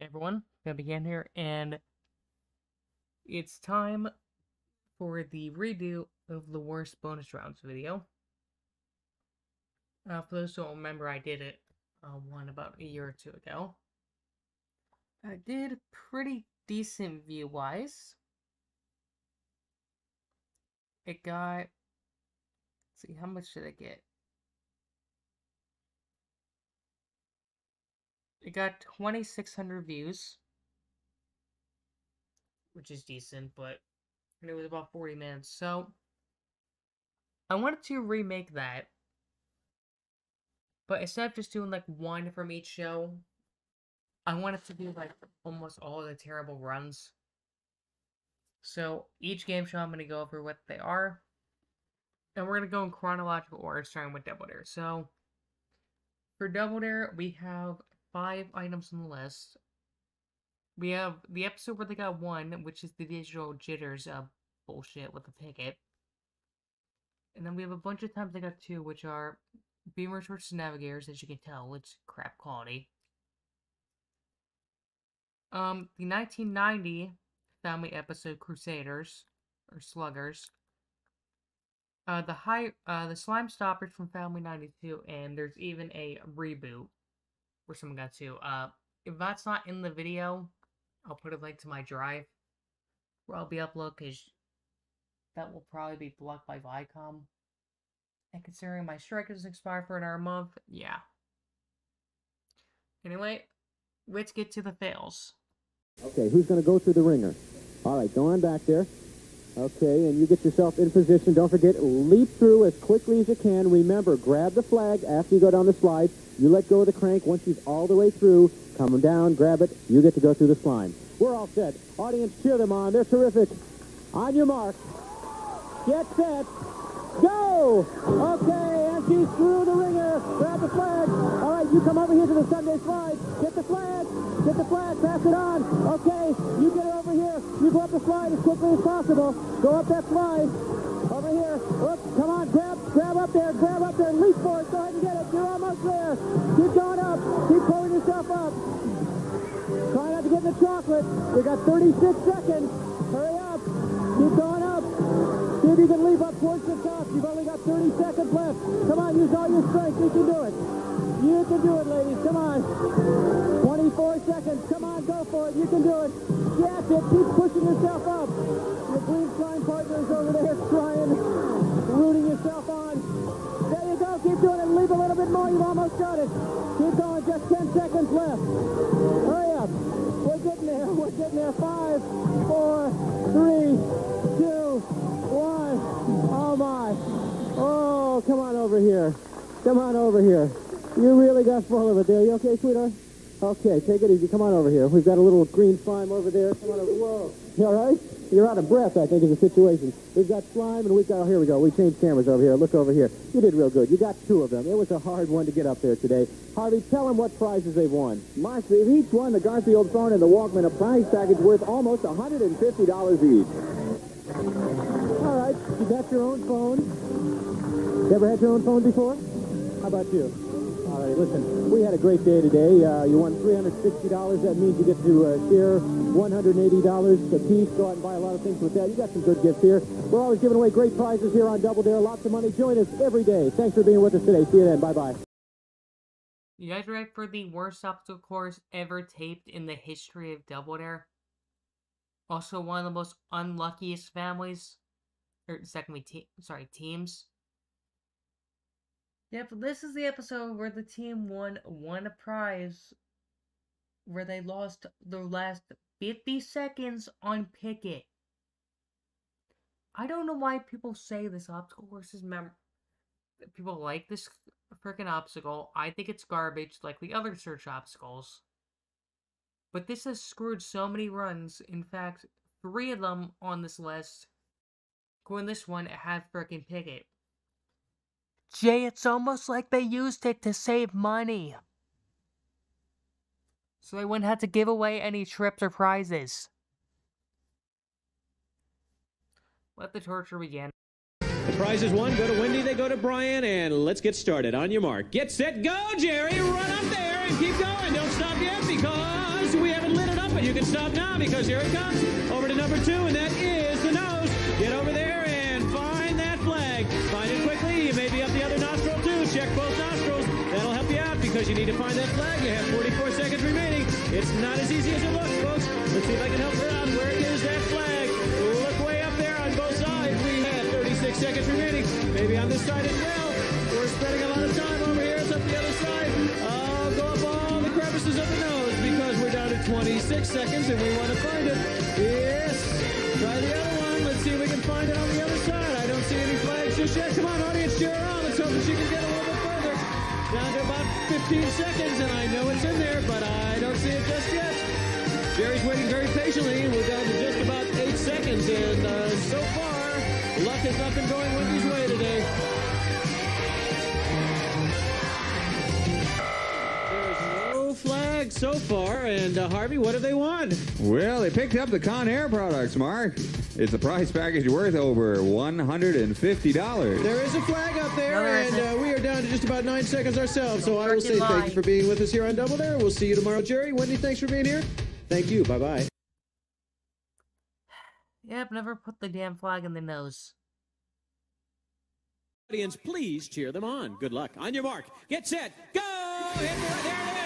everyone, gonna begin here, and it's time for the redo of the worst bonus rounds video. Uh, for those who don't remember, I did it uh, one about a year or two ago. I did pretty decent view-wise. It got, see, how much did I get? It got 2,600 views, which is decent, but it was about 40 minutes. So, I wanted to remake that, but instead of just doing like one from each show, I wanted to do like almost all the terrible runs. So, each game show I'm going to go over what they are, and we're going to go in chronological order, starting with Double Dare. So, for Double Dare, we have five items on the list. We have the episode where they got one, which is the digital jitters uh, bullshit with the Pick It. And then we have a bunch of times they got two, which are Beamers versus Navigators, as you can tell, it's crap quality. Um, the 1990 family episode Crusaders, or Sluggers. Uh, the high, uh, the Slime Stoppers from Family 92, and there's even a reboot where someone got to. Uh, if that's not in the video, I'll put a link to my drive where I'll be upload because that will probably be blocked by Viacom. And considering my strike is expired for another month, yeah. Anyway, let's get to the fails. Okay, who's going to go through the ringer? All right, go on back there. Okay, and you get yourself in position. Don't forget, leap through as quickly as you can. Remember, grab the flag after you go down the slide. You let go of the crank once he's all the way through. Come down, grab it. You get to go through the slime. We're all set. Audience, cheer them on. They're terrific. On your mark. Get set. Go! Okay, she's through the ringer. Grab the flag. All right, you come over here to the Sundae slide. Get the flag. Get the flag. Pass it on. Okay, you get it over here. You go up the slide as quickly as possible. Go up that slide. Over here. Look, come on, grab, grab up there, grab up there, leap for it. Go ahead and get it. You're almost there. Keep going up. Keep pulling yourself up. Try not to get in the chocolate. We got 36 seconds. Hurry up. Keep going up. You can leap up towards the top. You've only got 30 seconds left. Come on, use all your strength. You can do it. You can do it, ladies. Come on. 24 seconds. Come on, go for it. You can do it. Yes, it. Keep pushing yourself up. Your green slime partners over there trying, rooting yourself on. There you go. Keep doing it. Leap a little bit more. You've almost got it. Keep going. Just 10 seconds left. Hurry up. We're getting there. We're getting there. Five, four, three, two, one. Oh, my. Oh, come on over here. Come on over here. You really got full of it there. You okay, sweetheart? Okay, take it easy. Come on over here. We've got a little green slime over there. Come on over. Whoa. You all right? You're out of breath, I think, is the situation. We've got slime, and we've got... Oh, here we go. We changed cameras over here. Look over here. You did real good. You got two of them. It was a hard one to get up there today. Harvey, tell them what prizes they've won. Mark, they've each won the Garfield phone and the Walkman, a prize package worth almost $150 each. All right. You got your own phone. You ever had your own phone before? How about you? All right, listen, we had a great day today. Uh, you won $360. That means you get to uh, share $180 a piece. Go out and buy a lot of things with that. You got some good gifts here. We're always giving away great prizes here on Double Dare. Lots of money. Join us every day. Thanks for being with us today. See you then. Bye-bye. You guys ready for the worst obstacle course ever taped in the history of Double Dare? Also, one of the most unluckiest families, or secondly, te- sorry, teams. Yep, this is the episode where the team won won a prize, where they lost the last 50 seconds on Pick It. I don't know why people say this obstacle course is mem. People like this freaking obstacle. I think it's garbage, like the other search obstacles. But this has screwed so many runs. In fact, three of them on this list, including this one, have freaking Pick It. Jay, it's almost like they used it to save money. So they wouldn't have to give away any trips or prizes. Let the torture begin. The prizes won go to Wendy, they go to Brian, and let's get started. On your mark. Get set, go, Jerry! Run up there and keep going. Don't stop yet because we haven't lit it up, but you can stop now because here it comes. Over to number two, and that is the nose. Get over there and find that flag. Find it quickly. You may be up the other nostril too. Check both nostrils. That'll help you out because you need to find that flag. You have 44 seconds remaining. It's not as easy as it looks, folks. Let's see if I can help her out. Where is that flag? Look way up there on both sides. We have 36 seconds remaining. Maybe on this side as well. We're spending a lot of time over here. It's up the other side. Up the nose because we're down to 26 seconds and we want to find it. Yes. Try the other one. Let's see if we can find it on the other side. I don't see any flags just yet. Come on, audience, cheer her on. Let's hope that she can get a little bit further. Down to about 15 seconds, and I know it's in there, but I don't see it just yet. Jerry's waiting very patiently. We're down to just about eight seconds, and uh, so far, luck has not been going Wendy's way today. No so far, and uh, Harvey, what have they won? Well, they picked up the Conair products, Mark. It's a prize package worth over $150. There is a flag up there, No, and uh, we are down to just about nine seconds ourselves. So I will Freaking say thank you for being with us here on Double Dare. We'll see you tomorrow, Jerry. Wendy, thanks for being here. Thank you. Bye bye. Yep, never put the damn flag in the nose. Audience, please cheer them on. Good luck. On your mark. Get set. Go! There it is.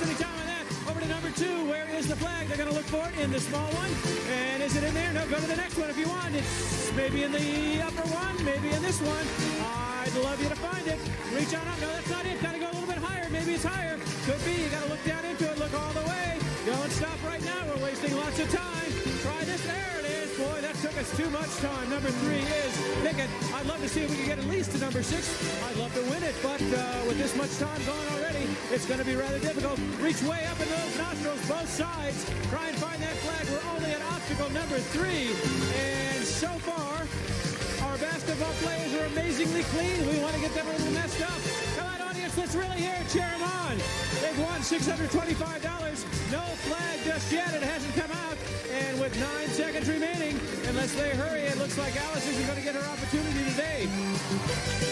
That. Over to number two. Where is the flag? They're going to look for it in the small one. And is it in there? No, go to the next one if you want. It's maybe in the upper one, maybe in this one. I'd love you to find it. Reach on up. No, that's not it. Got to go a little bit higher. Maybe it's higher. Could be. You got to look down into it. Look all the way. Don't stop right now. We're wasting lots of time. Try this. There. Boy, that took us too much time. Number three is Pick It. I'd love to see if we can get at least to number six. I'd love to win it, but uh, with this much time gone already, it's going to be rather difficult. Reach way up in those nostrils, both sides. Try and find that flag. We're only at obstacle number three. And so far, our basketball players are amazingly clean. We want to get them a little messed up. Let's really hear it. Cheer them on. They've won $625. No flag just yet. It hasn't come out. And with nine seconds remaining, unless they hurry, it looks like Alice isn't going to get her opportunity today.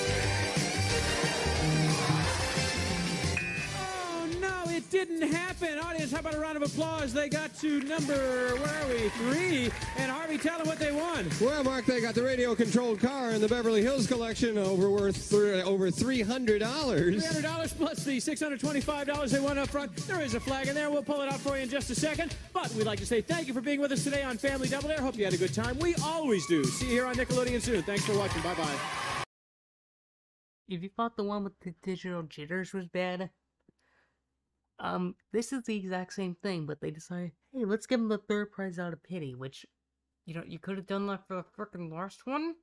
No, it didn't happen. Audience, how about a round of applause? They got to number, where are we? Three. And Harvey, tell them what they won. Well, Mark, they got the radio-controlled car in the Beverly Hills collection over worth th- over three hundred dollars. $300 plus the $625 they won up front. There is a flag in there. We'll pull it out for you in just a second. But we'd like to say thank you for being with us today on Family Double Dare. Hope you had a good time. We always do. See you here on Nickelodeon soon. Thanks for watching. Bye bye. If you thought the one with the digital jitters was bad, um, this is the exact same thing, but they decided, hey, let's give them the third prize out of pity, which, you know, you could have done that for the freaking last one.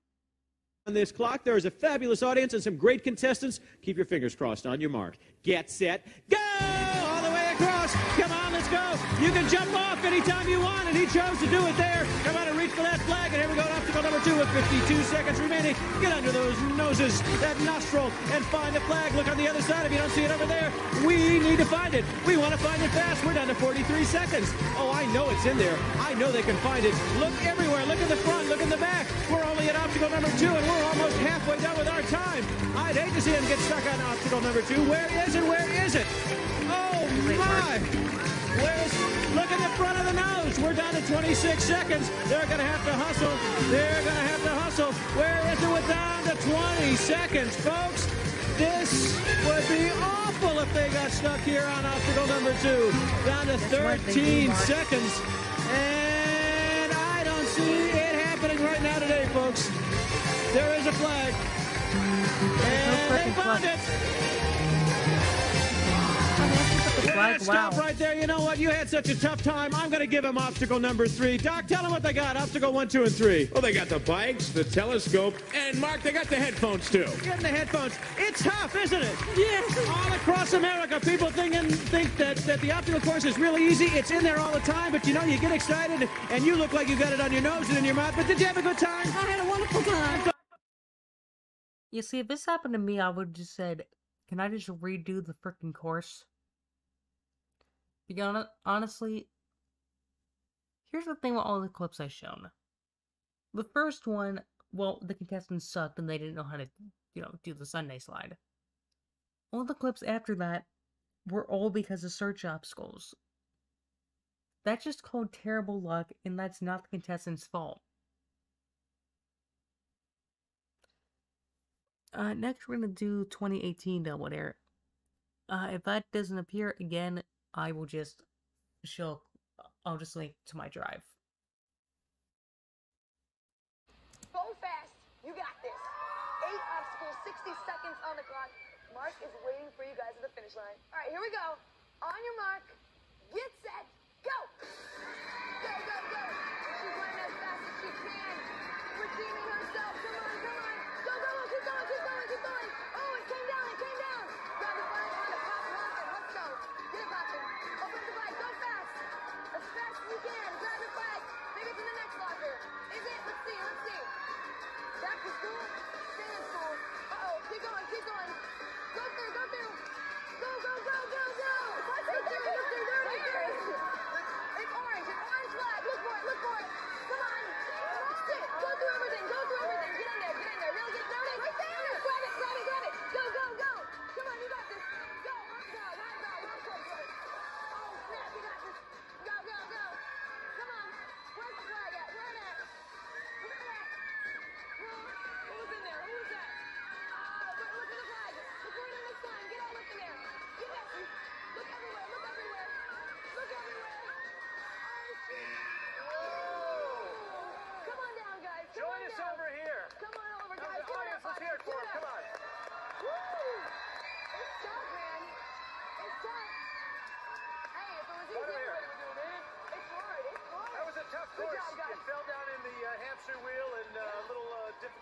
On this clock, there is a fabulous audience and some great contestants. Keep your fingers crossed on your mark. Get set, go! The. Come on, let's go. You can jump off anytime you want, and he chose to do it there. Come on and reach for that flag, and here we go obstacle number two with 52 seconds remaining. Get under those noses, that nostril, and find the flag. Look on the other side if you don't see it over there. We need to find it. We want to find it fast. We're down to 43 seconds. Oh, I know it's in there. I know they can find it. Look everywhere. Look in the front. Look in the back. We're only at obstacle number two, and we're almost halfway done with our time. I'd hate to see him get stuck on obstacle number two. Where is it? Where is it? Oh, my. Where's, look at the front of the nose. We're down to 26 seconds. They're going to have to hustle. They're going to have to hustle. Where is it? We're down to 20 seconds, folks. This would be awful if they got stuck here on obstacle number two. Down to That's what they do, 13 seconds. And I don't see it happening right now today, folks. There is a flag. And they found flag. it. They actually put the We're flag, gonna stop right there. You know what? You had such a tough time. I'm going to give them obstacle number three. Doc, tell them what they got. Obstacle one, two, and three. Well, they got the bikes, the telescope, and Mark, they got the headphones too. Getting the headphones. It's tough, isn't it? Yes. All across America, people thinking, think that, that the obstacle course is really easy. It's in there all the time, but you know, you get excited, and you look like you got it on your nose and in your mouth. But did you have a good time? I had a wonderful time. You see, if this happened to me, I would just said, "Can I just redo the freaking course?" Because hon- honestly, here's the thing with all the clips I've shown. The first one, well, the contestants sucked and they didn't know how to, you know, do the Sundae slide. All the clips after that were all because of search obstacles. That's just called terrible luck, and that's not the contestant's fault. Uh, next, we're gonna do 2018 Double Dare. Uh, if that doesn't appear again, I will just show. I'll just link to my drive. Go fast. You got this. Eight obstacles, 60 seconds on the clock. Mark is waiting for you guys at the finish line. All right, here we go. On your mark, get set, go. Go, go, go. She's running as fast as she can. Redeeming herself. Come on, come on. Go, go, go. Keep going, keep going, keep going.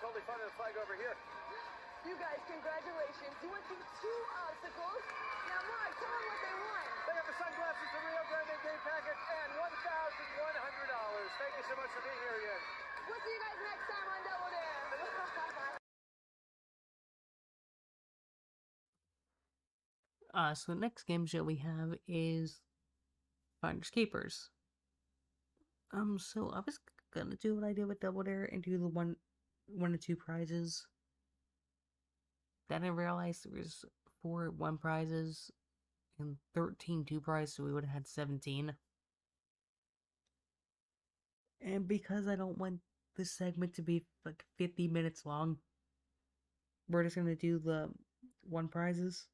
Difficulty finding the flag over here. You guys, congratulations. You went through two obstacles. Now, Mark, tell them what they won. They have the sunglasses, the Rio Grande Day package, and $1,100. Thank you so much for being here again. We'll see you guys next time on Double Dare. Uh, so the next game show we have is Finders Keepers. Um, so I was gonna do what I did with Double Dare and do the one, one or two prizes. Then I realized there was four one prizes and 13 two prizes, so we would have had 17. And because I don't want this segment to be like 50 minutes long, we're just gonna do the one prizes.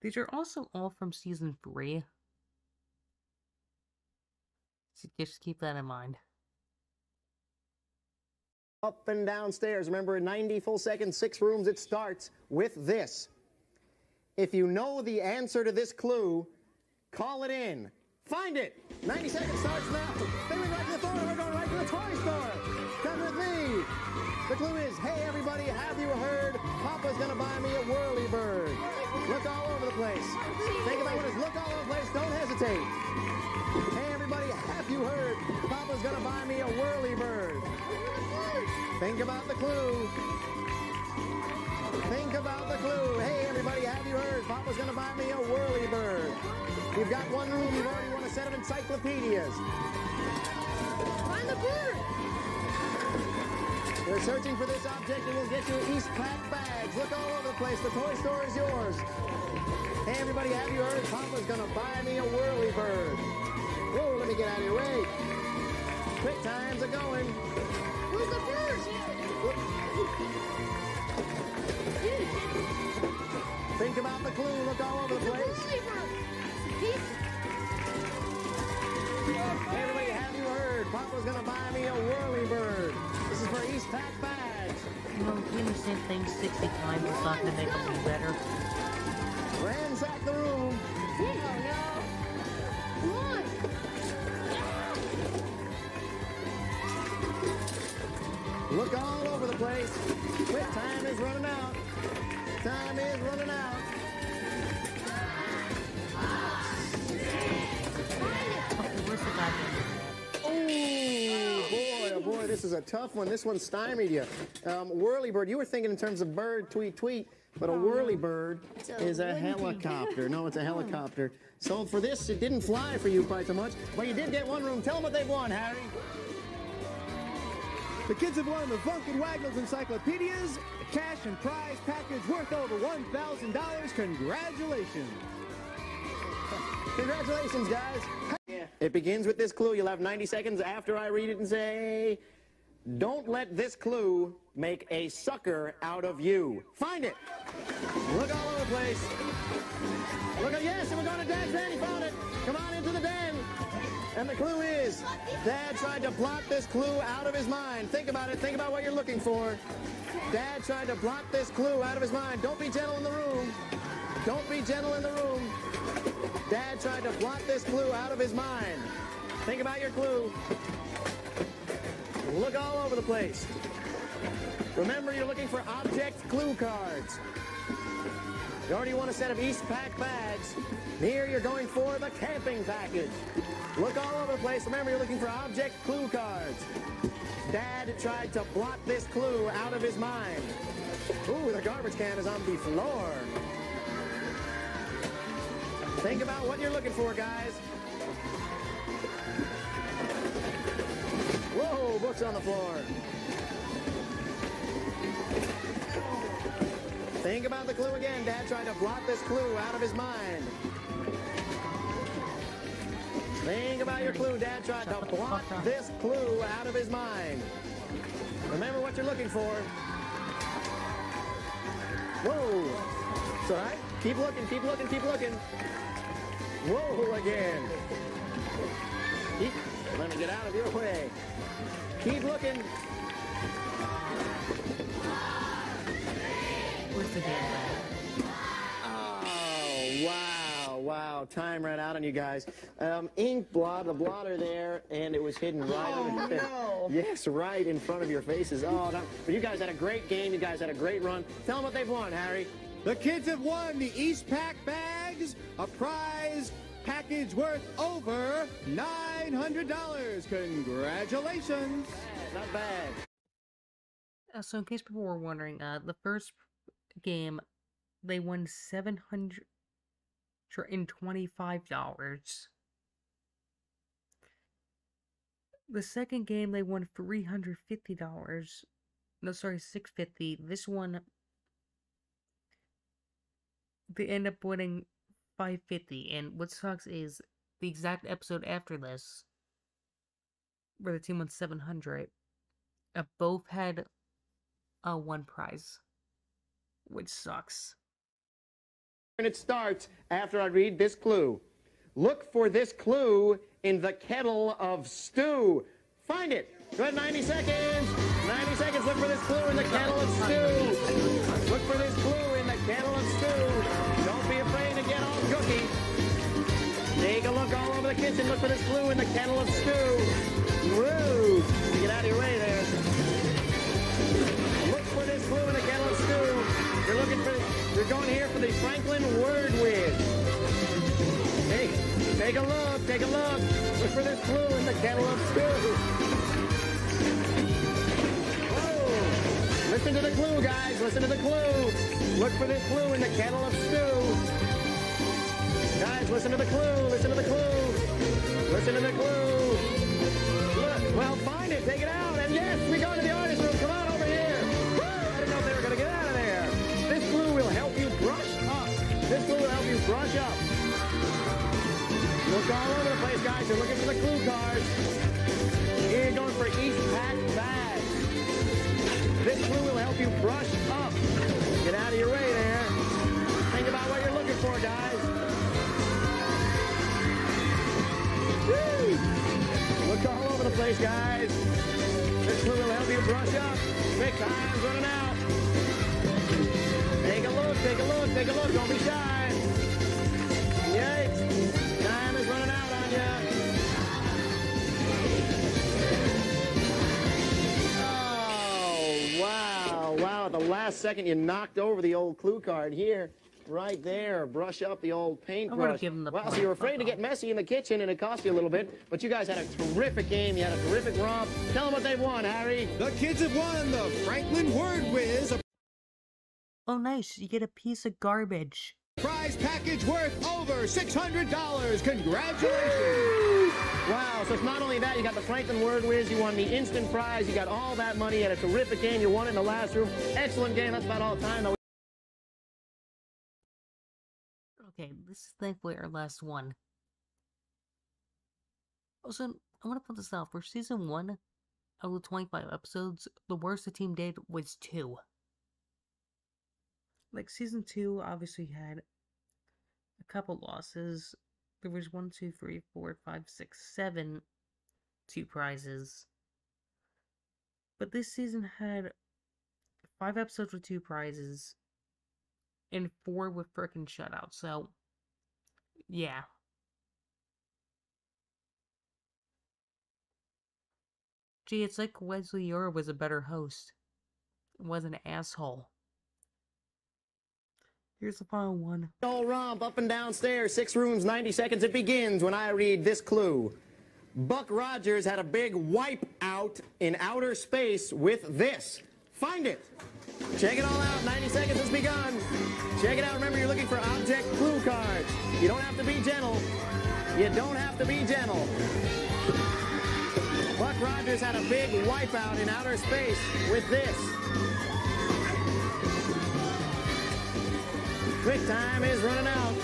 These are also all from season three. So just keep that in mind. Up and downstairs. Remember, in 90 full seconds, six rooms. It starts with this. If you know the answer to this clue, call it in. Find it. 90 seconds starts now. Then we go right to the phone and we're going right to the toy store. Come with me. The clue is, hey everybody, have you heard? Papa's gonna buy me a whirly bird. Look all over the place. Think about what it is. Look all over the place. Don't hesitate. Hey everybody, have you heard? Papa's gonna buy me a whirly bird. Think about the clue. Think about the clue. Hey everybody, have you heard? Papa's gonna buy me a whirly bird. You've got one room, you've already won a set of encyclopedias. Find the bird. We're searching for this object and we'll get you Eastpak bags. Look all over the place. The toy store is yours. Hey everybody, have you heard? Papa's gonna buy me a whirly bird. Whoa, let me get out of your way. Quick times are going. Who's the bird? Think about the clue. Look all over the place. Hey everybody, have you heard? Papa's gonna buy me a whirly bird. This is for East Pack bags. You know, doing the same thing 60 times is not gonna make them any better. Ransack the room. Look all over the place. Quick, time is running out. Time is running out. This is a tough one. This one stymied you. Um, whirly bird. You were thinking in terms of bird, tweet, tweet, but a whirly bird is a helicopter. No, it's a helicopter. So for this, it didn't fly for you quite so much, but you did get one room. Tell them what they've won, Harry. The kids have won the Funk & Wagnalls Encyclopedias, a cash and prize package worth over $1,000. Congratulations. Congratulations, guys. It begins with this clue. You'll have 90 seconds after I read it and say, don't let this clue make a sucker out of you. Find it. Look all over the place. Look at, yes, and we're going to Dad's den. He found it. Come on into the den. And the clue is, Dad tried to blot this clue out of his mind. Think about it. Think about what you're looking for. Dad tried to blot this clue out of his mind. Don't be gentle in the room. Don't be gentle in the room. Dad tried to blot this clue out of his mind. Think about your clue. Look all over the place. Remember, you're looking for object clue cards. You already want a set of Eastpak bags. Here, you're going for the camping package. Look all over the place. Remember, you're looking for object clue cards. Dad tried to blot this clue out of his mind. Ooh, the garbage can is on the floor. Think about what you're looking for, guys. Whoa, books on the floor. Think about the clue again. Dad tried to blot this clue out of his mind. Think about your clue. Dad tried to blot this clue out of his mind. Remember what you're looking for. Whoa. It's all right. Keep looking, keep looking, keep looking. Whoa again. Keep, let me get out of your way. Keep looking. Where's the damn? Oh, wow, wow. Time ran out on you guys. Um, ink blot, the blotter there, and it was hidden right Oh, under no. Yes, right in front of your faces. Oh, no. But you guys had a great game. You guys had a great run. Tell them what they've won, Harry. The kids have won the Eastpak bags, a prize package worth over $900. Congratulations. Not bad. Uh, so, in case people were wondering, uh, the first game, they won seven hundred and twenty-five dollars. The second game, they won three hundred fifty dollars. No, sorry, six fifty. This one, they end up winning five fifty. And what sucks is the exact episode after this, where the team won seven hundred. Uh, both had uh, one prize, which sucks. And it starts after I read this clue. Look for this clue in the kettle of stew. Find it. Go ahead, 90 seconds. 90 seconds. Look for this clue in the kettle of stew. Take a look all over the kitchen. Look for this clue in the kettle of stew. Woo! Get out of your way there. Look for this clue in the kettle of stew. You're looking for, you're going here for the Franklin Word Whiz. Hey, take a look, take a look. Look for this clue in the kettle of stew. Whoa! Listen to the clue, guys. Listen to the clue. Look for this clue in the kettle of stew. Listen to the clue. Listen to the clue. Listen to the clue. Look, well, find it. Take it out. And yes, we go to the artist room. Come on over here. Woo! I didn't know if they were going to get out of there. This clue will help you brush up. This clue will help you brush up. Look all over the place, guys. You're looking for the clue cards. You're going for each pack bag. This clue will help you brush up. Get out of your way there. Think about what you're looking for, guys. Look all over the place, guys. This clue will help you brush up. Quick time's running out. Take a look, take a look, take a look. Don't be shy. Yikes. Time is running out on you. Oh, wow. Wow. At the last second, you knocked over the old clue card here. Right there. Brush up the old paintbrush. give 'em the Wow, so you were afraid to get messy in the kitchen and it cost you a little bit, but you guys had a terrific game. You had a terrific romp. Tell them what they've won, Harry. The kids have won the Franklin Word Whiz, a Oh, nice! You get a piece of garbage. prize package worth over $600. Congratulations. Wow, so it's not only that, you got the Franklin Word Whiz, you won the instant prize, you got all that money, you had a terrific game, you won it in the last room. Excellent game, that's about all the time Okay, this is thankfully our last one. Also, I want to put this out for season one out of the 25 episodes, the worst the team did was two. Like, season two obviously had a couple losses. There was one, two, three, four, five, six, seven two prizes. But this season had five episodes with two prizes and four with frickin' shutouts. So, yeah. Gee, it's like Wesley Eure was a better host. Was an asshole. Here's the final one. All romp up and downstairs, six rooms, 90 seconds. It begins when I read this clue. Buck Rogers had a big wipe out in outer space with this. Find it. Check it all out. 90 seconds has begun. Check it out. Remember, you're looking for object clue cards. You don't have to be gentle. You don't have to be gentle. Buck Rogers had a big wipeout in outer space with this. Quick time is running out.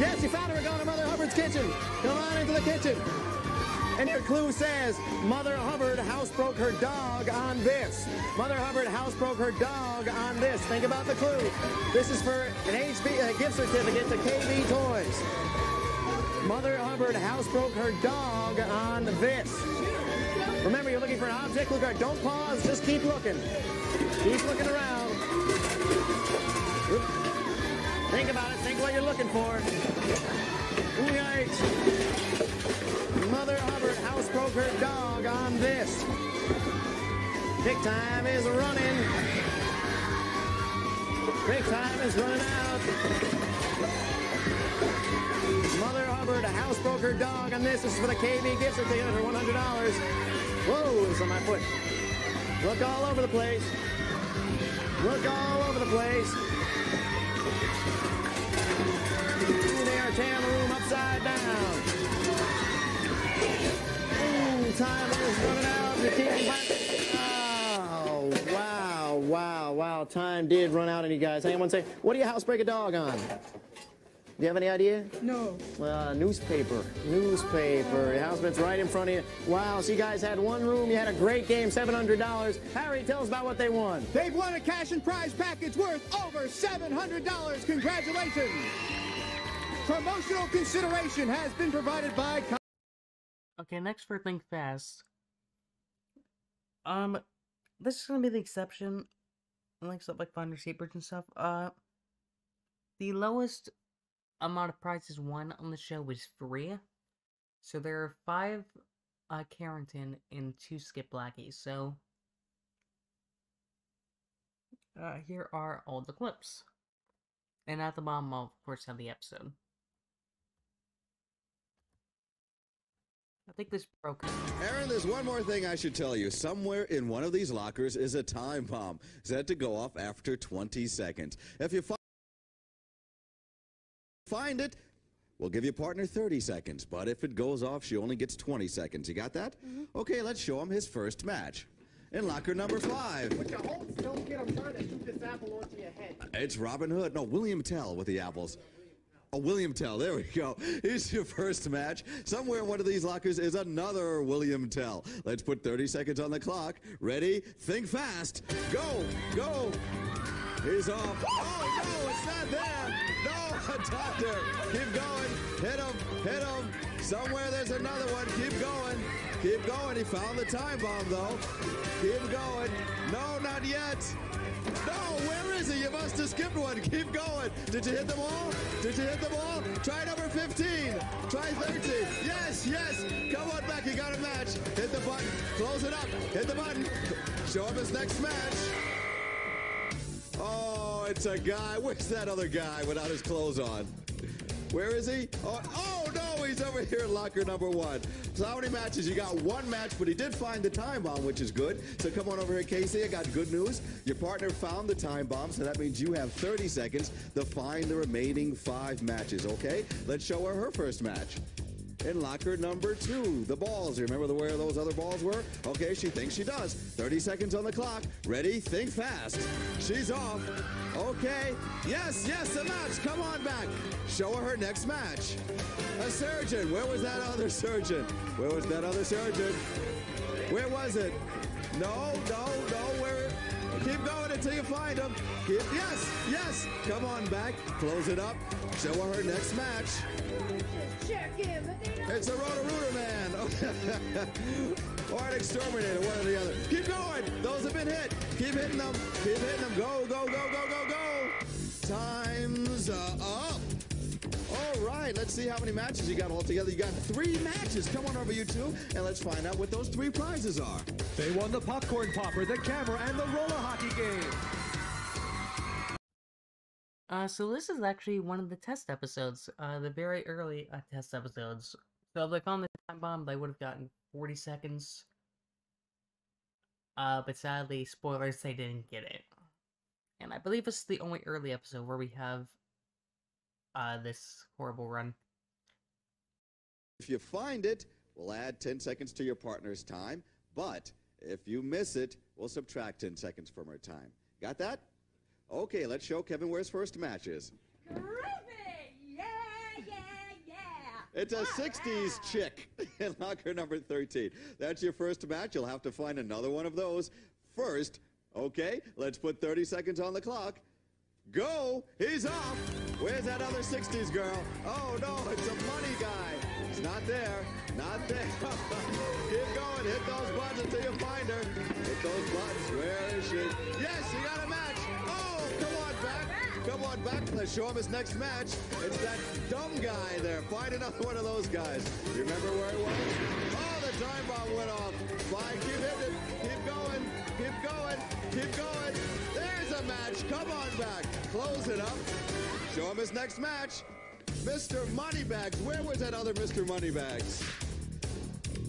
Yes, you found her. Going to Mother Hubbard's kitchen. Come on into the kitchen. And your clue says, Mother Hubbard housebroke her dog on this. Mother Hubbard housebroke her dog on this. Think about the clue. This is for an HB uh, gift certificate to KB Toys. Mother Hubbard housebroke her dog on this. Remember, you're looking for an object clue card. Don't pause. Just keep looking. Keep looking around. Think about it. Think what you're looking for. Yikes. Mother Hubbard housebroke her dog on this. Pick time is running. Pick time is running out. Mother Hubbard housebroke her dog on this. This is for the KB gift certificate for $100. Whoa, it's on my foot. Look all over the place. Look all over the place. Ooh, they are tearing the room upside down. Ooh, time is running out. Can't find Oh, wow, wow, wow. Time did run out on you guys. Anyone say, what do you housebreak a dog on? Do you have any idea? No. Uh, newspaper. Newspaper. Your houseman's right in front of you. Wow, so you guys had one room. You had a great game, $700. Harry, tell us about what they won. They've won a cash and prize package worth over $700. Congratulations. Promotional consideration has been provided by... Okay, next for Think Fast. Um, this is gonna be the exception. Like stuff like Finders Keepers and stuff. Uh, the lowest amount of prizes won on the show was three. So there are five uh Carrington and two Skip Lackeys. So uh here are all the clips. And at the bottom I'll of course have the episode. I think this broke. Aaron, there's one more thing I should tell you. Somewhere in one of these lockers is a time bomb set to go off after 20 seconds. If you fi- find it, we'll give your partner 30 seconds. But if it goes off, she only gets 20 seconds. You got that? Mm-hmm. Okay, let's show him his first match. In locker number five, With your hold still, kid, I'm trying to shoot this apple onto your head. it's Robin Hood. No, William Tell with the apples. Oh, William Tell. There we go. Here's your first match. Somewhere in one of these lockers is another William Tell. Let's put 30 seconds on the clock. Ready? Think fast. Go. Go. He's off. Oh, no, it's not there. No, a doctor. Keep going. Hit him. Hit him. Somewhere there's another one. Keep going. Keep going. He found the time bomb, though. Keep going. No, not yet. No, where is he? You must have skipped one. Keep going. Did you hit them all? Did you hit them all? Try number 15. Try 13. Yes, yes. Come on back. You got a match. Hit the button. Close it up. Hit the button. Show him his next match. Oh, it's a guy. Where's that other guy without his clothes on? Where is he? Oh, oh no, he's over here in locker number one. So how many matches? You got one match, but he did find the time bomb, which is good. So come on over here, Casey. I got good news. Your partner found the time bomb, so that means you have 30 seconds to find the remaining five matches, okay? Let's show her her first match. In locker number two. The balls. You remember the, where those other balls were? Okay, she thinks she does. 30 seconds on the clock. Ready? Think fast. She's off. Okay. Yes, yes, a match. Come on back. Show her her next match. A surgeon. Where was that other surgeon? Where was that other surgeon? Where was it? No, no, no. Where? Keep going until you find him. Keep, yes, yes. Come on back. Close it up. Show her her next match. It's a Roto-Rooter man. or an exterminator, one or the other. Keep going. Those have been hit. Keep hitting them. Keep hitting them. Go, go, go, go, go, go. Time's up. All right, let's see how many matches you got all together. You got three matches. Come on over, you two, and let's find out what those three prizes are. They won the popcorn popper, the camera, and the roller hockey game. Uh, so this is actually one of the test episodes, uh, the very early uh, test episodes. So if they found the time bomb, they would have gotten 40 seconds. Uh, but sadly, spoilers, they didn't get it. And I believe this is the only early episode where we have, uh, this horrible run. If you find it, we'll add 10 seconds to your partner's time, but if you miss it, we'll subtract 10 seconds from her time. Got that? Okay, let's show Kevin where his first match is. Groovy! Yeah, yeah, yeah. It's a 60s chick in locker number 13. That's your first match. You'll have to find another one of those first. Okay, let's put 30 seconds on the clock. Go! He's off! Where's that other 60s girl? Oh no, it's a money guy. It's not there. Not there. Keep going. Hit those buttons until you find her. Hit those buttons. Where is she? Yes, you got a match. Oh, come on back. Come on back. Let's show him his next match. It's that dumb guy there. Find another one of those guys. You remember where he was? Oh, the time bomb went off. Fine. Keep hitting it. Keep going. Keep going. Keep going. Match. Come on back. Close it up. Show him his next match. Mr. Moneybags. Where was that other Mr. Moneybags?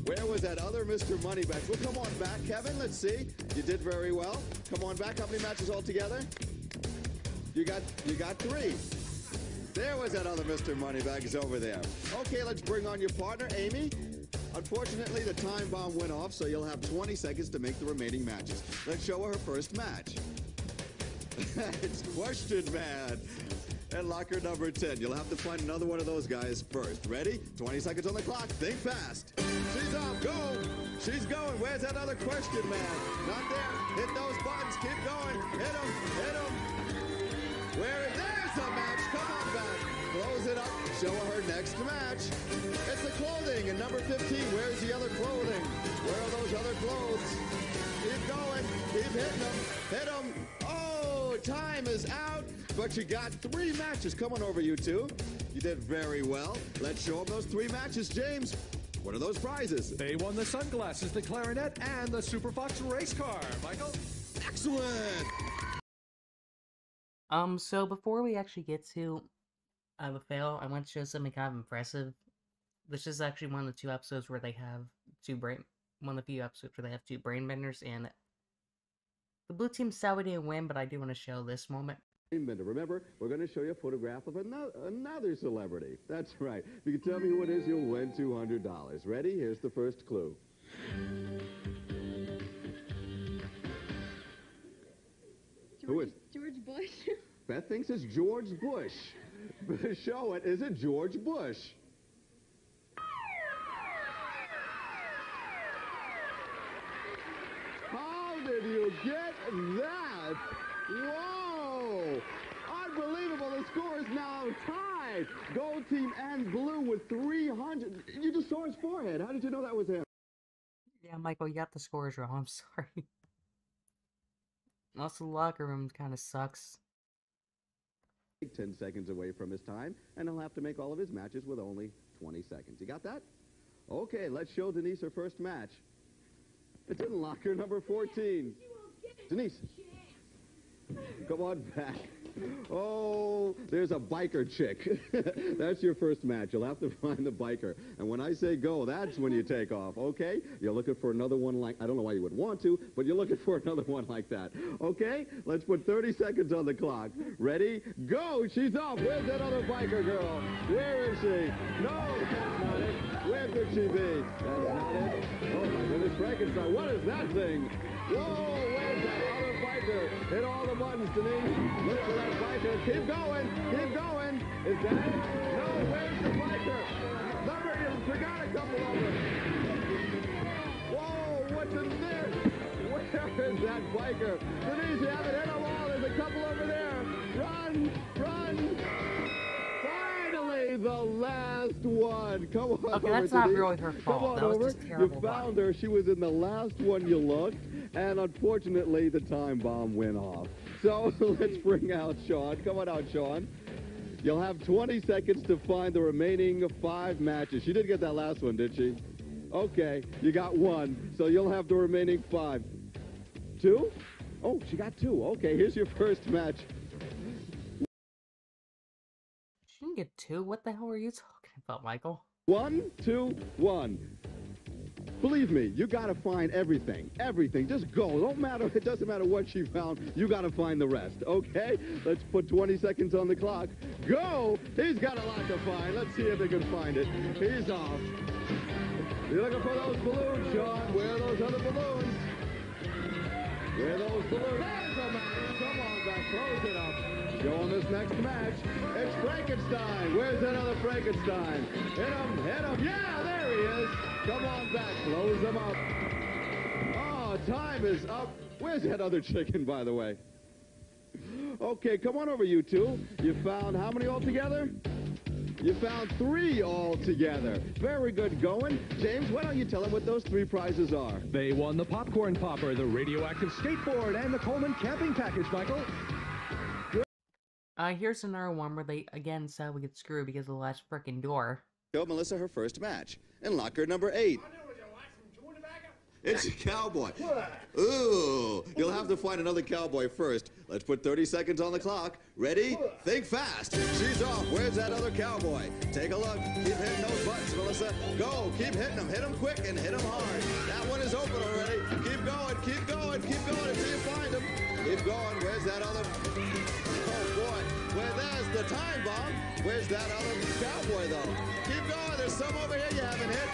Where was that other Mr. Moneybags? Well, come on back, Kevin. Let's see. You did very well. Come on back. How many matches altogether? You got you got three. There was that other Mr. Moneybags over there. Okay, let's bring on your partner, Amy. Unfortunately, the time bomb went off, so you'll have 20 seconds to make the remaining matches. Let's show her her first match. it's Question Man. And locker number 10. You'll have to find another one of those guys first. Ready? 20 seconds on the clock. Think fast. She's off. Go. She's going. Where's that other question man? Not there. Hit those buttons. Keep going. Hit them. Hit them. Where? There's a match. Come on back. Close it up. Show her next match. It's the clothing. And number 15. Where's the other clothing? Where are those other clothes? Keep going. Keep hitting them. Hit them. Time is out. But you got three matches. Come on over, you two. You did very well. Let's show them those three matches, James. What are those prizes? They won the sunglasses, the clarinet, and the Super Fox race car. Michael? Excellent. Um, so before we actually get to uh, the fail, I want to show something kind of impressive. This is actually one of the two episodes where they have two brain, one of the few episodes where they have two brain benders, and the blue team sadly didn't win, but I do want to show this moment. Bender. Remember, we're going to show you a photograph of another, another celebrity. That's right. If you can tell me who it is, you'll win $200. Ready? Here's the first clue. Who is? George Bush. Beth thinks it's George Bush. Show it. Is it George Bush? How did you get that? Whoa! Unbelievable. The score is now tied. Gold team and blue with 300. You just saw his forehead. How did you know that was him? Yeah, Michael, you got the scores wrong. I'm sorry. Also, the locker room kind of sucks. 10 seconds away from his time, and he'll have to make all of his matches with only 20 seconds. You got that? Okay, let's show Denise her first match. It's in locker number 14. Denise, come on back. Oh, there's a biker chick. that's your first match. You'll have to find the biker. And when I say go, that's when you take off, okay? You're looking for another one like, I don't know why you would want to, but you're looking for another one like that. Okay? Let's put 30 seconds on the clock. Ready? Go! She's off. Where's that other biker girl? Where is she? No, that's not it. Where could she be? That's not it. Oh, my goodness, Frankenstein. What is that thing? Whoa, where's that other biker? Hit all the buttons, Denise. Look for that biker. Keep going. Keep going. Is that it? No, where's the biker? Number, you forgot a couple of them. Whoa, what's in this? Where is that biker? The last one. Come on Okay, over, that's not really her Come fault. on That was over. just terrible You found her. She was in the last one you looked, and unfortunately, the time bomb went off. So let's bring out Sean. Come on out, Sean. You'll have 20 seconds to find the remaining five matches. She did get that last one, did she? Okay, you got one, so you'll have the remaining five. Two? Oh, she got two. Okay, here's your first match. She didn't get two. What the hell are you talking about, Michael? One, two, one. Believe me, you gotta find everything. Everything. Just go. Don't matter. It doesn't matter what she found. You gotta find the rest. Okay? Let's put 20 seconds on the clock. Go! He's got a lot to find. Let's see if he can find it. He's off. You're looking for those balloons, Sean. Where are those other balloons? Where are those balloons? There's a match. Come on back. Close it up. Show him this next match. It's Frankenstein. Where's that other Frankenstein? Hit him. Hit him. Yeah, there he is. Come on back. Close him up. Oh, time is up. Where's that other chicken, by the way? Okay, come on over, you two. You found how many altogether? You found three altogether. Very good going. James, why don't you tell them what those three prizes are? They won the popcorn popper, the radioactive skateboard, and the Coleman camping package, Michael. Uh, here's another one where they again sadly get screwed because of the last frickin' door. Show Melissa her first match. In locker number eight. It's a cowboy. Ooh, you'll have to find another cowboy first. Let's put 30 seconds on the clock. Ready? Think fast. She's off. Where's that other cowboy? Take a look. Keep hitting those buttons, Melissa. Go. Keep hitting them. Hit them quick and hit them hard. That one is open already. Keep going. Keep going. Keep going until you find him. Keep going. Where's that other? Where there's the time bomb. Where's that other cowboy though? Keep going. There's some over here you haven't hit.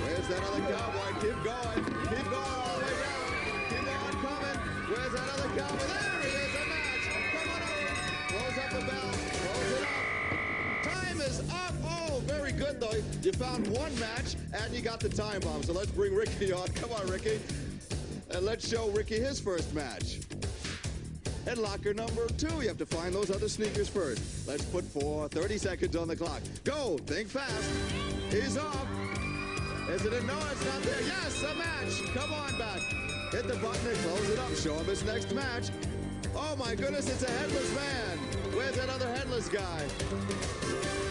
Where's that other cowboy? Keep going. Keep going all the way down. Keep on coming. Where's that other cowboy? There he is. A match. Come on over. Close up the bell. Close it up. Time is up. Oh, very good though. You found one match and you got the time bomb. So let's bring Ricky on. Come on, Ricky. And let's show Ricky his first match. And locker number two, you have to find those other sneakers first. Let's put for 30 seconds on the clock. Go, think fast. He's off. Is it a no? It's not there. Yes, a match. Come on back. Hit the button and close it up. Show him his next match. Oh my goodness, it's a headless man. Where's that other headless guy?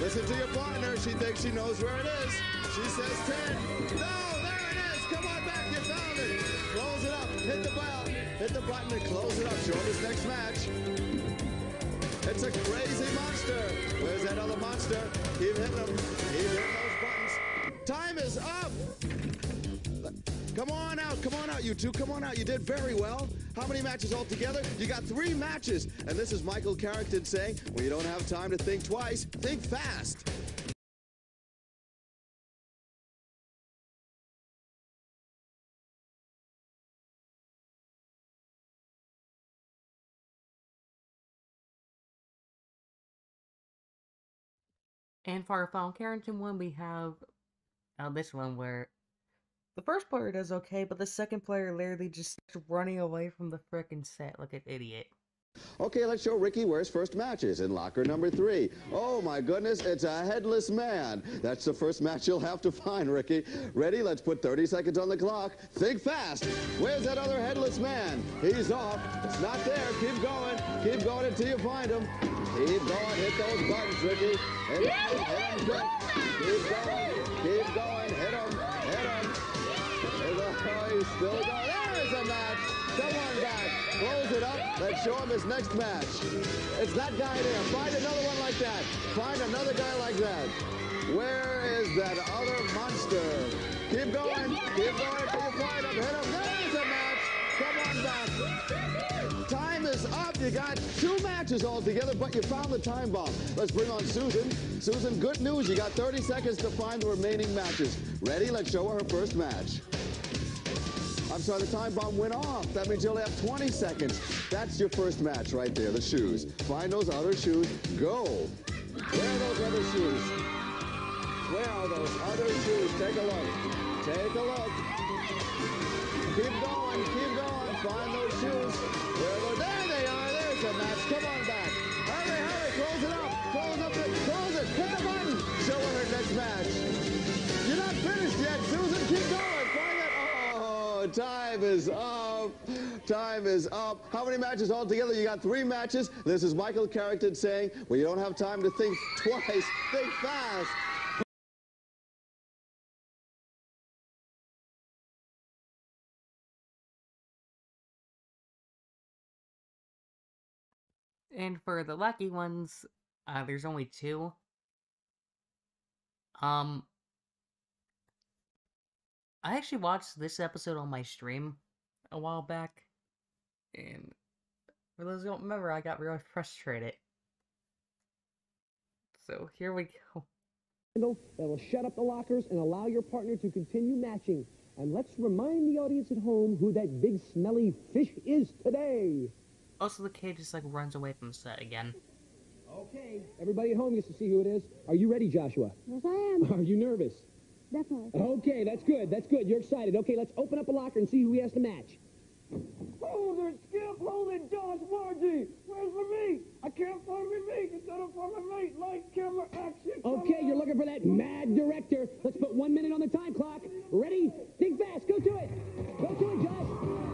Listen to your partner. She thinks she knows where it is. She says 10. No, there it is. Come on back. You found it. Close it up. Hit the bell. Hit the button and close it up. Show him his next match. It's a crazy monster. Where's that other monster? Keep hitting him. Keep hitting those buttons. Time is up. Come on out. Come on out, you two. Come on out. You did very well. How many matches altogether? You got three matches. And this is Michael Carrington saying, you don't have time to think twice, think fast. And for our final Carrington one, we have uh, this one where the first player does okay, but the second player literally just running away from the frickin' set like an idiot. Okay, let's show Ricky where his first match is in locker number three. Oh my goodness, it's a headless man. That's the first match you'll have to find, Ricky. Ready? Let's put 30 seconds on the clock. Think fast. Where's that other headless man? He's off. It's not there. Keep going. Keep going until you find him. Keep going. Hit those buttons, Ricky. Hit him. Hit him. Keep going. Keep going. Hit him. Hit him. Oh, he's still going. Show him his next match. It's that guy there. Find another one like that. Find another guy like that. Where is that other monster? Keep going. Keep going. Till you find him. Hit him. There's a match. Come on back. Time is up. You got two matches altogether, but you found the time bomb. Let's bring on Susan. Susan, good news. You got 30 seconds to find the remaining matches. Ready? Let's show her her first match. I'm sorry, the time bomb went off. That means you only have 20 seconds. That's your first match right there, the shoes. Find those other shoes. Go. Where are those other shoes? Where are those other shoes? Take a look. Take a look. Keep going, time is up. Time is up. How many matches altogether? You got three matches. This is Michael Carrington saying, you don't have time to think twice. Think fast. And for the lucky ones, uh, there's only two. Um, I actually watched this episode on my stream a while back, and for those who don't remember, I got really frustrated. So here we go. handle that will shut up the lockers and allow your partner to continue matching. And let's remind the audience at home who that big smelly fish is today. Also, the kid just like runs away from the set again. Okay. Everybody at home gets to see who it is. Are you ready, Joshua? Yes, I am. Are you nervous? Definitely. Okay, that's good. That's good. You're excited. Okay, let's open up a locker and see who he has to match. Hold it, Skip, hold it, Josh, Margie. Where's my meat? I can't find my meat. It's not for my meat. Light, camera, action. Okay, on. you're looking for that mad director. Let's put one minute on the time clock. Ready? Think fast. Go to it. Go to it, Josh.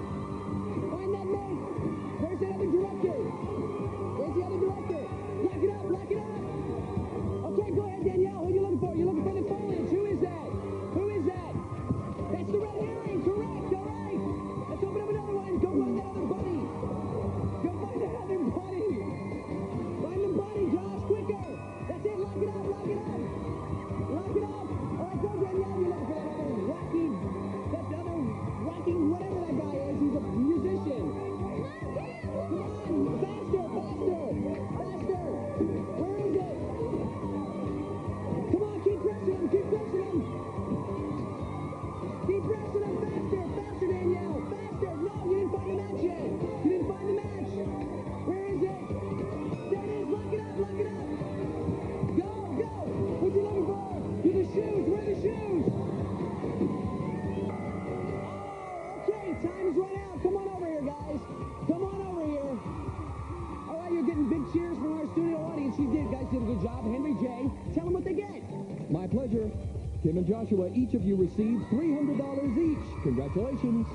Kim and each of you received $300 each. Congratulations.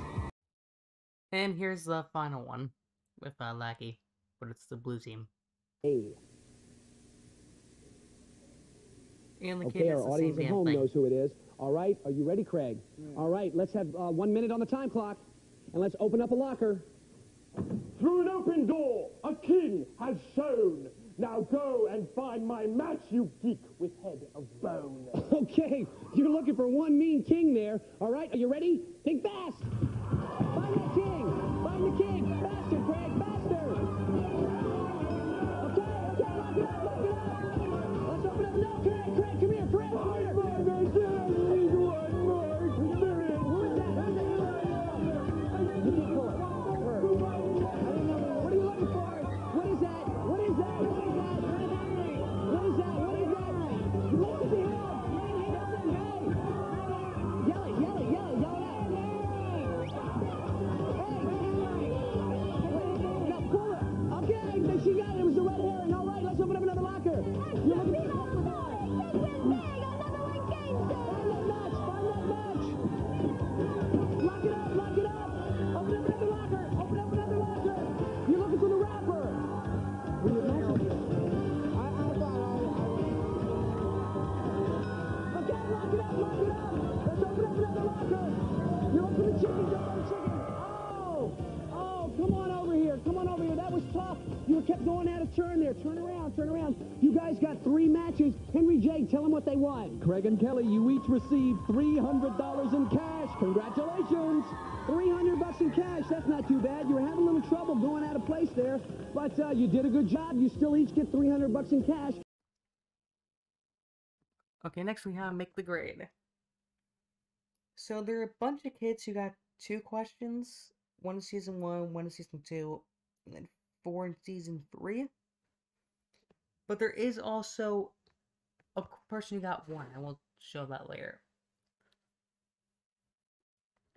And here's the final one with uh, Lackey, but it's the blue team. Hey. And the Okay, kid our the audience at home thing. knows who it is. All right, are you ready, Craig? All right, let's have uh, one minute on the time clock, and let's open up a locker. Through an open door, a king has shown. Now go and find my match, you geek with head of bone. Okay, you're looking for one mean king there. All right, are you ready? Think fast. Find that king. Tell them what they won. Craig and Kelly, you each received $300 in cash. Congratulations. 300 bucks in cash. That's not too bad. You were having a little trouble going out of place there, but uh, you did a good job. You still each get 300 bucks in cash. Okay, next we have make the grade. So there are a bunch of kids who got two questions. One in season one, one in season two, and then four in season three. But there is also a person who got one. I will show that later.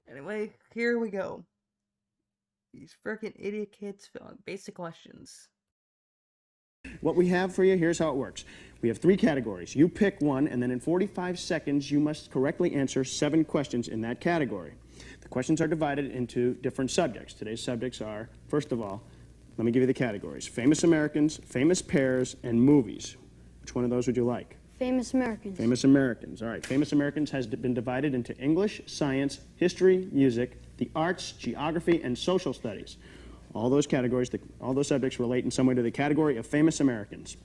Anyway, here we go. These freaking idiot kids filling basic questions. What we have for you, here's how it works. We have three categories. You pick one, and then in 45 seconds, you must correctly answer seven questions in that category. The questions are divided into different subjects. Today's subjects are, first of all, let me give you the categories famous Americans, famous pairs, and movies. Which one of those would you like? Famous Americans. Famous Americans. All right. Famous Americans has been divided into English, science, history, music, the arts, geography, and social studies. All those categories, the, all those subjects relate in some way to the category of famous Americans.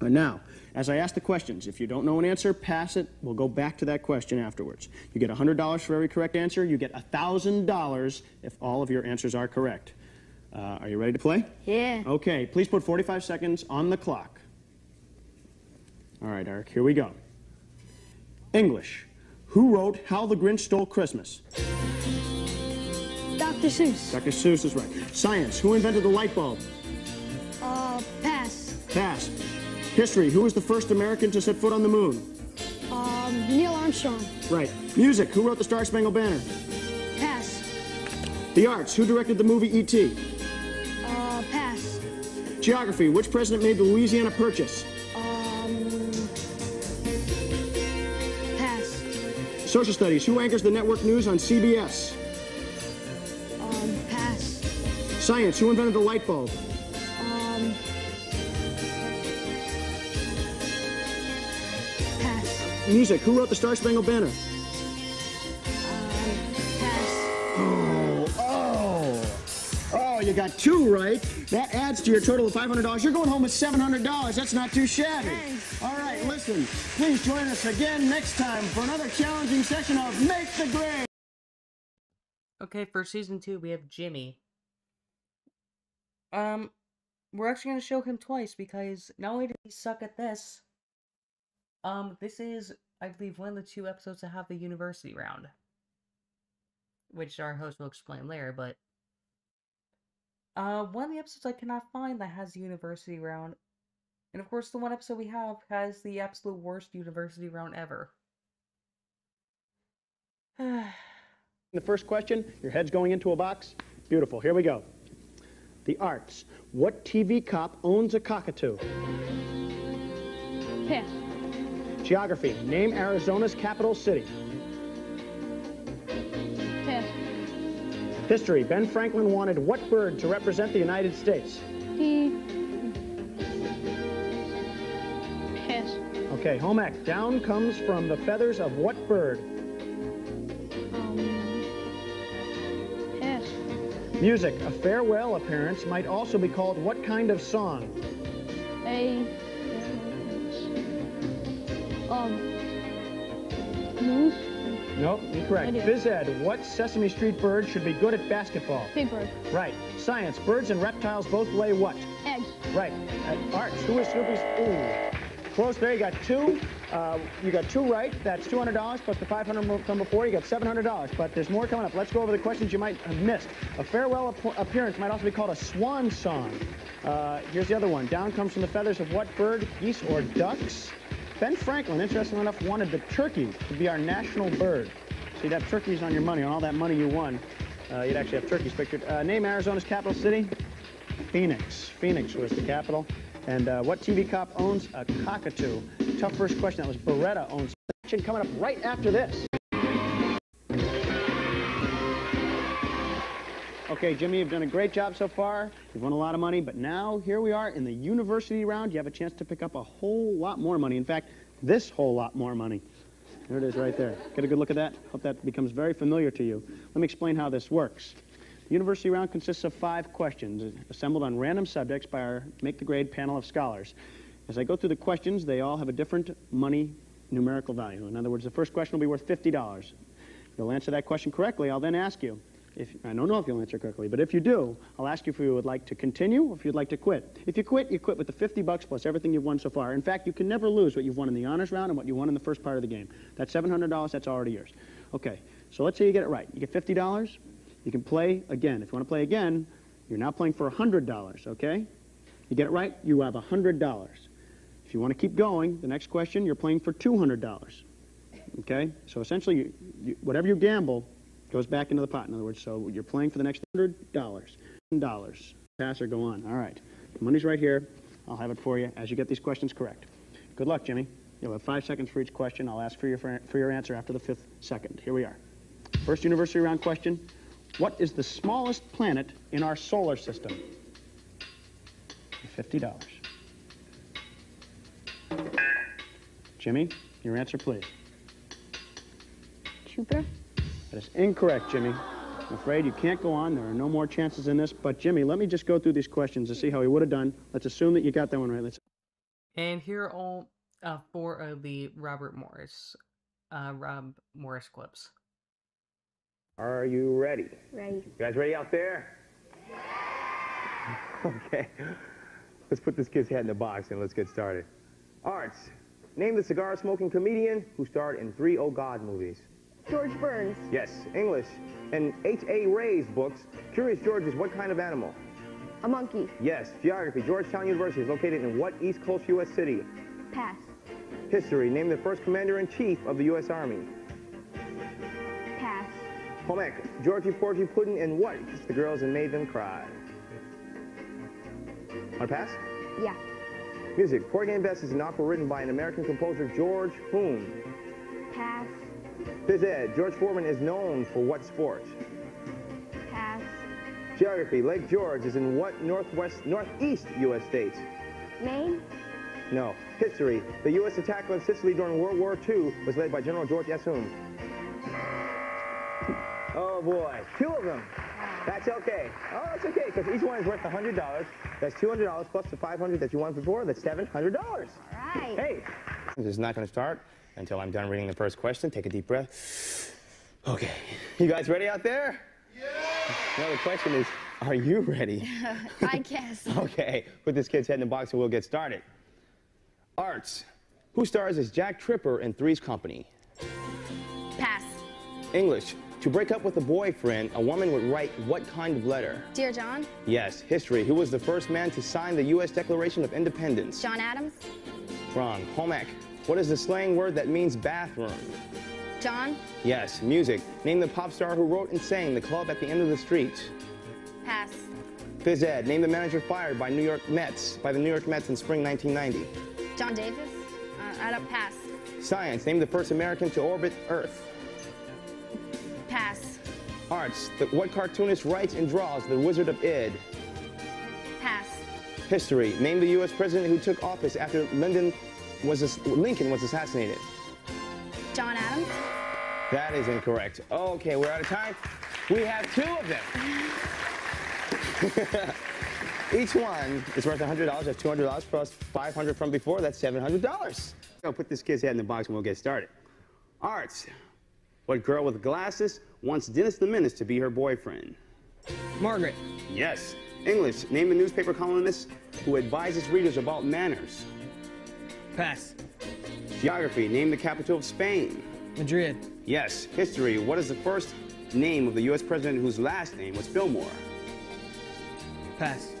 And now, as I ask the questions, if you don't know an answer, pass it. We'll go back to that question afterwards. You get $100 for every correct answer. You get $1,000 if all of your answers are correct. Uh, are you ready to play? Yeah. Okay, please put 45 seconds on the clock. All right, Eric, here we go. English. Who wrote How the Grinch Stole Christmas? Dr. Seuss. Dr. Seuss is right. Science. Who invented the light bulb? Uh, pass. Pass. History. Who was the first American to set foot on the moon? Um, Neil Armstrong. Right. Music. Who wrote the Star Spangled Banner? Pass. The arts. Who directed the movie E.T.? Uh, pass. Geography. Which president made the Louisiana Purchase? Social studies. Who anchors the network news on CBS? Um, pass. Science. Who invented the light bulb? Um, pass. Music. Who wrote the Star Spangled Banner? You got two right. That adds to your total of $500. You're going home with $700. That's not too shabby. All right, listen, please join us again next time for another challenging session of Make the Grade. Okay, for season two, we have Jimmy. Um, we're actually gonna show him twice because not only did he suck at this, um, this is, I believe, one of the two episodes that have the university round, which our host will explain later. But uh, one of the episodes I cannot find that has the university round, and of course, the one episode we have has the absolute worst university round ever. The first question, your head's going into a box. Beautiful, here we go. The arts. What TV cop owns a cockatoo? Pass. Geography. Name Arizona's capital city. History. Ben Franklin wanted what bird to represent the United States? He. Pass. Okay, home ec. Down comes from the feathers of what bird? Um, pass. Music. A farewell appearance might also be called what kind of song? A. Um. Moose. Nope, incorrect. Phys ed. What Sesame Street bird should be good at basketball? Big bird. Right. Science. Birds and reptiles both lay what? Eggs. Right. At arts. Who is Snoopy's? Ooh. Close there. You got two. Uh, you got two right. That's $200 plus the 500 mo- from before. You got $700. But there's more coming up. Let's go over the questions you might have missed. A farewell ap- appearance might also be called a swan song. Uh, here's the other one. Down comes from the feathers of what bird? Geese or ducks? Ben Franklin, interestingly enough, wanted the turkey to be our national bird. So you'd have turkeys on your money, on all that money you won. Uh, you'd actually have turkeys pictured. Uh, name Arizona's capital city? Phoenix. Phoenix was the capital. And uh, what TV cop owns a cockatoo? Tough first question. That was Baretta owns. Coming up right after this. Okay, Jimmy, you've done a great job so far. You've won a lot of money, but now here we are in the university round. You have a chance to pick up a whole lot more money. In fact, this whole lot more money. There it is right there. Get a good look at that. Hope that becomes very familiar to you. Let me explain how this works. The University round consists of five questions assembled on random subjects by our Make the Grade panel of scholars. As I go through the questions, they all have a different money numerical value. In other words, the first question will be worth $50. If you'll answer that question correctly, I'll then ask you, if, I don't know if you'll answer correctly, but if you do, I'll ask you if you would like to continue or if you'd like to quit. If you quit, you quit with the 50 bucks plus everything you've won so far. In fact, you can never lose what you've won in the honors round and what you won in the first part of the game. That's $700, that's already yours. Okay, so let's say you get it right. You get $50, you can play again. If you want to play again, you're now playing for $100, okay? You get it right, you have $100. If you want to keep going, the next question, you're playing for $200. Okay? So essentially, you, you, whatever you gamble goes back into the pot, in other words. So you're playing for the next $100. $100. Pass or go on. All right. The money's right here. I'll have it for you as you get these questions correct. Good luck, Jimmy. You'll have five seconds for each question. I'll ask for your, for your answer after the fifth second. Here we are. First university round question. What is the smallest planet in our solar system? $50. Jimmy, your answer, please. Jupiter? That is incorrect, Jimmy. I'm afraid you can't go on. There are no more chances in this. But, Jimmy, let me just go through these questions to see how he would have done. Let's assume that you got that one right. Let's. And here are all uh, four of the Robert Morris, uh, Rob Morris clips. Are you ready? Ready. You guys ready out there? Okay. Let's put this kid's head in the box and let's get started. Arts. Name the cigar smoking comedian who starred in three Oh God movies. George Burns. Yes. English. In H.A. Rey's books, Curious George is what kind of animal? A monkey. Yes. Geography. Georgetown University is located in what East Coast U.S. city? Pass. History. Name the first commander-in-chief of the U.S. Army. Pass. Home ec. Georgie Porgy Puddin' in what? Kiss the girls and made them cry. Want to pass? Yeah. Music. Porgy and Bess is an opera written by an American composer, George whom? Pass. Phys Ed. George Foreman is known for what sport? Pass. Geography. Lake George is in what northwest, northeast U.S. states? Maine. No. History. The U.S. attack on Sicily during World War II was led by General George S. Whom? Oh boy, two of them. That's okay. Oh, that's okay, because each one is worth $100. That's $200 plus the 500 that you won before. That's $700. All right. Hey. This is not going to start until I'm done reading the first question. Take a deep breath. Okay. You guys ready out there? Yeah. Now the question is, are you ready? I guess. Okay. Put this kid's head in the box and we'll get started. Arts. Who stars as Jack Tripper in Three's Company? Pass. English. To break up with a boyfriend, a woman would write what kind of letter? Dear John? Yes. History. Who was the first man to sign the U.S. Declaration of Independence? John Adams? Wrong. Home ec. What is the slang word that means bathroom? John? Yes. Music. Name the pop star who wrote and sang The Club at the End of the Street. Pass. Phys ed. Name the manager fired by New York Mets, by the New York Mets in spring 1990. John Davis? Uh, I don't pass. Science. Name the first American to orbit Earth. Pass. Arts. The, what cartoonist writes and draws The Wizard of Id? Pass. History. Name the U.S. president who took office after Lyndon was ass- Lincoln was assassinated. John Adams? That is incorrect. Okay, we're out of time. We have two of them. Each one is worth $100. That's $200 plus plus $500 from before. That's $700. I'll put this kid's head in the box and we'll get started. Arts. What girl with glasses wants Dennis the Menace to be her boyfriend? Margaret. Yes. English. Name a newspaper columnist who advises readers about manners. Pass. Geography. Name the capital of Spain. Madrid. Yes. History. What is the first name of the U.S. president whose last name was Fillmore? Pass.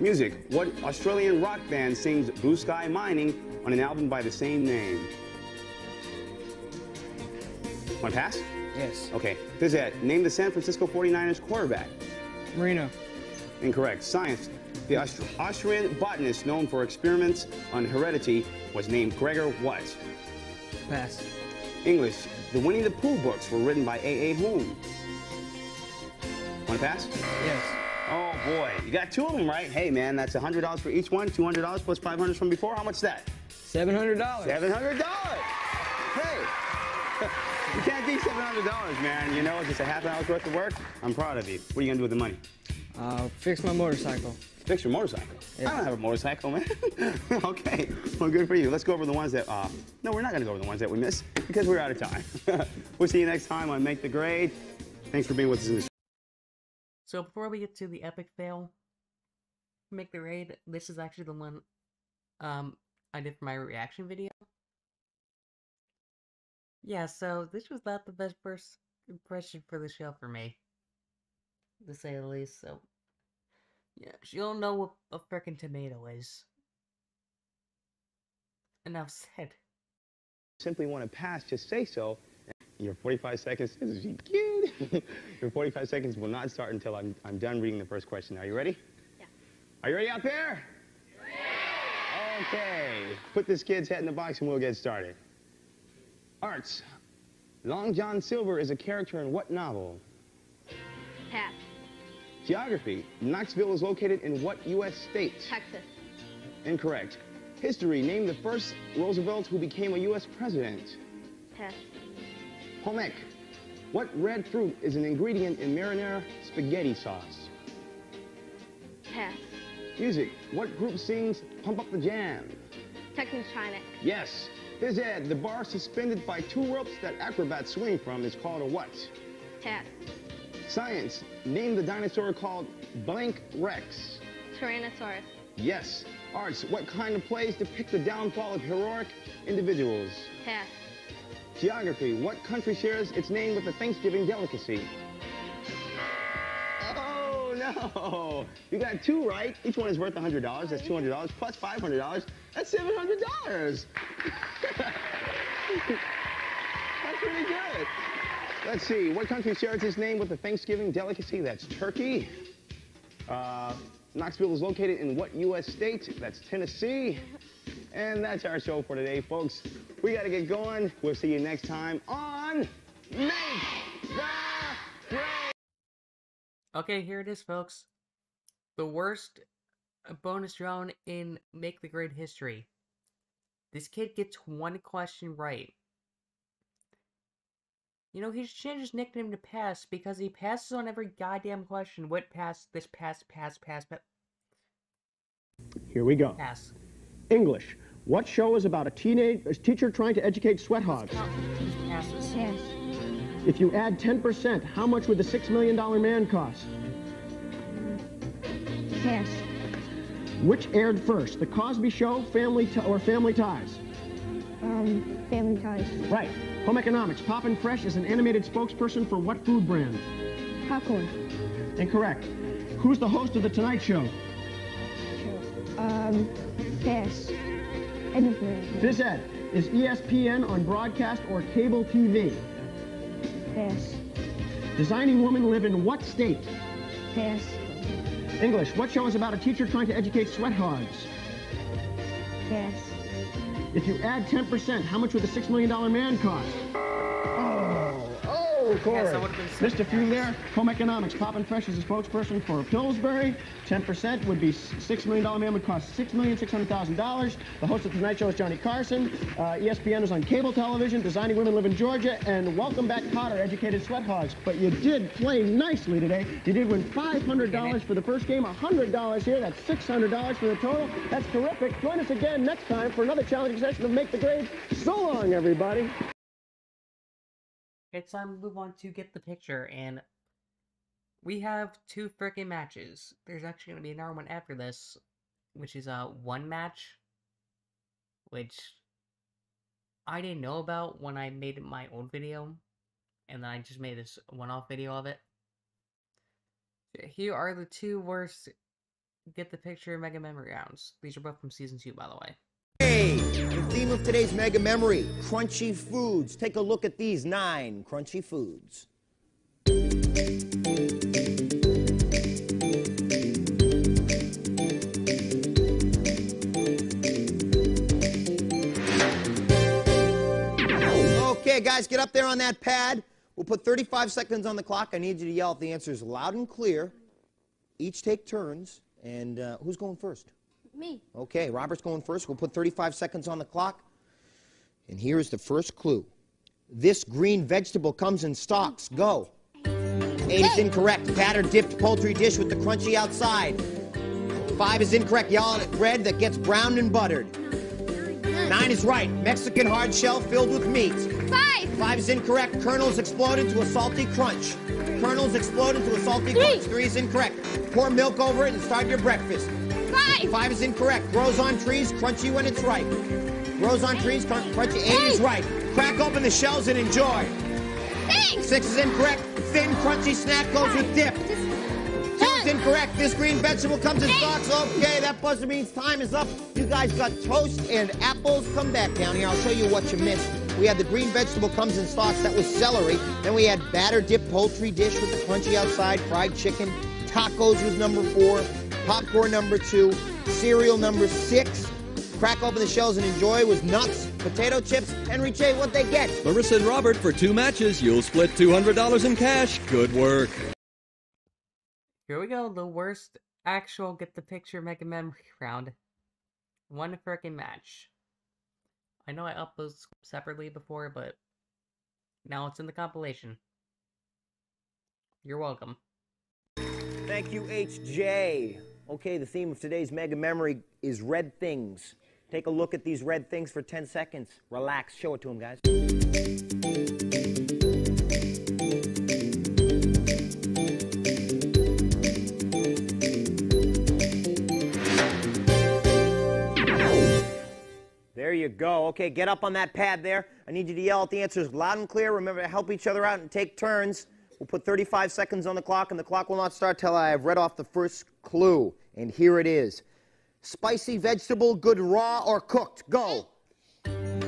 Music. What Australian rock band sings Blue Sky Mining on an album by the same name? Want to pass? Yes. Okay. Ed. Name the San Francisco 49ers quarterback. Marino. Incorrect. Science. The Austrian botanist known for experiments on heredity was named Gregor what? Pass. English. The Winnie the Pooh books were written by A.A. Whom? Want to pass? Yes. Oh boy, you got two of them right. Hey man, that's $100 for each one, $200 plus plus $500 from before. How much is that? $700. $700. Hey. You can't beat $700, man. You know, it's just a half an hour's worth of work. I'm proud of you. What are you going to do with the money? Uh, fix my motorcycle. Fix your motorcycle? I don't have a motorcycle, man. okay, well, good for you. Let's go over the ones that, uh, no, we're not going to go over the ones that we missed because we're out of time. we'll see you next time on Make the Grade. Thanks for being with us in the So before we get to the epic fail, make the grade. This is actually the one um I did for my reaction video. Yeah, so this was not the best first impression for the show for me, to say the least. So yeah, you'll know what a frickin' tomato is. Enough said. simply want to pass, just say so. Your 45 seconds, this is cute. Your 45 seconds will not start until I'm, I'm done reading the first question. Are you ready? Yeah. Are you ready out there? Yeah. Okay. Put this kid's head in the box and we'll get started. Arts. Long John Silver is a character in what novel? Pass. Geography. Knoxville is located in what U.S. state? Texas. Incorrect. History. Name the first Roosevelt who became a U.S. president. Pass. Home ec. What red fruit is an ingredient in marinara spaghetti sauce? Pass. Music. What group sings Pump Up the Jam? Technotronic. Yes. Phys ed. The bar suspended by two ropes that acrobats swing from is called a what? Pass. Science. Name the dinosaur called blank Rex. Tyrannosaurus. Yes. Arts. What kind of plays depict the downfall of heroic individuals? Pass. Geography. What country shares its name with a Thanksgiving delicacy? Oh. oh, no. You got two right. Each one is worth $100. That's $200 plus $500. That's $700. That's pretty good. Let's see. What country shares its name with a Thanksgiving delicacy? That's turkey. Uh, Knoxville is located in what U.S. state? That's Tennessee. And that's our show for today, folks. We got to get going. We'll see you next time on Make the Grade. Okay, here it is, folks. The worst bonus round in Make the Grade history. This kid gets one question right. You know, he should change his nickname to Pass because he passes on every goddamn question. What pass? This pass, pass, pass, pass. Here we go. Pass. English. What show is about a teenage a teacher trying to educate sweat hogs? Passes. Yes. If you add 10%, how much would the $6 million man cost? Pass. Which aired first, The Cosby Show, Family T- or Family Ties? Um, family ties. Right. Home economics. Poppin' Fresh is an animated spokesperson for what food brand? Popcorn. Incorrect. Who's the host of The Tonight Show? Um, pass. Ed. Is ESPN on broadcast or cable TV? Pass. Designing women live in what state? Pass. English. What show is about a teacher trying to educate sweat hogs? Pass. If you add 10%, how much would the $6 million man cost? Oh, Corey. that would've Missed a few there. Home economics. Poppin' Fresh is a spokesperson for Pillsbury. 10% would be $6 million man would cost $6,600,000. The host of Tonight Show is Johnny Carson. Uh, ESPN is on cable television. Designing Women Live in Georgia. And Welcome Back Kotter, Educated Sweat Hogs. But you did play nicely today. You did win $500 for the first game, $100 here. That's $600 for the total. That's terrific. Join us again next time for another challenging session of Make the Grade. So long, everybody. It's time to move on to get the picture, and we have two freaking matches. There's actually going to be another one after this, which is a uh, one match, which I didn't know about when I made my old video, and then I just made this one-off video of it. Here are the two worst get the picture mega memory rounds. These are both from season two, by the way. Theme of today's Mega Memory, crunchy foods. Take a look at these nine crunchy foods. Okay, guys, get up there on that pad. We'll put 35 seconds on the clock. I need you to yell out the answers loud and clear. Each take turns. And uh, who's going first? Me. Okay, Robert's going first. We'll put 35 seconds on the clock. And here's the first clue. This green vegetable comes in stalks. Go. Eight is incorrect. Batter dipped poultry dish with the crunchy outside. Five is incorrect. Yellow bread that gets browned and buttered. Nine is right. Mexican hard shell filled with meat. Five. Five is incorrect. Kernels explode into a salty crunch. Kernels explode into a salty crunch. Three is incorrect. Pour milk over it and start your breakfast. Five. Five is incorrect. Grows on trees, crunchy when it's ripe. Grows on trees, crun- crunchy. Eight is right. Crack open the shells and enjoy. Six. Six is incorrect. Thin, crunchy snack goes with dip. Two is incorrect. This green vegetable comes in stalks. Okay, that buzzer means time is up. You guys got toast and apples. Come back down here. I'll show you what you missed. We had the green vegetable comes in stalks. That was celery. Then we had batter dip poultry dish with the crunchy outside, fried chicken. Tacos was number four. Popcorn number two. Cereal number six. Crack open the shells and enjoy was nuts, potato chips. Henry J, what they get? Larissa and Robert, for two matches, you'll split $200 in cash. Good work. Here we go, the worst actual get the picture Mega Memory round. One frickin' match. I know I uploaded separately before, but now it's in the compilation. You're welcome. Thank you, HJ. Okay, the theme of today's Mega Memory is red things. Take a look at these red things for 10 seconds. Relax. Show it to them, guys. There you go. Okay, get up on that pad there. I need you to yell out the answers loud and clear. Remember to help each other out and take turns. We'll put 35 seconds on the clock, and the clock will not start till I have read off the first clue. And here it is Spicy vegetable, good raw or cooked? Go.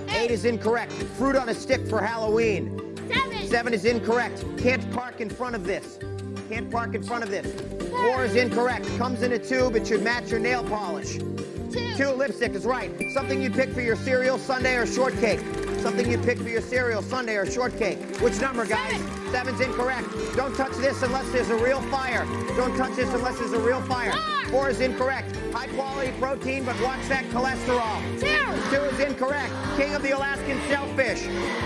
Eight is incorrect. Fruit on a stick for Halloween. Seven. Seven is incorrect. Can't park in front of this. Can't park in front of this. Four is incorrect. Comes in a tube. It should match your nail polish. Two, lipstick is right. Something you'd pick for your cereal, sundae or shortcake. Something you'd pick for your cereal, sundae or shortcake. Which number, guys? Seven. Seven's incorrect. Don't touch this unless there's a real fire. Don't touch this unless there's a real fire. Four is incorrect. High quality protein, but watch that cholesterol. Two. Two is incorrect. King of the Alaskan shellfish.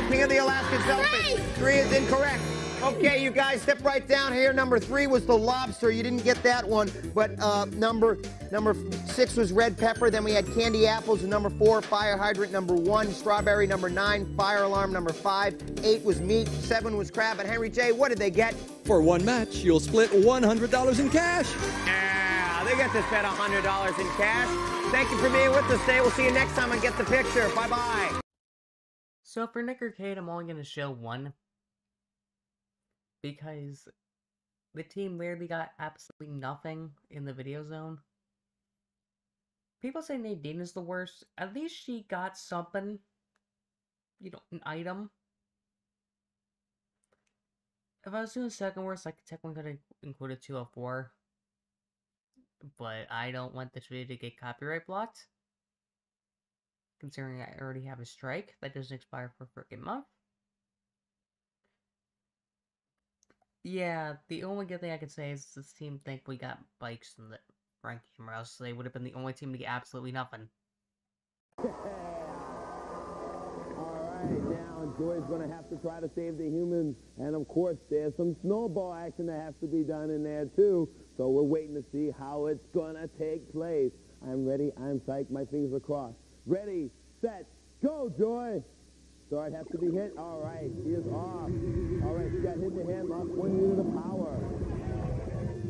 King of the Alaskan shellfish. Three is incorrect. Okay, you guys, step right down here. Number three was the lobster. You didn't get that one, but uh, number number six was red pepper. Then we had candy apples. And number four, fire hydrant. Number one, strawberry. Number nine, fire alarm. Number five, eight was meat. Seven was crab. And Henry J, what did they get? For one match, you'll split $100 in cash. Yeah, they get to spend $100 in cash. Thank you for being with us today. We'll see you next time on Get the Picture. Bye bye. So for Nick Arcade, I'm only going to show one. Because the team literally got absolutely nothing in the video zone. People say Nadine is the worst. At least she got something. You know, an item. If I was doing second worst, I technically could have included 204. But I don't want this video to get copyright blocked. Considering I already have a strike that doesn't expire for a freaking month. Yeah, the only good thing I can say is this team think we got bikes in the ranking, or else they would have been the only team to get absolutely nothing. All right, now Joy's going to have to try to save the humans, and of course there's some snowball action that has to be done in there too. So we're waiting to see how it's going to take place. I'm ready. I'm psyched. My fingers are crossed. Ready, set, go, Joy. Start has to be hit. All right, he is off. All right, she got hit in the hand, lost one unit of power.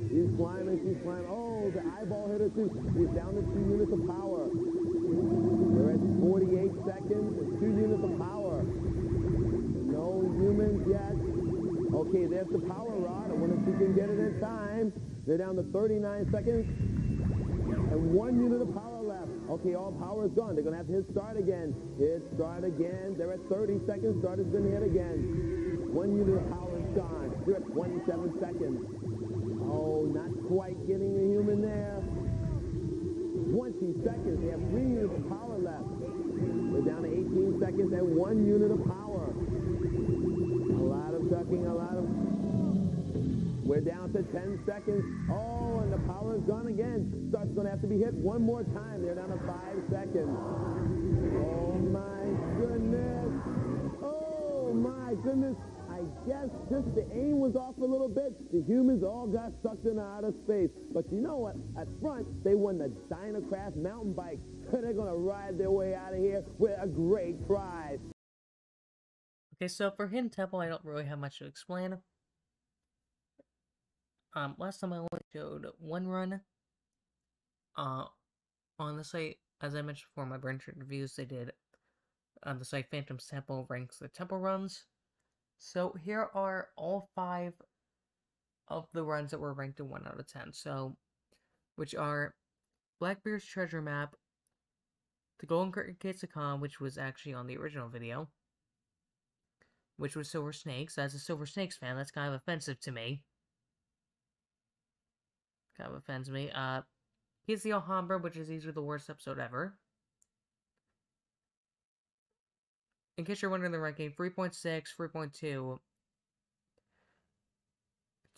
She's climbing, she's climbing. Oh, the eyeball hit her too. She's down to two units of power. We're at 48 seconds, two units of power. No humans yet. Okay, there's the power rod. I wonder if she can get it in time. They're down to 39 seconds. And one unit of power. Okay, all power is gone. They're going to have to hit start again. Hit start again. They're at 30 seconds. Start has been hit again. One unit of power is gone. They're at 27 seconds. Oh, not quite getting the human there. 20 seconds. They have three units of power left. They're down to 18 seconds and one unit of power. A lot of ducking, a lot of... We're down to 10 seconds. Oh, and the power is gone again. Start's going to have to be hit one more time. They're down to five seconds. Oh, my goodness. Oh, my goodness. I guess just the aim was off a little bit. The humans all got sucked into outer space. But you know what? At front, they won the Dynacraft mountain bike. They're going to ride their way out of here with a great prize. Okay, so for Hidden Temple, I don't really have much to explain. Um, last time I only showed one run. Uh, on the site, as I mentioned before, my Burn reviews, they did on the site Phantom Temple ranks the temple runs. So here are all five of the runs that were ranked in 1 out of 10. So, which are Blackbeard's Treasure Map, the Golden Curtain Gates of Khan, which was actually on the original video, which was Silver Snakes. As a Silver Snakes fan, that's kind of offensive to me. Of offends me. Uh, here's the Alhambra, which is easily the worst episode ever. In case you're wondering the ranking, 3.6, 3.2,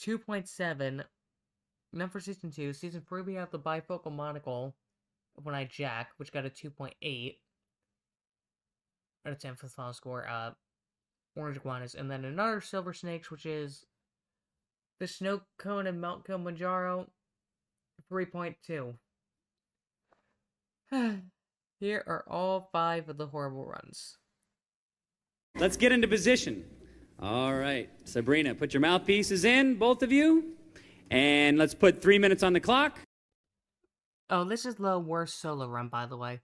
2.7, none for Season 2. Season 3, we have the bifocal monocle When I Jack, which got a 2.8 out of 10 for the final score. Uh, Orange Iguanas. And then another Silver Snakes, which is the Snow Cone and Mount Kilimanjaro, 3.2. Here are all five of the horrible runs. Let's get into position. All right, Sabrina, put your mouthpieces in, both of you. And let's put three minutes on the clock. Oh, this is the worst solo run, by the way.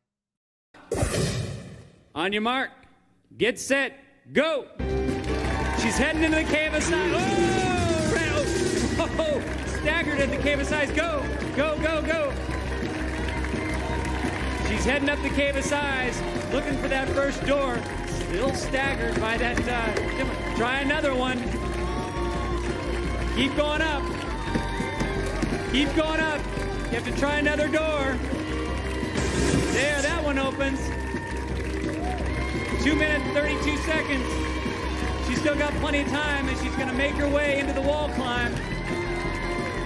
On your mark, get set, go. She's heading into the cave of sighs. Oh, right. oh, oh, staggered at the cave of sighs. Go, go, go, go. She's heading up the cave of sighs, looking for that first door. Still staggered by that. Uh, try another one. Keep going up. Keep going up. You have to try another door. There, that one opens. Two minutes, 32 seconds. She's still got plenty of time, and she's going to make her way into the wall climb.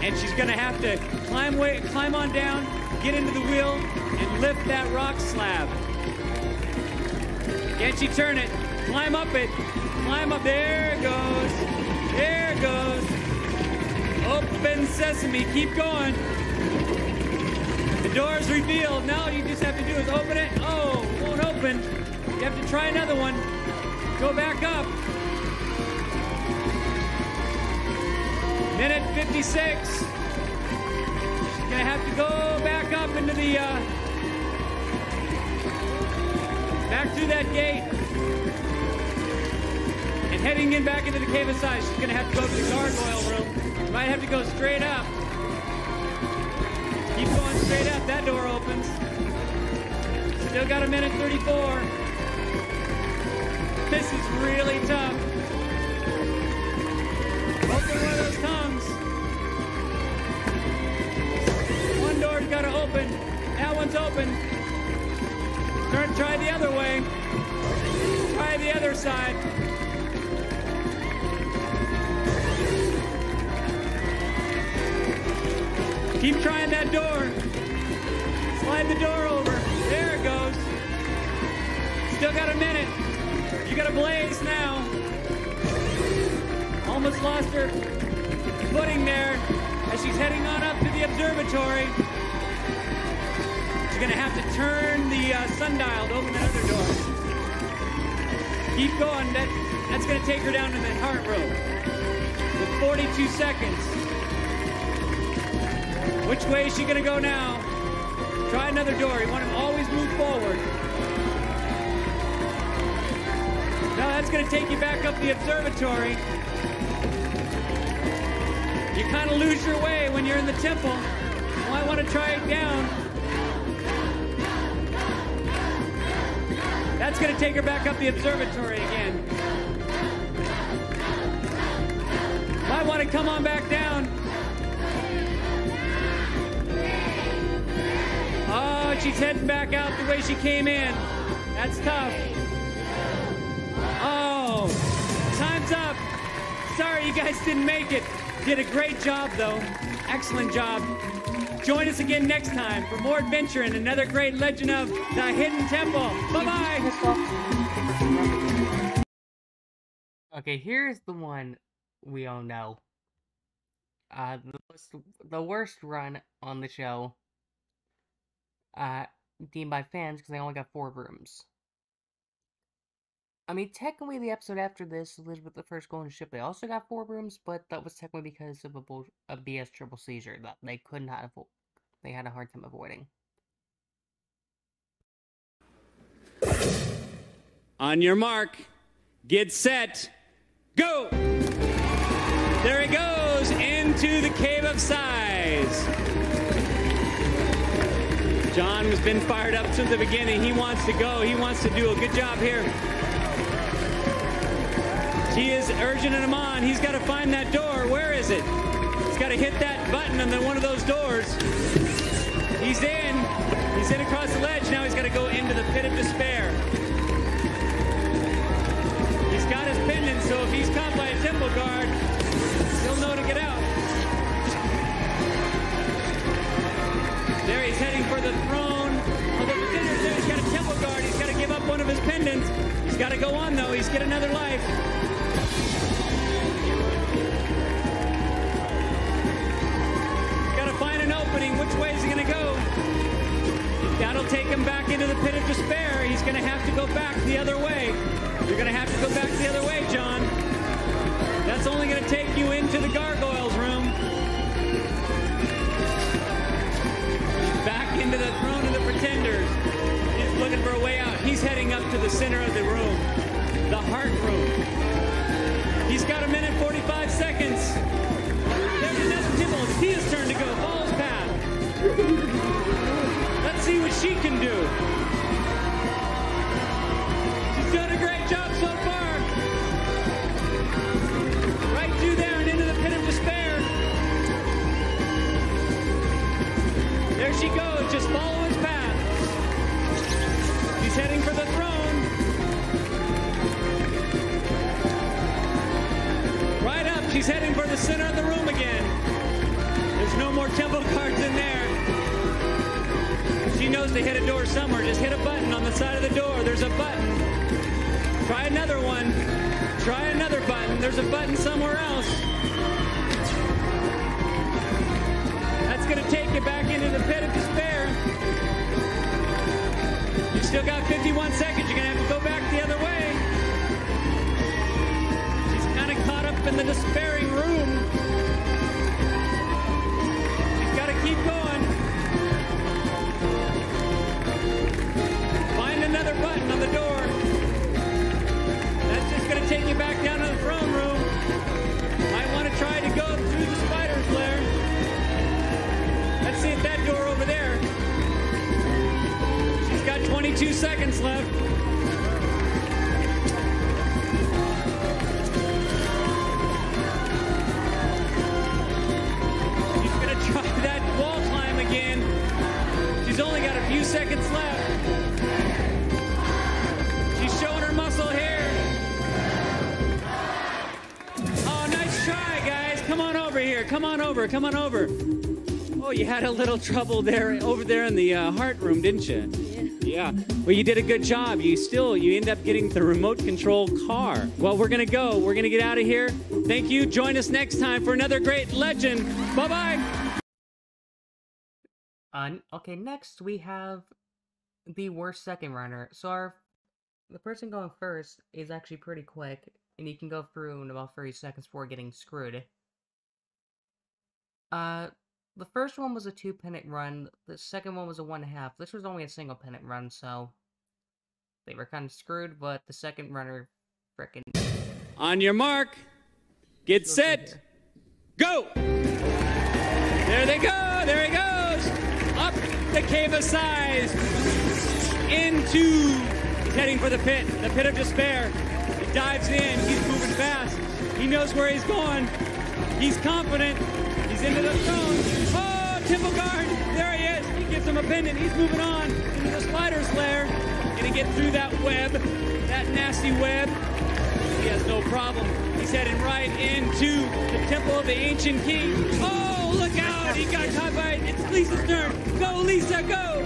And she's going to have to climb way, climb on down, get into the wheel, and lift that rock slab. Can she turn it? Climb up it. Climb up. There it goes. There it goes. Open sesame. Keep going. The door is revealed. Now all you just have to do is open it. Oh, it won't open. You have to try another one. Go back up. Minute 56. She's gonna have to go back up into the uh, back through that gate. And heading in back into the cave of sighs, she's gonna have to go to the gargoyle room. She might have to go straight up. Keep going straight up, that door opens. Still got a minute 34. This is really tough. One of those tongues. One door's gotta open. That one's open. Turn, try the other way. Try the other side. Keep trying that door. Slide the door over. There it goes. Still got a minute. You got a blaze now. Almost lost her footing there as she's heading on up to the observatory. She's gonna have to turn the uh, sundial to open that other door. Keep going. That, that's gonna take her down to the heart room with 42 seconds. Which way is she gonna go now? Try another door. You want to always move forward. Now that's gonna take you back up the observatory. You kind of lose your way when you're in the temple. You might want to try it down. That's going to take her back up the observatory again. Might want to come on back down. Oh, she's heading back out the way she came in. That's tough. Oh, time's up. Sorry you guys didn't make it. Did a great job, though. Excellent job. Join us again next time for more adventure and another great legend of the Hidden Temple. Bye bye. Okay, here's the one we all know. Uh, the, worst- the worst run on the show, uh, deemed by fans because they only got four rooms. I mean, technically, the episode after this, Elizabeth the First to ship, they also got four rooms, but that was technically because of a, bull- a BS triple seizure that they could not avoid. They had a hard time avoiding. On your mark, get set, go! There he goes into the cave of sighs. John has been fired up since the beginning. He wants to go. He wants to do a good job here. He is urging him on. He's got to find that door. Where is it? He's got to hit that button on the, one of those doors. He's in. He's in across the ledge. Now he's got to go into the pit of despair. He's got his pendant, so if he's caught by a temple guard, he'll know to get out. There he's heading for the throne of the pretenders. There he's got a temple guard. He's got to give up one of his pendants. He's got to go on though. He's get another life. Which way is he going to go? That'll take him back into the pit of despair. He's going to have to go back the other way. You're going to have to go back the other way, John. That's only going to take you into the gargoyles room. Back into the throne of the pretenders. He's looking for a way out. He's heading up to the center of the room, the heart room. He's got a minute 45 seconds. There's another Tibble. It's Tia's turn to go. Let's see what she can do. She's done a great job so far. Right through there and into the pit of despair. There she goes. Just follow his path. She's heading for the throne. Right up. She's heading for the center of the room again. There's no more temple cards in there. She knows to hit a door somewhere. Just hit a button on the side of the door. There's a button. Try another one. Try another button. There's a button somewhere else. That's going to take you back into the pit of despair. You still got 51 seconds. You're going to have to go back the other way. She's kind of caught up in the despairing room. Had a little trouble there over there in the uh, heart room, didn't you? Yeah. Well, you did a good job. You still you end up getting the remote control car. Well, we're gonna go. We're gonna get out of here. Thank you. Join us next time for another great legend. Bye bye. Uh, okay, next we have the worst second runner. So our the person going first is actually pretty quick, and you can go through in about 30 seconds before getting screwed. Uh, the first one was a two pennant run. The second one was a one and a half. This was only a single pennant run, so they were kind of screwed. But the second runner, frickin' On your mark, get set, go. There they go. There he goes. Up the cave of sighs. Into. He's heading for the pit. The pit of despair. He dives in. He's moving fast. He knows where he's going. He's confident. He's into the throne. Oh, Temple Guard. There he is. He gives him a pendant. He's moving on into the spider's lair. Gonna get through that web. That nasty web. He has no problem. He's heading right into the Temple of the Ancient King. Oh, look out! He got caught by it. It's Lisa's turn. Go, Lisa, go!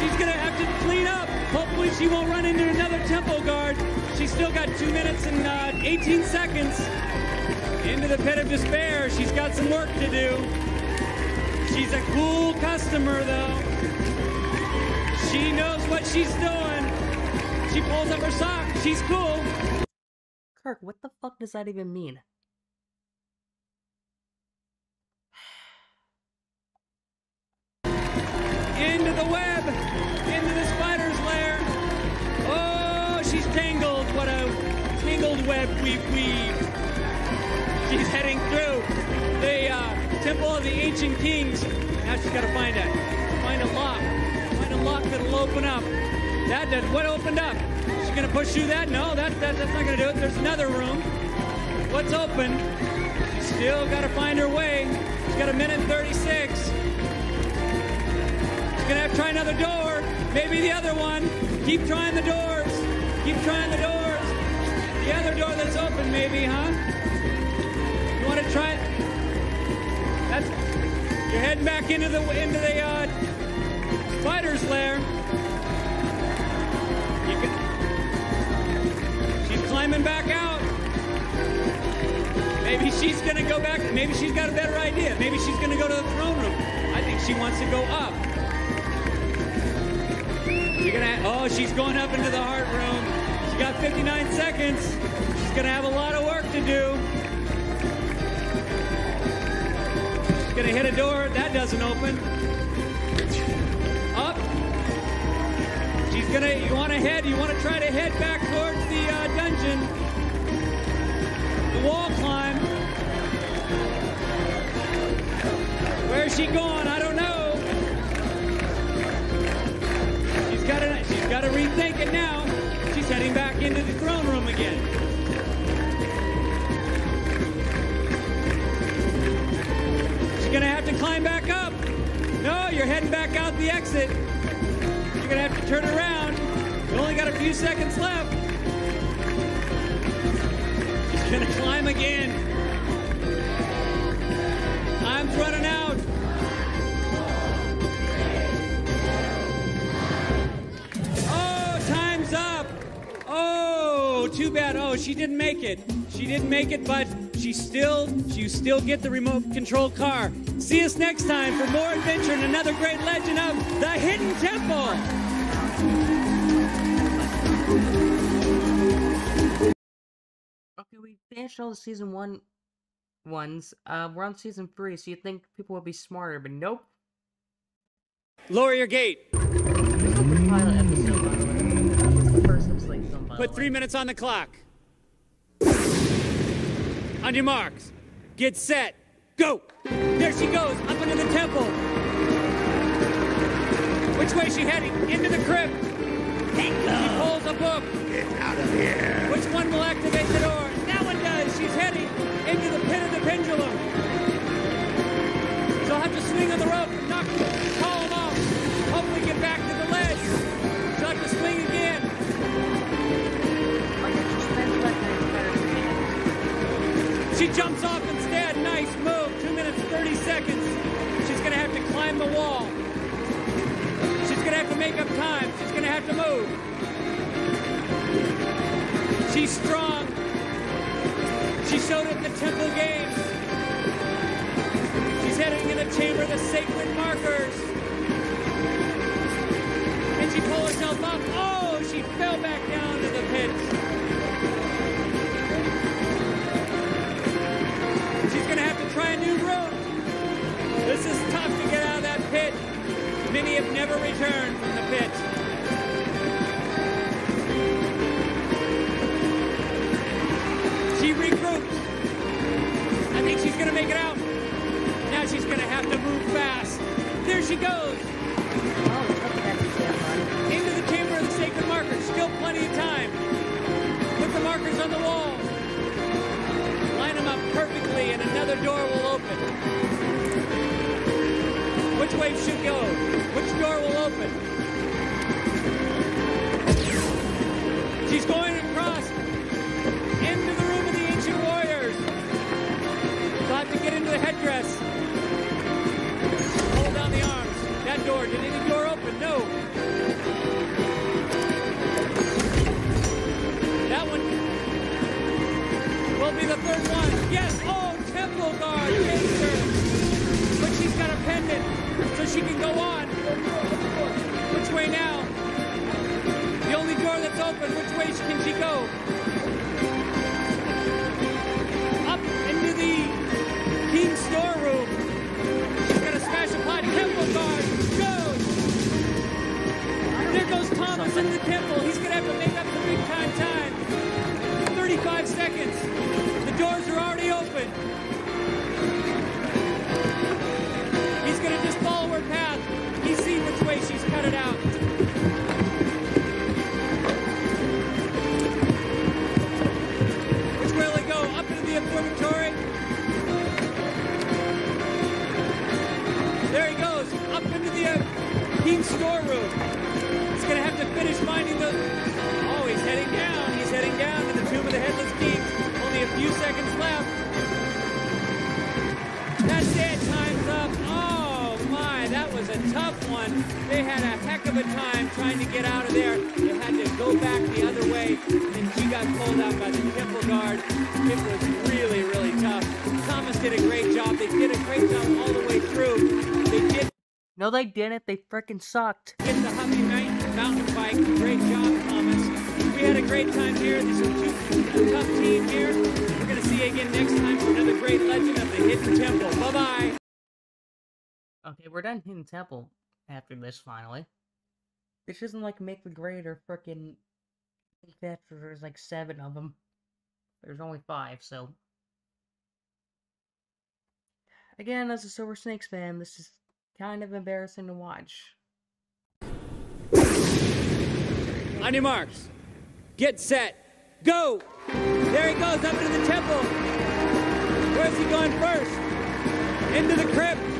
She's gonna have to clean up. Hopefully Hopefully she won't run into another temple guard. She's still got two minutes and uh, 18 seconds into the pit of despair. She's got some work to do. She's a cool customer, though. She knows what she's doing. She pulls up her sock. She's cool. Kirk, what the fuck does that even mean? Into the web. Into the spider's lair. Oh, she's tangled. What a tangled web we weave. She's heading through the uh, Temple of the Ancient Kings. Now she's got to find a find a lock. Find a lock that'll open up. That does what opened up? She's gonna push through that? No, that, that that's not gonna do it. There's another room. What's open? She's still got to find her way. She's got a minute 36. She's gonna have to try another door. Maybe the other one. Keep trying the doors. Keep trying the doors. The other door that's open, maybe, huh? You want to try it? That's. You're heading back into the into the uh, spider's lair. Can, she's climbing back out. Maybe she's gonna go back. Maybe she's got a better idea. Maybe she's gonna go to the throne room. I think she wants to go up. You're gonna. Oh, she's going up into the heart room. She got 59 seconds. She's gonna have a lot of work to do. Gonna hit a door. That doesn't open. Up. She's gonna. You want to head? You want to try to head back towards the uh, dungeon? The wall climb. Where's she going? I don't know. She's got to. She's got to rethink it now. She's heading back into the throne room again. She's gonna have to climb back up. No, you're heading back out the exit. You're gonna have to turn around. You only got a few seconds left. She's gonna climb again. Time's running out. Oh, time's up. Oh, too bad. Oh, she didn't make it. She didn't make it, but she still, she still get the remote control car. See us next time for more adventure and another great legend of the Hidden Temple. Okay, we finished all the season one ones. Uh, we're on season three, so you think people would be smarter, but nope. Lower your gate. Episode, by the way. It's the first of Slate film, by the Put three minutes on the clock. On your marks. Get set. Go. There she goes, up into the temple. Which way is she heading? Into the crypt. She pulls a book. Get out of here. Which one will activate the door? That one does. She's heading into the pit of the pendulum. She'll have to swing on the rope and knock, call him off. Hopefully get back to the ledge. She'll have to swing again. She jumps off instead. Nice move. Two minutes, 30 seconds. She's going to have to climb the wall. She's going to have to make up time. She's going to have to move. She's strong. She showed at the Temple Games. She's heading in the Chamber of the Sacred Markers. And she pulled herself up. Oh, she fell back down to the pit. She's going to have to try a new route. This is tough to get out of that pit. Many have never returned from the pit. She regroups. I think she's going to make it out. Now she's going to have to move fast. There she goes. Into the chamber of the sacred markers. Still plenty of time. Put the markers on the wall. Line them up perfectly and another door will open way it should go, which door will open. She's going across into the room of the ancient warriors. About to get into the headdress. Hold down the arms. That door, did any door open? No. That one will be the third one. Yes, oh, temple guard, chaser. But she's got a pendant she can go on. Which way now? The only door that's open. Which way can she go? Up into the King's storeroom. She's gonna smash a pot. Temple guard. Go! There goes Thomas into the temple. He's gonna have to make up the big time time. 35 seconds. The doors are already open. Way it out. Which way will he go? Up into the observatory? There he goes, up into the uh, storeroom. He's gonna have to finish finding the. Oh, he's heading down. He's heading down to the tomb of the headless kings. Only a few seconds left. That's it. Time's a tough one. They had a heck of a time trying to get out of there. They had to go back the other way, and she got pulled out by the temple guard. It was really, really tough. Thomas did a great job. They did a great job all the way through. They did No, they didn't. They freaking sucked. get the Huffy Mountain mountain bike. Great job, Thomas. We had a great time here. This is a tough team here. We're going to see you again next time for another great legend of the Hidden Temple. Bye bye. Okay, we're done Hidden Temple after this, finally. This isn't like Make the Grade or frickin' that there's like seven of them. There's only five, so. Again, as a Silver Snakes fan, this is kind of embarrassing to watch. On your marks. Get set. Go! There he goes up into the temple. Where's he going first? Into the crypt.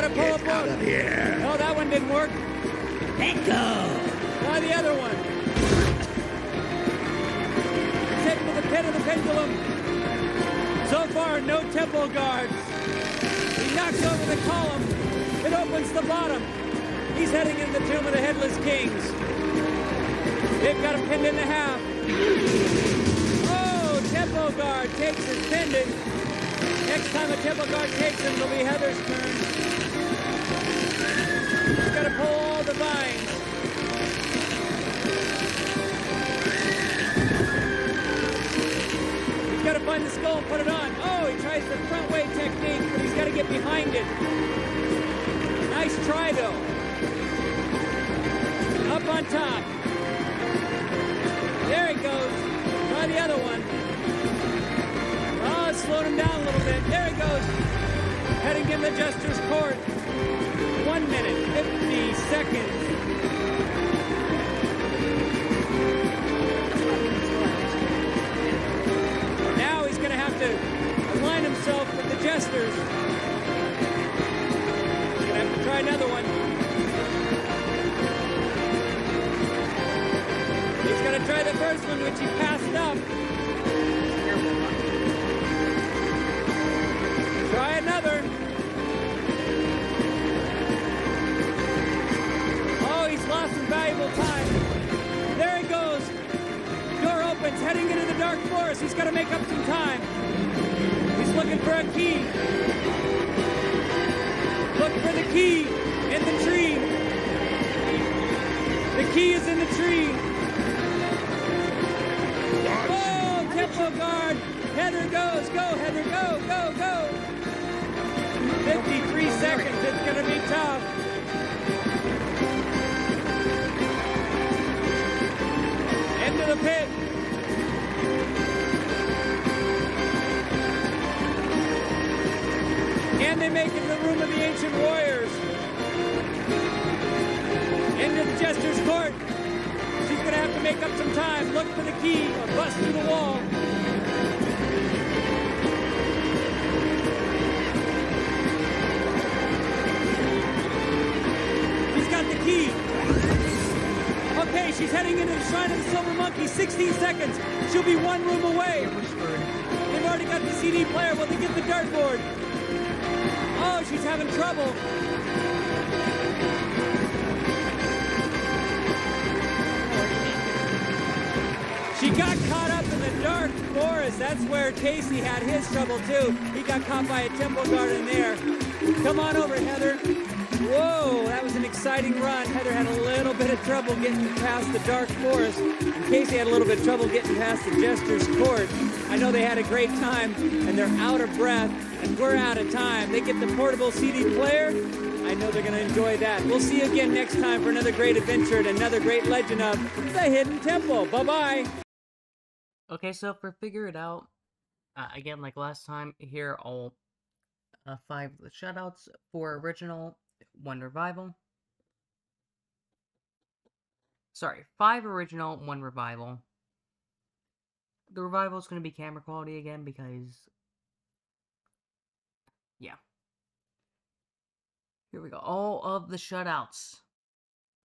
Got to pull up out of here. Oh, that one didn't work. Let go. Try the other one. He's heading to the pit of the pendulum. So far, no temple guards. He knocks over the column. It opens the bottom. He's heading into the tomb of the headless kings. They've got him pinned in the half. Oh, temple guard takes his pendant. Next time a temple guard takes him, it'll be Heather's turn. All the vines. He's got to find the skull and put it on. Oh, he tries the front way technique, but he's got to get behind it. Nice try, though. Up on top. There he goes. Try the other one. Oh, slowed him down a little bit. There he goes. Heading in the Jester's Court. One minute, 50 seconds. Now he's going to have to align himself with the Jesters. He's going to have to try another one. He's going to try the first one, which he passed up. Try another. Heading into the dark forest. He's got to make up some time. He's looking for a key. Look for the key in the tree. The key is in the tree. Oh, Temple Guard. Heather goes. Go, Heather. Go, go, go. 53 seconds. It's going to be tough. The pit. They make it to the room of the ancient warriors. Into the jester's court. She's going to have to make up some time. Look for the key or bust through the wall. She's got the key. Okay, she's heading into the Shrine of the Silver Monkey. 16 seconds. She'll be one room away. They've already got the CD player. Will they get the dartboard? She's having trouble. She got caught up in the dark forest. That's where Casey had his trouble too. He got caught by a temple guard in there. Come on over, Heather. Whoa, that was an exciting run. Heather had a little bit of trouble getting past the dark forest. And Casey had a little bit of trouble getting past the Jester's Court. I know they had a great time, and they're out of breath, and we're out of time. They get the portable CD player. I know they're going to enjoy that. We'll see you again next time for another great adventure and another great legend of the Hidden Temple. Bye bye. Okay, so for figure it out, uh, again, like last time, here all uh, five shoutouts for original, one revival. Sorry, five original, one revival. The revival is going to be camera quality again because, yeah. Here we go. All of the shutouts.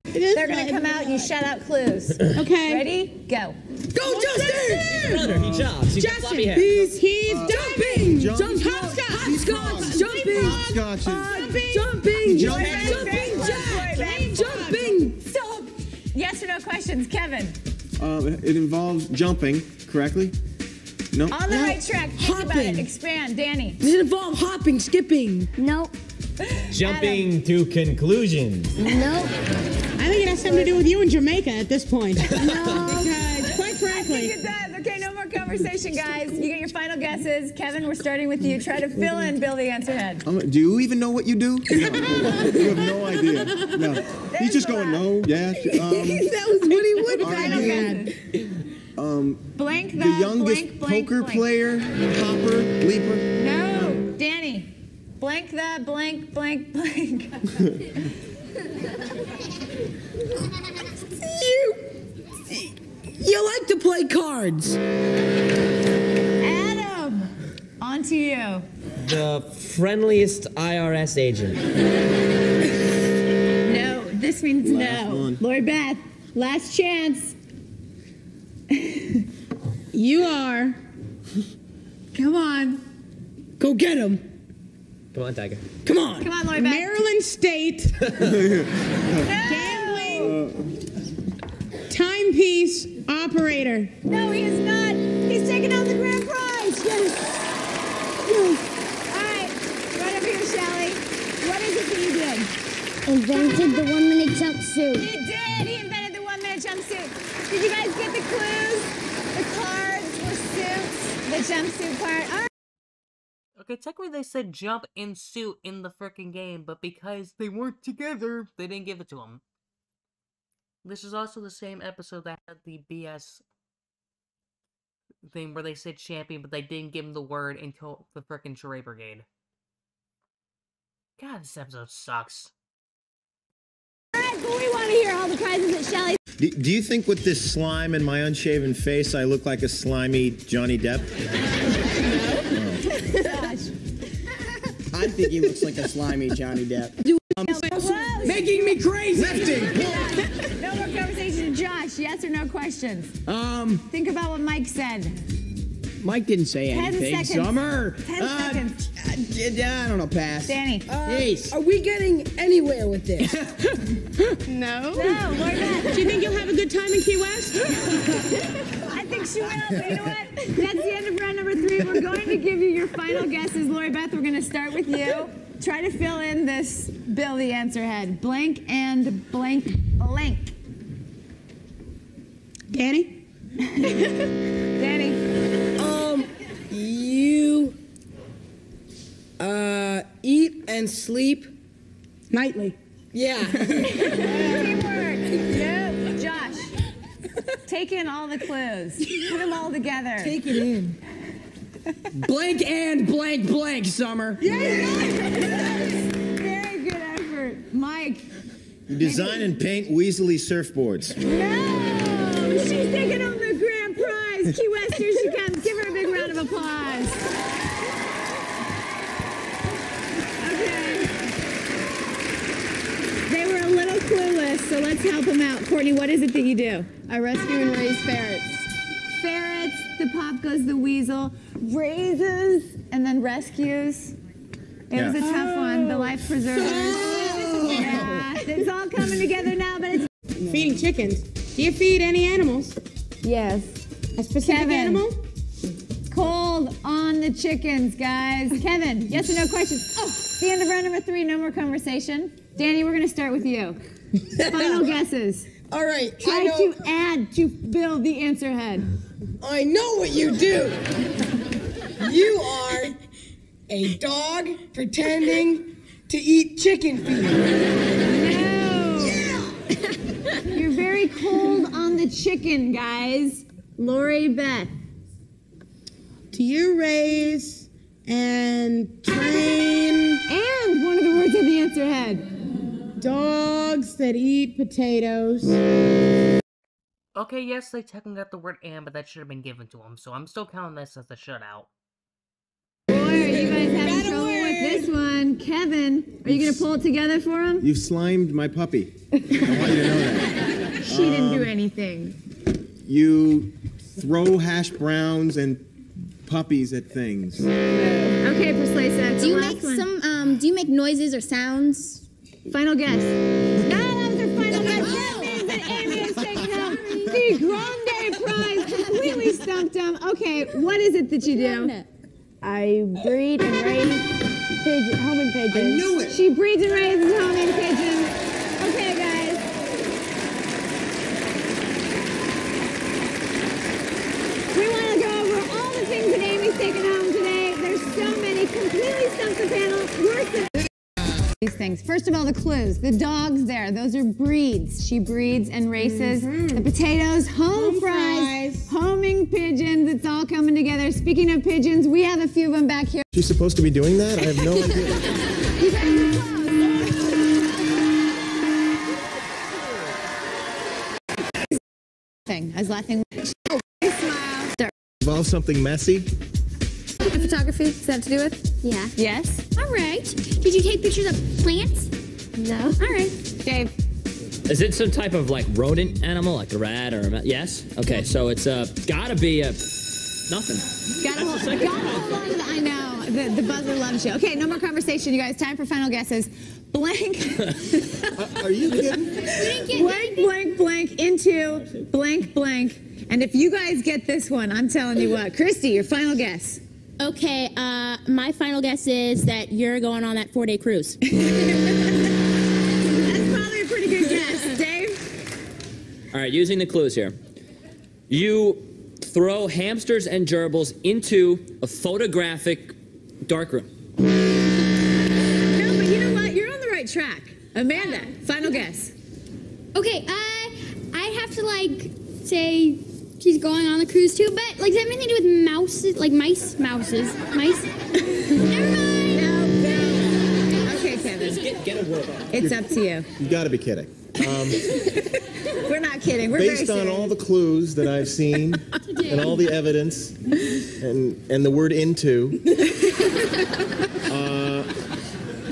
They're going to come out. You shout out clues. Okay. Ready? Go. Go, Justin! Brother, he jumps. He's Justin, he's, he's Uh, jumping! jump- Jump, hopscotch! Hopscotch! Jumping! Hopscotches. Uh, jumping! Jump- Jumping! Jumping! Stop. Yes or no questions, Kevin. Uh, it involves jumping, correctly? No. On the right track. Think about it. Expand. Danny. Does it involve hopping, skipping? Nope. Jumping to conclusions. Nope. I think it has something to do with you in Jamaica at this point. No. because, quite I think frankly, it does. Okay, no more conversation, guys. You get your final guesses. Kevin, we're starting with you. Try to fill in Bill the answer head. Um, do you even know what you do? No. you have no idea. No. He's just going, no, yes. Um, that was what he would Are have you- had. um, Blank the, the youngest blank, blank, poker blank. player, hopper, leaper. No, Danny. Blank the blank blank blank. You, you like to play cards. Adam, on to you. The friendliest IRS agent. No, this means no. Lori Beth, last chance. You are. Come on. Go get him. Come on, Tiger. Come on. Come on, Lori Beth. Maryland State gambling timepiece operator. No, he is not. He's taking out the grand prize. Yes. Yes. All right, right over here, Shelly. What is it that you did? Invented the one minute jumpsuit. Did you guys get the clues? The cards were suits. The jumpsuit part. All right. Okay, technically they said jump in suit in the freaking game, but because they weren't together, they didn't give it to him. This is also the same episode that had the BS thing where they said champion, but they didn't give him the word until the frickin' Charade Brigade. God, this episode sucks. All right, but we want to hear all the prizes that Shelly. Do, do you think with this slime and my unshaven face, I look like a slimy Johnny Depp? I think he looks like a slimy Johnny Depp. Making me crazy. No more conversation. Josh, yes or no questions? Um, Think about what Mike said. Mike didn't say Ten anything. seconds. Summer. Ten Uh, seconds. I don't know, pass. Danny. Ace. Are we getting anywhere with this? No, no. why not? Do you think you'll have a good time in Key West? I think she will, but you know what? That's the end of round number three. We're going to give you your final guesses. Lori Beth, we're going to start with you. Try to fill in this Bill the answer head. Blank and blank blank. Danny? Danny. Um, you uh eat and sleep nightly. Yeah. Teamwork. No, Josh. Take in all the clues. Put them all together. Take it in. blank and blank blank, Summer. Very good effort. Mike. You design and paint Weasley surfboards. No! She's taking home the grand prize. Key West, here she comes. Give her a big round of applause. Okay. They were a little clueless, so let's help them out. Courtney, what is it that you do? I rescue and raise ferrets. Ferrets, the pop goes the weasel, raises, and then rescues. It was a Yeah. tough one. The life preservers. Yeah, it's all coming together now, but it's Feeding chickens. Do you feed any animals? Yes. A specific Kevin. animal? cold on on the chickens, guys. Kevin, yes or no questions? Oh, the end of round number three, no more conversation. Danny, we're going to start with you. Final guesses. All right. I Try know- to add to build the answer head. I know what you do. You are a dog pretending to eat chicken feet. You're very cold on the chicken, guys. Lori Beth. Do you raise and train And one of the words of the answer head. dogs that eat potatoes? Okay, yes, they technically got the word and, but that should have been given to them, so I'm still counting this as a shutout. Boy, are you guys having trouble with this one. Kevin, are you going to pull it together for him? You've slimed my puppy. I want you to know that. She didn't do Um, anything. You throw hash browns and puppies at things. Okay, Perslasa. Do you make some? Um, do you make noises or sounds? Final guess. No, that was her final guess. That means that Amy has taken home the Grande Prize. Completely stumped him. Okay, what is it that you do? I breed and raise pigeon, homing pigeons. I knew it. She breeds and raises homing pigeons. Okay, guys. We want to go over all the things that Amy's taken home today. There's so many. Completely stumped the panel. Than these things. First of all, the clues. The dogs there, those are breeds. She breeds and races. Mm-hmm. The potatoes, home, Home fries, homing pigeons. It's all coming together. Speaking of pigeons, we have a few of them back here. She's supposed to be doing that? I have no idea. Thing. I was laughing. Oh, big smile. Involve something messy? Photography? Does that have to do with? Yeah. Yes. All right. Did you take pictures of plants? No. All right. Dave. Is it some type of like rodent animal, like a rat or a ma- yes? Okay, so it's uh gotta be a nothing. Gotta hold, gotta hold on to the, I know. The, the buzzer loves you. Okay, no more conversation, you guys. Time for final guesses. Blank. Are you kidding? blank, blank, blank into blank, blank. And if you guys get this one, I'm telling you what. Christy, your final guess. Okay. Uh, my final guess is that you're going on that four-day cruise. That's probably a pretty good guess. Dave? All right, using the clues here. You throw hamsters and gerbils into a photographic darkroom. No, but you know what? You're on the right track. Amanda, final guess. Okay. Uh, I have to like say she's going on the cruise too, but like does that have anything to do with mouses, like mice, mouses, mice? Never mind. No, no. Okay, Kevin. Get, get a word out. It's up to you. You gotta be kidding. Um, We're not kidding. We're based very on all the clues that I've seen and all the evidence and and the word into, uh,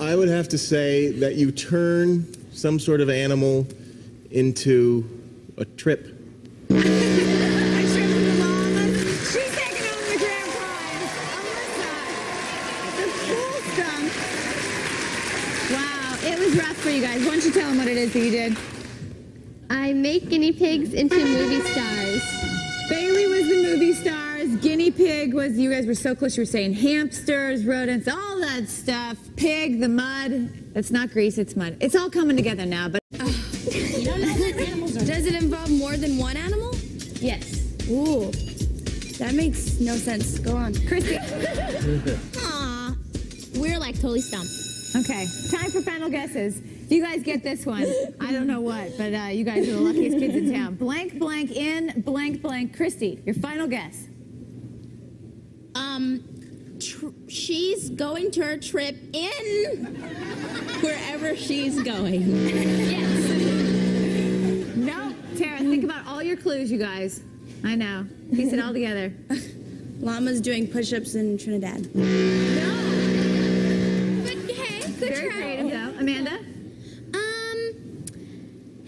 I would have to say that you turn some sort of animal into a trip. I showed you the llamas. She's taking home the grand prize. Alyssa, the cool stuff. Wow, it was rough for you guys. Why don't you tell them what it is that you did? I make guinea pigs into movie stars. Bailey was the movie stars. Guinea pig was, you guys were so close. You were saying hamsters, rodents, all that stuff. Pig, the mud. It's not grease, it's mud. It's all coming together now, but. You don't know what animals are. Does it involve more than one animal? Yes. Ooh. That makes no sense. Go on. Christy. Aw. We're like totally stumped. Okay, time for final guesses. If you guys get this one, I don't know what, but uh, you guys are the luckiest kids in town. Blank, blank in, blank, blank. Christy, your final guess. Um, tr- she's going to her trip in wherever she's going. yes. No, Tara, think about all your clues, you guys. I know. Piece it all together. Llama's doing push-ups in Trinidad. No. But hey, good Very try. creative, though. Amanda?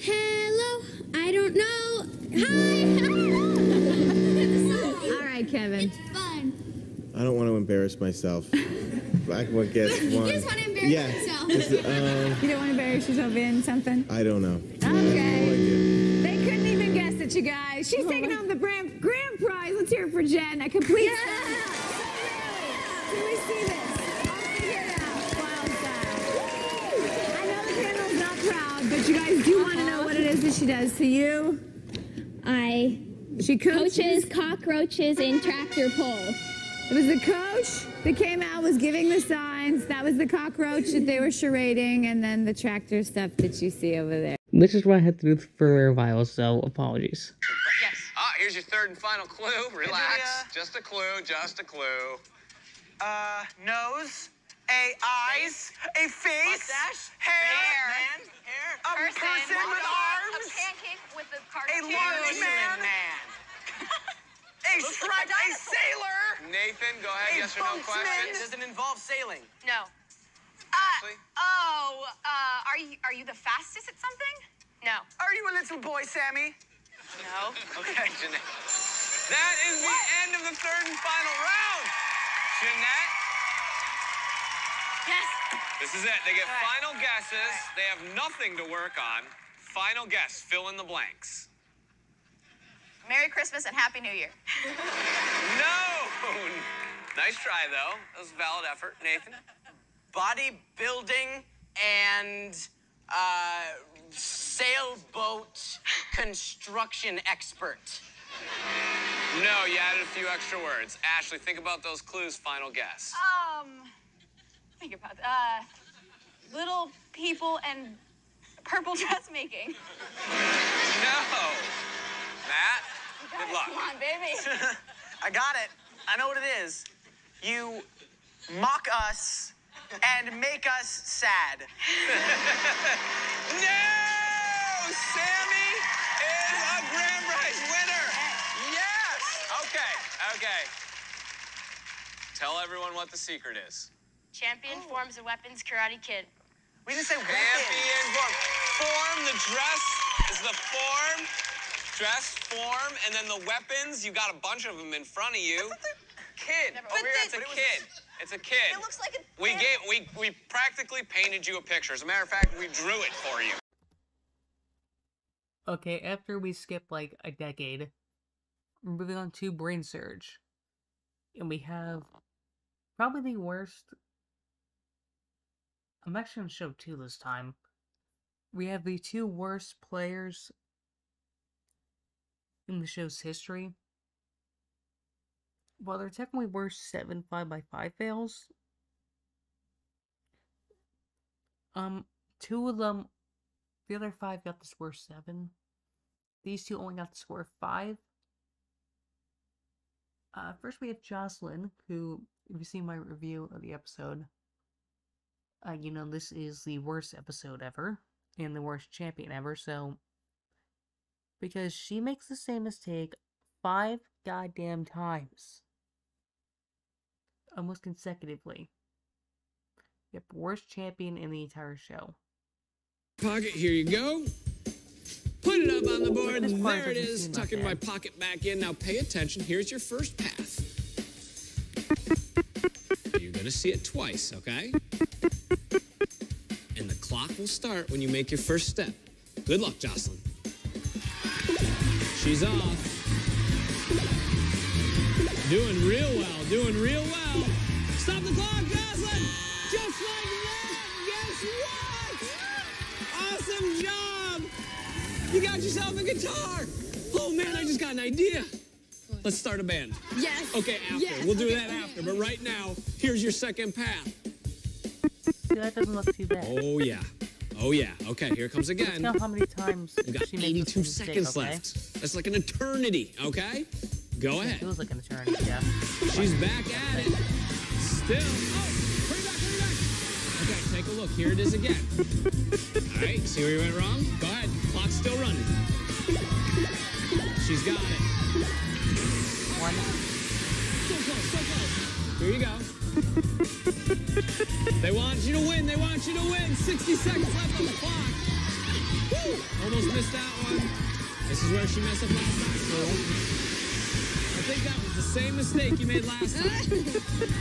Hello. I don't know. Hi. All right, Kevin. It's Fun. I don't want to embarrass myself. I would guess You one. just want to embarrass yeah. yourself. Is it, um, You don't want to embarrass yourself in something? I don't know. Okay. They couldn't even guess it, you guys. She's taking home the grand, grand prize. Let's hear it for Jen. A complete. me see this. But you guys do want to know what it is that she does to you. I She coaches. coaches cockroaches in tractor pull. It was the coach that came out, was giving the signs. That was the cockroach that they were charading, and then the tractor stuff that you see over there. This is what I had to do for a while, so apologies. Yes. Ah, here's your third and final clue. Relax. Just a clue. Just a clue. Uh, nose, a eyes, a face, Mustache, hair, man, hair, a person, with arms, A pancake with a a large man, a Looks stripe, like a a sailor. Nathan, go ahead. Yes or no question. Does it involve sailing? No. Uh, oh, uh, are you are you the fastest at something? No. Are you a little boy, Sammy? No. Okay, Jeanette. That is the end of the third and final round. Jeanette, Yes. this is it. They get All right. final guesses. They have nothing to work on. Final guess. Fill in the blanks. Merry Christmas and Happy New Year. No. Nice try though. That was a valid effort, Nathan. Bodybuilding and uh, sailboat construction expert. No, you added a few extra words. Ashley, think about those clues. Final guess. Um, uh, little people and purple dressmaking. No. Matt, good luck. Come on, baby. I got it. I know what it is. You mock us and make us sad. No! Sammy is a grand prize winner. Yes. Okay. Okay. Tell everyone what the secret is. Champion oh. forms of weapons karate kid. We didn't say Champion form. Form. The dress is the form. Dress form, and then the weapons. You got a bunch of them in front of you. Kid. Never- Over here, it's a but it was kid. It's a kid. It looks like a We gave we we practically painted you a picture. As a matter of fact, we drew it for you. Okay, after we skip like a decade, we're moving on to Brainsurge. And we have probably the worst. I'm actually to show two this time. We have the two worst players in the show's history. While they're technically worst 7 5 by 5 fails, um, two of them the other five got the score seven. These two only got the score five. Uh, first, we have Jocelyn, who, if you've seen my review of the episode, uh, you know this is the worst episode ever and the worst champion ever. So, because she makes the same mistake five goddamn times, almost consecutively. Yep, worst champion in the entire show. Pocket, here you go. Put it up on the board. There it is. Tucking my pocket back in. Now pay attention. Here's your first path. You're going to see it twice, okay? Clock will start when you make your first step. Good luck, Jocelyn. She's off. Doing real well. Doing real well. Stop the clock, Jocelyn! Just like that! Guess what? Awesome job! You got yourself a guitar! Oh man, I just got an idea. Let's start a band. Yes. Okay, after. Yes, We'll do okay, that after. But right now, here's your second path. See, that doesn't look too bad. Oh yeah. Oh yeah. Okay, here it comes again. count how many times We've got she makes 82 this mistake, seconds okay? left. That's like an eternity, okay? Go It ahead. feels like an eternity, yeah. She's back at it. Still. Oh, back, back. Okay, take a look. Here it is again. All right, see where you went wrong? Go ahead. Clock's still running. She's got it. One. So close, so close. Here you go. They want you to win. They want you to win. 60 seconds left on the clock. Woo! Almost missed that one. This is where she messed up last time. I think that was the same mistake you made last time.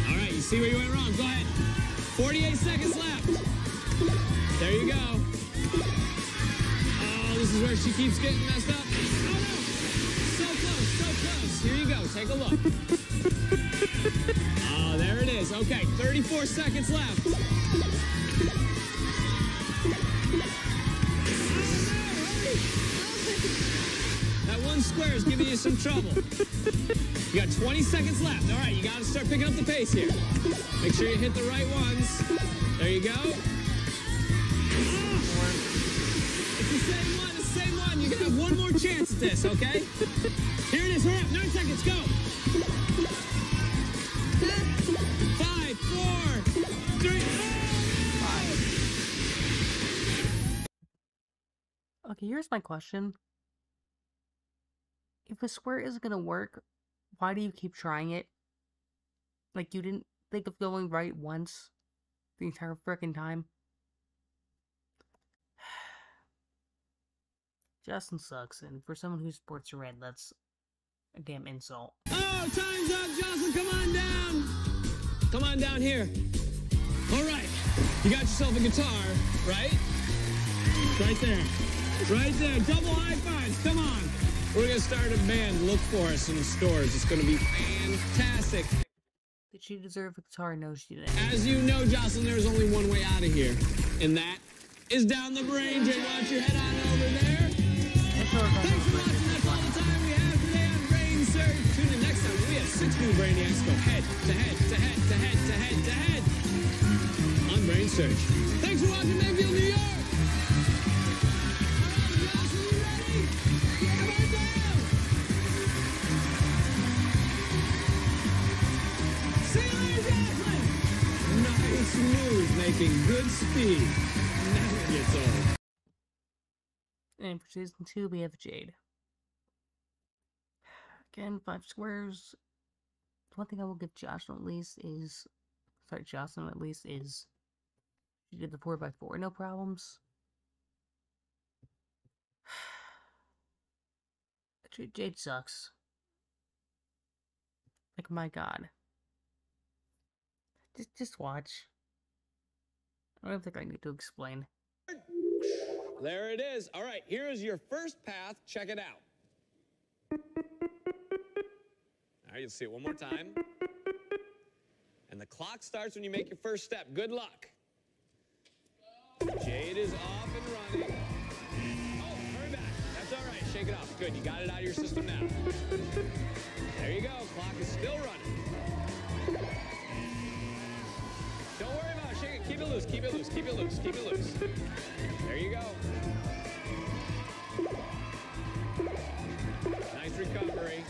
All right, you see where you went wrong. Go ahead. 48 seconds left. There you go. Oh, this is where she keeps getting messed up. Oh, no. So close, so close. Here you go. Take a look. Oh, there. Okay, 34 seconds left. That one square is giving you some trouble. You got 20 seconds left. All right, you got to start picking up the pace here. Make sure you hit the right ones. There you go. It's the same one, it's the same one. You have one more chance at this, okay? Here it is. Hurry up. Nine seconds. Go. Okay, here's my question. If a square isn't gonna work, why do you keep trying it? Like you didn't think of going right once the entire frickin' time? Justin sucks, and for someone who supports red, that's a damn insult. Oh, time's up, Jocelyn. Come on down. Come on down here. All right. You got yourself a guitar, right? Right there. Right there. Double high fives. Come on. We're going to start a band. Look for us in the stores. It's going to be fantastic. Did she deserve a guitar? No, she didn't. As you know, Jocelyn, there's only one way out of here, and that is down the brain drain. Why don't you head on over there? Thanks time. We have six new Brainiacs go head to head to head to head to head to head on Brainsurge. Thanks for watching Mayfield, New York. See you later, Nice news, making good speed. Never gets old. And for season two, we have Jade. Again, five squares. One thing I will give Jocelyn at least is, sorry, Jocelyn at least is, she did the four by four, no problems. Jade sucks. Like my god. Just, just watch. I don't think I need to explain. There it is. All right, here is your first path. Check it out. All right, you'll see it one more time. And the clock starts when you make your first step. Good luck. Jade is off and running. Oh, hurry back. That's all right. Shake it off. Good. You got it out of your system now. There you go. Clock is still running. Don't worry about it. Shake it. Keep it loose. Keep it loose. Keep it loose. Keep it loose. There you go. Nice recovery.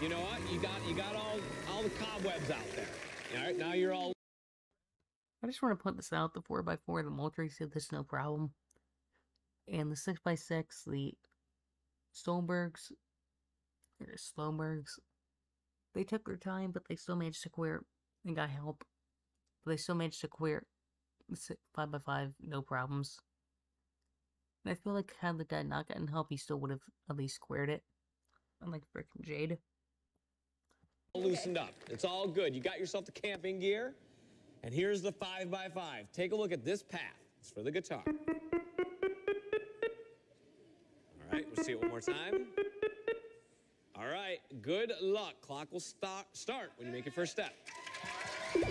You know what? You got you got all all the cobwebs out there. All right, now you're all I just want to put this out, the 4x4, the Moltres said this no problem. And the 6x6, the Stonebergs, or the they took their time, but they still managed to clear and got help. But they still managed to clear 5x5, no problems. And I feel like had the dad not gotten help, he still would have at least squared it. Unlike frickin' Jade. Loosened up. It's all good. You got yourself the camping gear. And here's the 5 by 5 Take a look at this path. It's for the guitar. All right, we'll see it one more time. All right, good luck. Clock will start start when you make your first step. Nice.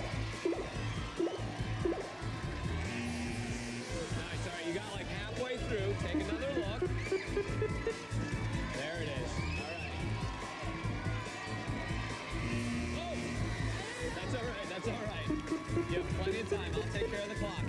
All right, you got like halfway through. Take another look. Plenty time. I'll take care of the clock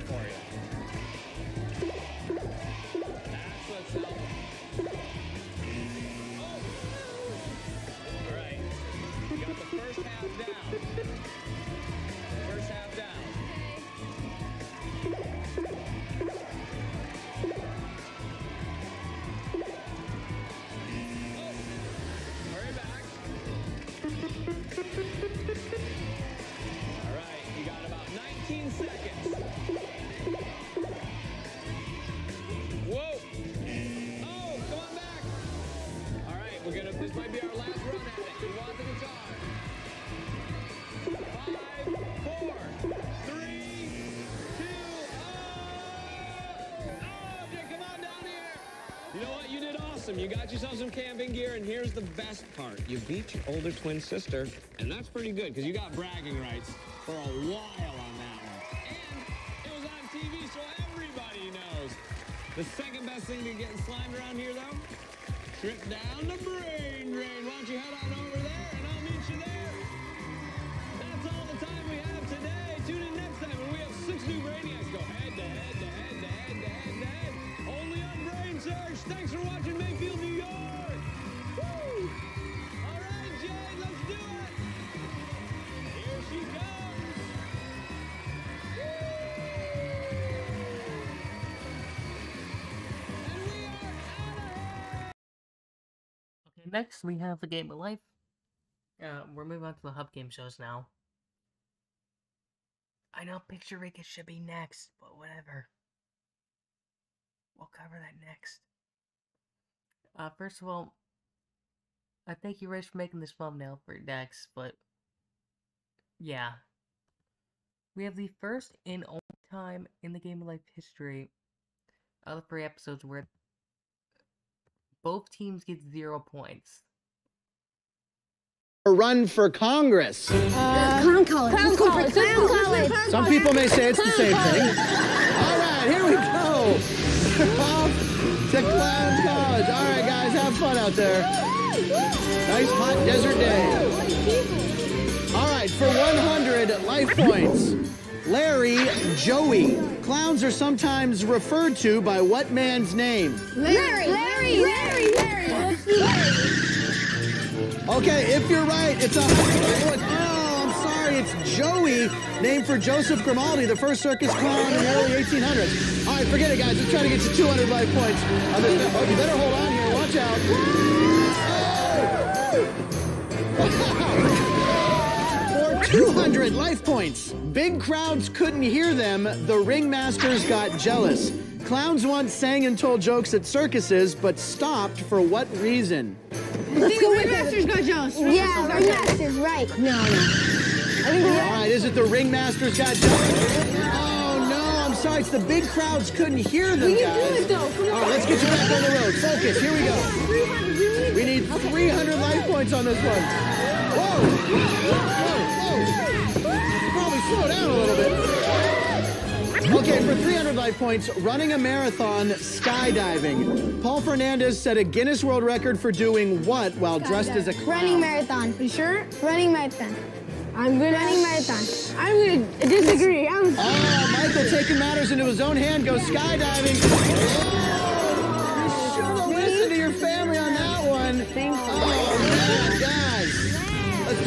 You got yourself some camping gear, and here's the best part. You beat your older twin sister, and that's pretty good, because you got bragging rights for a while on that one. And it was on TV, so everybody knows. The second best thing to getting slimed around here, though, trip down the brain drain. Why don't you head on over next we have the game of life. Uh, we're moving on to the hub game shows now. I know Pictureka should be next, but whatever. We'll cover that next. Uh, first of all, I thank you, Rich, for making this thumbnail for Dex, but yeah. We have the first and only time in the Game of Life history of three episodes where both teams get zero points. A run for Congress. Clown college. Let's go for clown college. Some people may say it's the same thing. All right, here we go. Off to Clown College. All right, guys, have fun out there. Nice hot desert day. All right, for 100 life points, Larry Joey. Clowns are sometimes referred to by what man's name? Larry. Larry. Larry. Larry. Okay, if you're right, it's a hundred points. Oh, I'm sorry, it's Joey, named for Joseph Grimaldi, the first circus clown in the early 1800s. All right, forget it, guys. Let's try to get you 200 life points. on this- Oh, you better hold on here. Watch out. For 200 life points, big crowds couldn't hear them. The ringmasters got jealous. Clowns once sang and told jokes at circuses, but stopped for what reason? Let's go with Ringmasters got jealous. Yeah, Ringmasters, right. No, no. All right, is it the ringmasters got jealous? Oh no, I'm sorry. It's the big crowds couldn't hear them, We can guys. do it, though. Come All on. right, let's get you back on the road. Focus. Here we go. We need 300 life points on this one. Whoa! Whoa! Whoa! Probably slow down a little bit. Okay, for 300 life points, running a marathon, skydiving. Paul Fernandez set a Guinness World Record for doing what while dressed as a clown? Running marathon. You sure? Running marathon. I'm good. Running marathon. I'm gonna disagree. I'm. Oh, Michael taking matters into his own hand goes skydiving.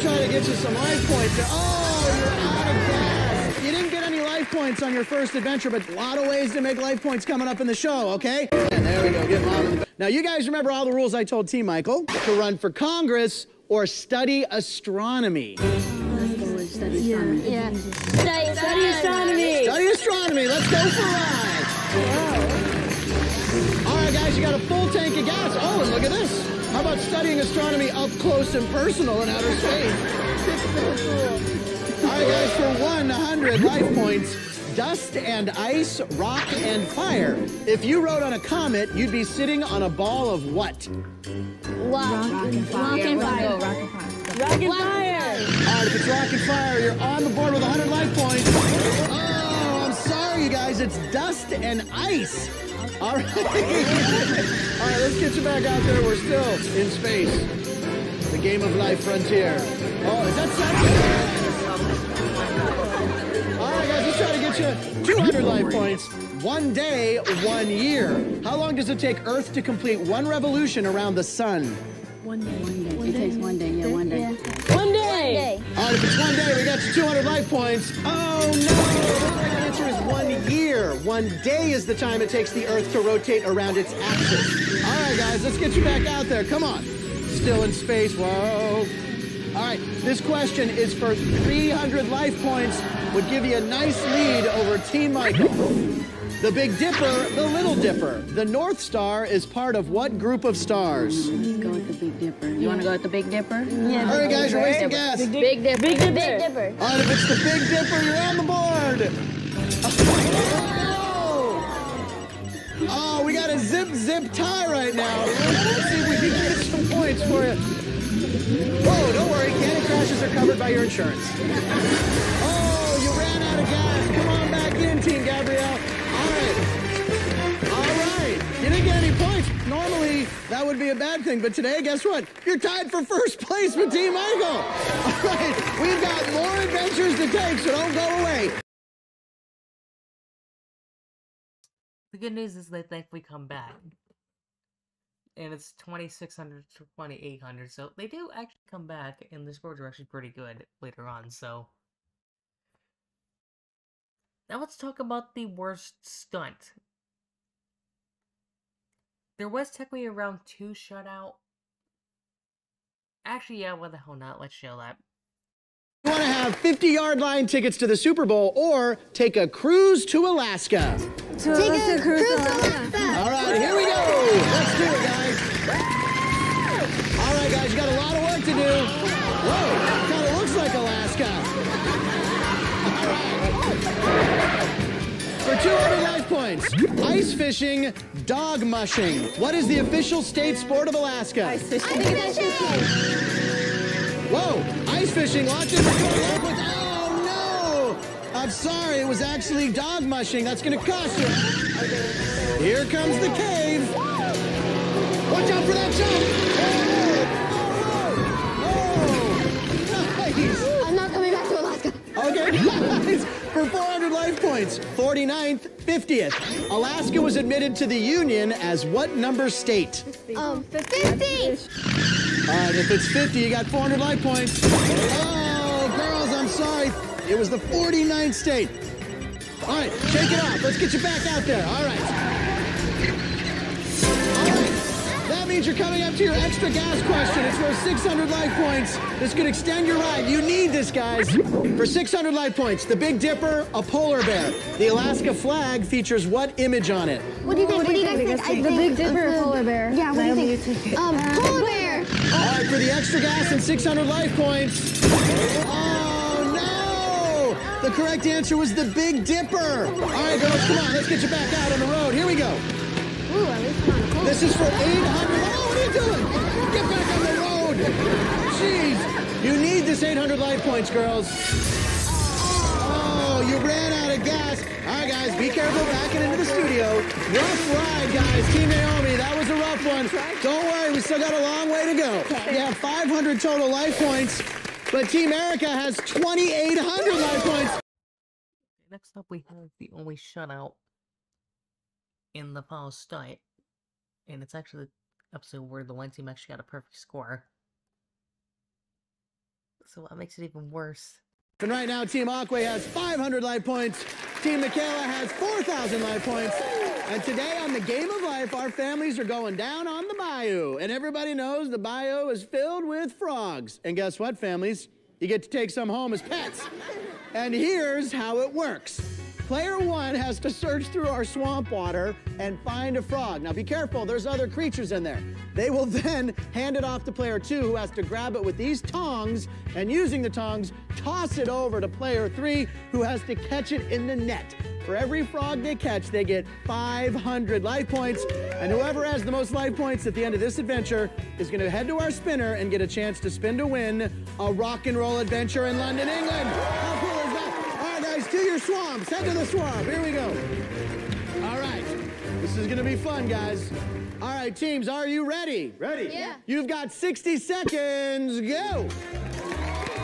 Guys. Let's try to get you some life points. Oh, you're out of gas. You didn't get any life points on your first adventure, but a lot of ways to make life points coming up in the show, okay? And there we go. Get mom. Now, you guys remember all the rules I told T. Michael to run for Congress or study astronomy. Yeah. yeah. Study, study astronomy. Study astronomy. Let's go for a ride. All right, guys, you got a full tank of gas. Oh, and look at this. How about studying astronomy up close and personal in outer space? All right, guys, for 100 life points, dust and ice, rock and fire. If you rode on a comet, you'd be sitting on a ball of what? Rock, and fire. Rock and fire. Rock and fire. Rock and fire. All right, if it's rock and fire, you're on the board with 100 life points. Oh, I'm sorry, you guys. It's dust and ice. All right. All right, let's get you back out there. We're still in space. The game of life frontier. Oh, is that Saturday? All right, guys, let's try to get you 200 life points. One day, one year. How long does it take Earth to complete one revolution around the sun? One day. One day. It takes one day. Yeah, one day. One day. All right, if it's one day, we got you 200 life points. Oh, no. The right answer is one year. One day is the time it takes the Earth to rotate around its axis. All right, guys, let's get you back out there. Come on. Still in space. Whoa. All right, this question is for 300 life points. Would give you a nice lead over Team Michael. The Big Dipper, the Little Dipper. The North Star is part of what group of stars? Let's go with the Big Dipper. You want to go with the Big Dipper? Yeah. All right, guys, you're wasting gas. Big Dipper. Big Dipper. Big Dipper. All right, if it's the Big Dipper, you're on the board. Oh! oh, we got a zip zip tie right now. Let's see if we can get some points for you. Whoa, don't worry. Cannon crashes are covered by your insurance. Oh, you ran out of gas. Come on back in, Team Gabrielle. Didn't get any points. Normally, that would be a bad thing, but today, guess what? You're tied for first place with Team Michael. All right. We've got more adventures to take, so don't go away. The good news is they think we come back. And it's 2600 to 2800, so they do actually come back, and the scores are actually pretty good later on, so. Now let's talk about the worst stunt. There was technically a round two shutout. Actually, yeah, why the hell not? Let's show that. You want to have 50 yard line tickets to the Super Bowl or take a cruise to Alaska? To Take a cruise to Alaska. All right, here we go. Let's do it, guys. All right, guys, you got a lot of work to do. Whoa, kind of looks like Alaska. All right. For 200 life points, ice fishing, dog mushing. What is the official state sport of Alaska? Ice fishing. Ice fishing. Whoa, ice fishing the points. Oh, no. I'm sorry, it was actually dog mushing. That's going to cost you. Here comes the cave. Watch out for that jump. Oh, nice. I'm not coming back to Alaska. Okay, guys, for 400 life points, 49th, 50th. Alaska was admitted to the Union as what number state? Um, 50. All right, if it's 50, you got 400 life points. Oh, girls, I'm sorry. It was the 49th state. All right, shake it off. Let's get you back out there. All right. Means you're coming up to your extra gas question. It's worth 600 life points. This could extend your ride. You need this, guys. For 600 life points, the Big Dipper, a polar bear. The Alaska flag features what image on it? What do you think? What do you guys think? I The Big Dipper or the- polar bear? Yeah, what do Naomi, you you think? take it. Um, polar bear. All right, for the extra gas and 600 life points. Oh, no! The correct answer was the Big Dipper. All right, girls, come on. Let's get you back out on the road. Here we go. Ooh, at least I'm on a This is for 800. Oh, what are you doing? Get back on the road. Jeez. You need this 800 life points, girls. Oh, you ran out of gas. All right, guys, be careful backing into the studio. Rough ride, guys. Team Naomi, that was a rough one. Don't worry, we still got a long way to go. We have 500 total life points, but Team Erica has 2,800 life points. Next up, we have the only shutout in the final stunt, and it's actually the episode where the one team actually got a perfect score. So that makes it even worse. And right now, Team Aquay has 500 life points. Team Michaela has 4,000 life points. And today on the Game of Life, our families are going down on the bayou. And everybody knows the bayou is filled with frogs. And guess what, families? You get to take some home as pets. And here's how it works. Player one has to search through our swamp water and find a frog. Now be careful, there's other creatures in there. They will then hand it off to player two, who has to grab it with these tongs and using the tongs, toss it over to player three, who has to catch it in the net. For every frog they catch, they get 500 life points. And whoever has the most life points at the end of this adventure is going to head to our spinner and get a chance to spin to win a rock and roll adventure in London, England. To your swamps. Head to the swamp. Here we go. All right. This is going to be fun, guys. All right, teams, are you ready? Ready. Yeah. You've got 60 seconds. Go.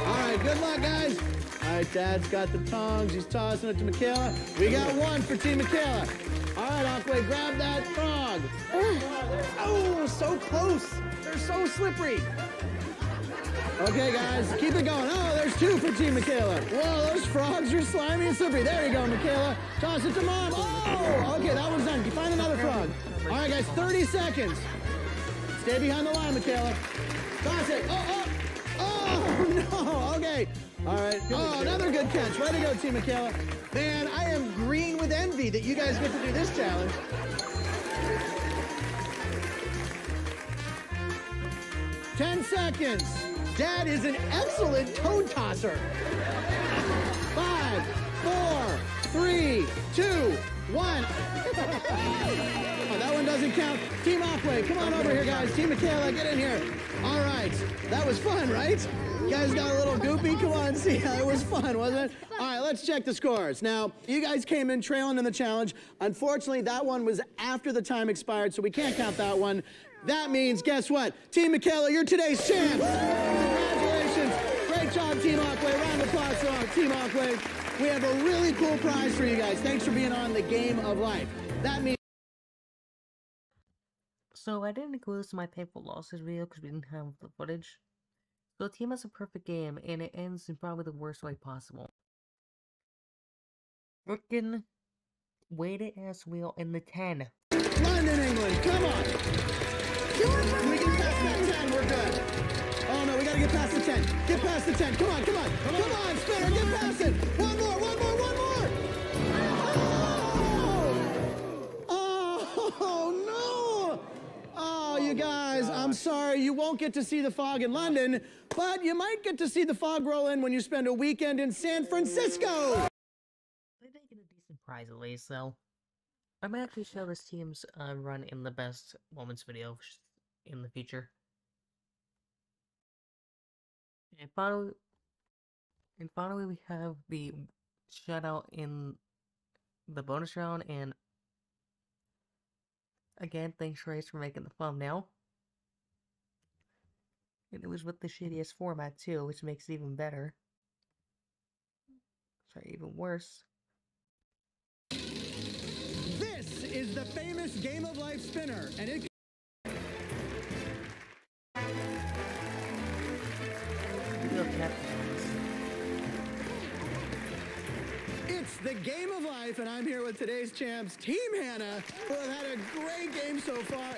All right, good luck, guys. All right, Dad's got the tongs. He's tossing it to Michaela. We got one for Team Michaela. All right, Aquay, grab that frog. Oh, so close. They're so slippery. Okay, guys, keep it going. Oh, there's two for Team Michaela. Whoa, those frogs are slimy and slippery. There you go, Michaela. Toss it to Mom. Oh, okay, that one's done. You Find another frog. All right, guys, 30 seconds. Stay behind the line, Michaela. Toss it. Oh, oh. Oh, no. Okay. All right. Oh, another good catch. Way to go, Team Michaela. Man, I am green with envy that you guys get to do this challenge. Ten seconds. Dad is an excellent toe tosser. Five, four, three, two, one. oh, that one doesn't count. Team Aquay, come on over here, guys. Team Michaela, get in here. All right, that was fun, right? You guys got a little goopy? Come on, see, how it was fun, wasn't it? All right, let's check the scores. Now, you guys came in trailing in the challenge. Unfortunately, that one was after the time expired, so we can't count that one. That means, guess what? Team Michaela, you're today's champ. Congratulations. Great job, Team Aquay. Round of applause for our Team Aquay. We have a really cool prize for you guys. Thanks for being on the Game of Life. That means So I didn't include this in my painful losses video because we didn't have the footage. So the team has a perfect game and it ends in probably the worst way possible. Frickin' weighted ass wheel in the 10. London, England. Come on. We can pass that 10. We're good. Oh, no, we got to get past the 10. Get past the 10. Come on, come on. Come on, come on Spinner. Get past it. One more, one more, one more. Oh, oh no. Oh, you guys, I'm sorry. You won't get to see the fog in London, but you might get to see the fog roll in when you spend a weekend in San Francisco. They did get a decent prize at least, so I might actually show this team's uh, run in the best moments video in the future. And finally, and finally we have the shutout in the bonus round, and again, thanks Race for making the thumbnail. And it was with the shittiest format too, which makes it even better. Sorry, even worse. This is the famous Game of Life spinner, and it. The Game of Life, and I'm here with today's champs, Team Hannah, who have had a great game so far.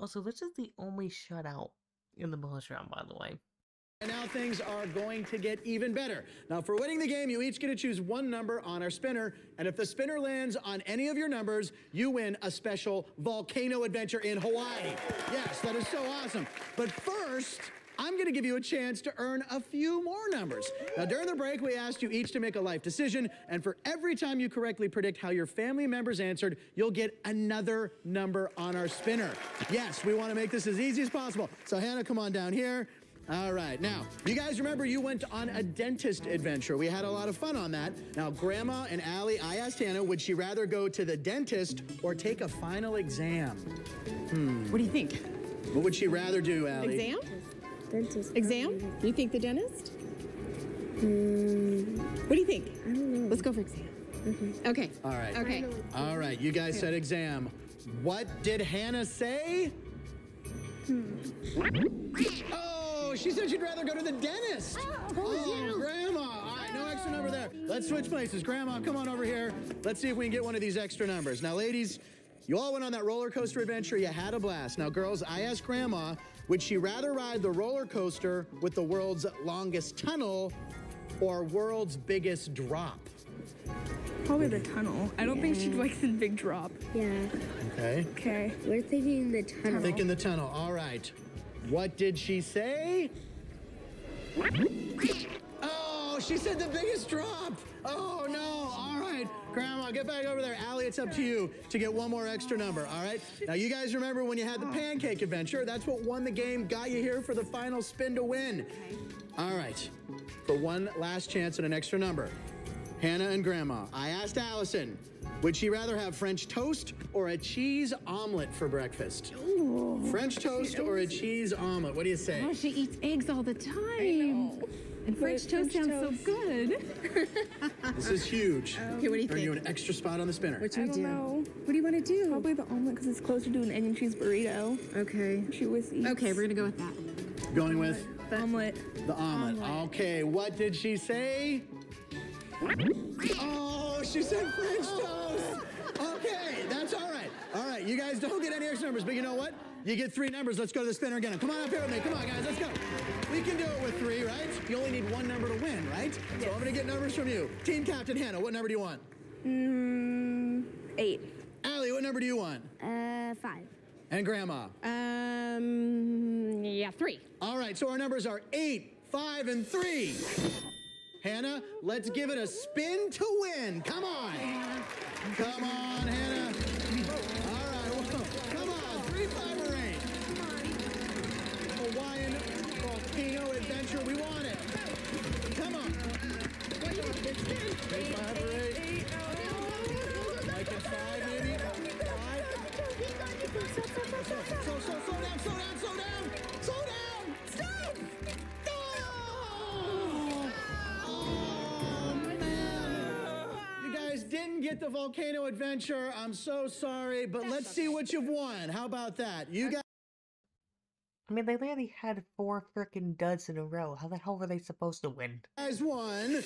Also, this is the only shutout in the bonus round, by the way. And now things are going to get even better. Now, for winning the game, you each get to choose one number on our spinner, and if the spinner lands on any of your numbers, you win a special volcano adventure in Hawaii. Yes, that is so awesome. But first, I'm going to give you a chance to earn a few more numbers. Now, during the break, we asked you each to make a life decision, and for every time you correctly predict how your family members answered, you'll get another number on our spinner. Yes, we want to make this as easy as possible. So, Hannah, come on down here. All right, now, you guys remember you went on a dentist adventure. We had a lot of fun on that. Now, Grandma and Allie, I asked Hannah, would she rather go to the dentist or take a final exam? Hmm. What do you think? What would she rather do, Allie? Exam? Dentist. Exam? You think the dentist? Hmm. What do you think? I don't know. Let's go for exam. Okay. All right. Okay. All right, you guys said exam. What did Hannah say? Oh, she said she'd rather go to the dentist. Oh, Grandma. All right, no extra number there. Let's switch places. Grandma, come on over here. Let's see if we can get one of these extra numbers. Now, ladies, you all went on that roller coaster adventure. You had a blast. Now, girls, I asked Grandma, would she rather ride the roller coaster with the world's longest tunnel or world's biggest drop? Probably the tunnel. I don't think she'd like the big drop. Yeah. Okay. Okay. We're thinking the tunnel. Thinking the tunnel. All right. What did she say? Oh, she said the biggest drop. Oh, no. Grandma, get back over there. Allie, it's up to you to get one more extra number. All right. Now, you guys remember when you had the oh. pancake adventure? That's what won the game, got you here for the final spin to win. All right. For one last chance at an extra number. Hannah and Grandma, I asked Allison, would she rather have French toast or a cheese omelet for breakfast? French toast or a cheese omelet? What do you say? Oh, she eats eggs all the time. And French toast sounds so good. This is huge. Okay, what do you Earn you an extra spot on the spinner. What should we I do? don't know. What do you want to do? Probably the omelet because it's closer to an egg and cheese burrito. Okay. She was eats. Okay, we're gonna go with that. Going with the omelet. the omelet. Okay, what did she say? Oh, she said French toast. Okay, that's all right. All right, you guys don't get any extra numbers, but you know what? You get three numbers. Let's go to the spinner again. Come on up here with me. Come on, guys, let's go. We can do it with three, right? You only need one number to win, right? So I'm gonna get numbers from you. Team Captain Hannah, what number do you want? Mm, eight. Allie, what number do you want? Uh, five. And Grandma? Um, yeah, three. All right, so our numbers are eight, five, and three. Hannah, let's give it a spin to win. Come on. Come on, Hannah. All right, whoa. come on, three, five, or eight. Hawaiian volcano adventure. We want it. Come on. Three, five, or eight. Didn't get the volcano adventure. I'm so sorry, but let's see what you've won. How about that? You guys. I mean, they literally had four freaking duds in a row. How the hell were they supposed to win? guys won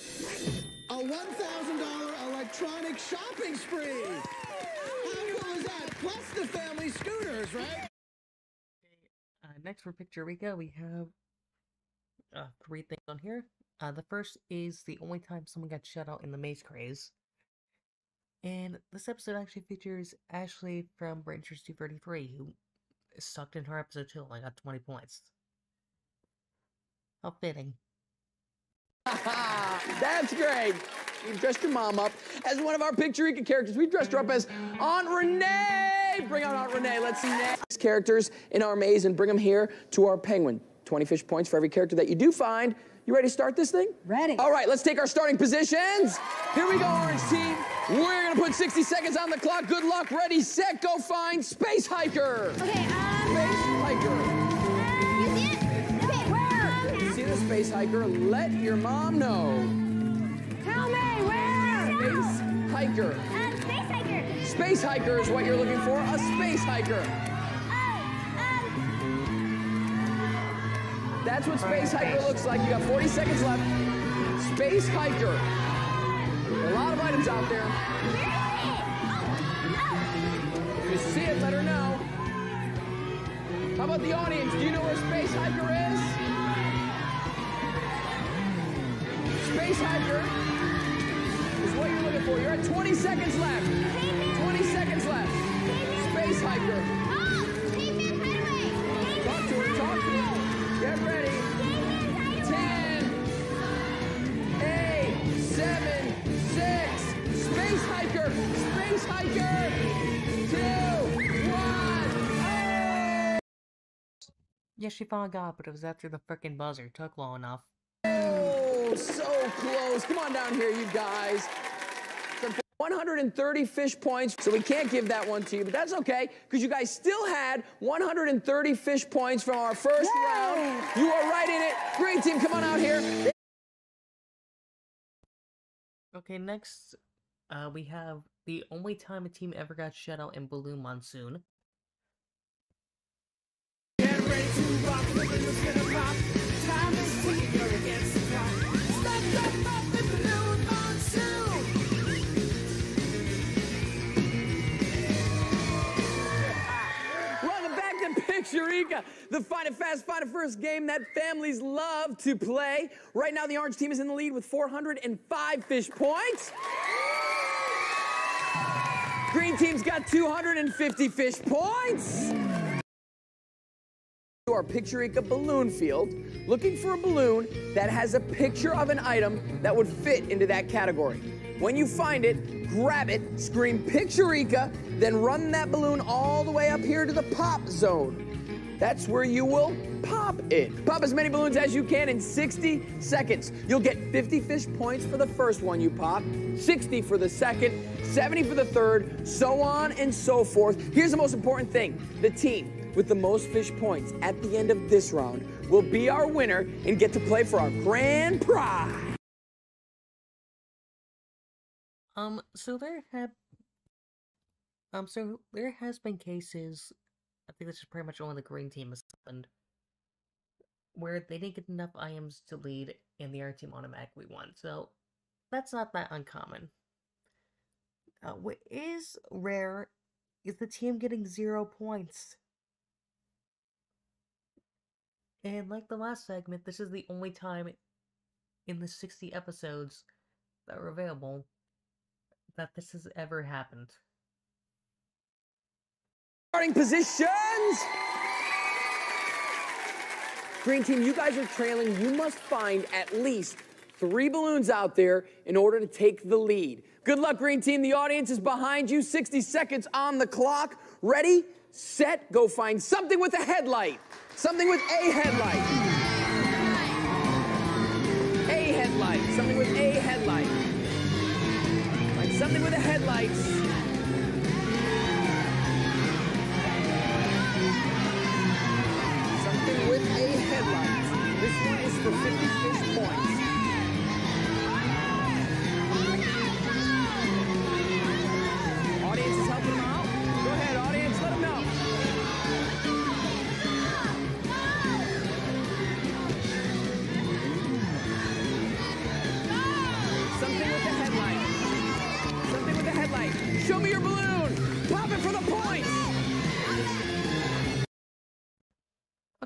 a $1,000 electronic shopping spree. How cool is that? Plus the family scooters, right? Uh, next for Pictureka, we have uh, three things on here. Uh, the first is the only time someone got shut out in the Maze Craze. And this episode actually features Ashley from Rangers 233, who sucked in her episode too, only got 20 points. How fitting. That's great. You dressed your mom up as one of our Pictureka characters. We dressed her up as Aunt Renee. Bring out Aunt Renee. Let's see next characters in our maze and bring them here to our penguin. 20 fish points for every character that you do find. You ready to start this thing? Ready. All right, let's take our starting positions. Here we go, Orange Team. We're gonna put 60 seconds on the clock. Good luck. Ready, set, go find Space Hiker. Okay, um. Space Hiker. You see it? Okay, where? You see the Space Hiker? Let your mom know. Tell me, where? Space Hiker. Um, space hiker. Space hiker is what you're looking for. A space hiker. That's what space hiker looks like. You got 40 seconds left. Space hiker. A lot of items out there. If you see it, let her know. How about the audience? Do you know where space hiker is? Space hiker is what you're looking for. You're at 20 seconds left. 20 seconds left. Space hiker. Talk to her, talk to her. Get ready. 10, 8, 7, Space hiker. 2, 1. Yeah, she finally got but it was after the frickin' buzzer. Took long enough. Oh, so close. Come on down here, you guys. 130 fish points, so we can't give that one to you, but that's okay, because you guys still had 130 fish points from our first round. You are right in it. Great team, come on out here. Okay, next, uh, we have the only time a team ever got shut out in Balloon Monsoon. Welcome back to Pictureka, the Find It Fast, Find It First game that families love to play. Right now, the orange team is in the lead with 405 fish points. Green team's got 250 fish points. To our Pictureka balloon field, looking for a balloon that has a picture of an item that would fit into that category. When you find it, grab it, scream Pictureka, then run that balloon all the way up here to the pop zone. That's where you will pop it. Pop as many balloons as you can in 60 seconds. You'll get 50 fish points for the first one you pop, 60 for the second, 70 for the third, so on and so forth. Here's the most important thing the team with the most fish points at the end of this round will be our winner and get to play for our grand prize. Um, so there have, um, so there has been cases, I think this is pretty much only the green team has happened, where they didn't get enough items to lead and the other team automatically won, so that's not that uncommon. Uh, what is rare is the team getting zero points. And like the last segment, this is the only time in the 60 episodes that were available that this has ever happened. Starting positions. Green team, you guys are trailing. You must find at least three balloons out there in order to take the lead. Good luck, green team. The audience is behind you. 60 seconds on the clock. Ready, set, go find something with a headlight. Something with a headlight. A headlight. Something with a headlight. Find something with a headlight. A headlight. This one is for 50 fish points.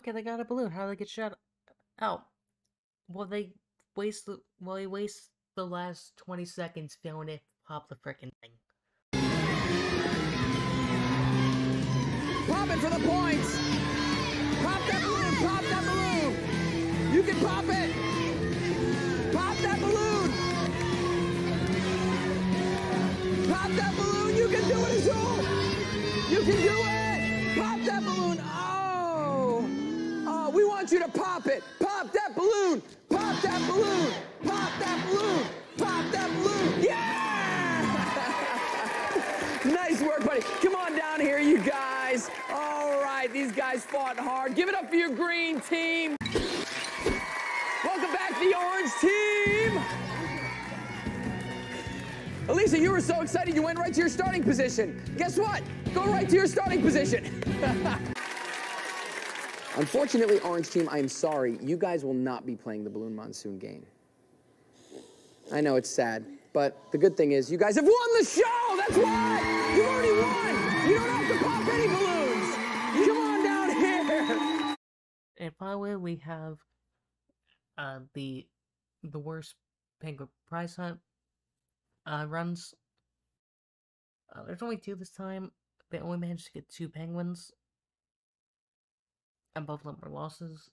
Okay, they got a balloon. How do they get shot out? Well, they waste the well, they waste the last twenty seconds filming it pop the frickin' thing. Pop it for the points. Pop that balloon. Pop that balloon. You can pop it. Pop that balloon. Pop that balloon. You can do it, Azul. You can do it. Pop that balloon. Oh. We want you to pop it. Pop that balloon. Pop that balloon. Pop that balloon. Pop that balloon. Yeah! nice work, buddy. Come on down here, you guys. All right, these guys fought hard. Give it up for your green team. Welcome back to the orange team. Elisa, you were so excited you went right to your starting position. Guess what? Go right to your starting position. Unfortunately, Orange Team, I'm sorry. You guys will not be playing the Balloon Monsoon game. I know it's sad, but the good thing is you guys have won the show. That's why. You've already won. You don't have to pop any balloons. Come on down here. And finally, we have uh, the the worst penguin prize hunt uh, runs. Uh, there's only two this time. They only managed to get two penguins, and both of them were losses.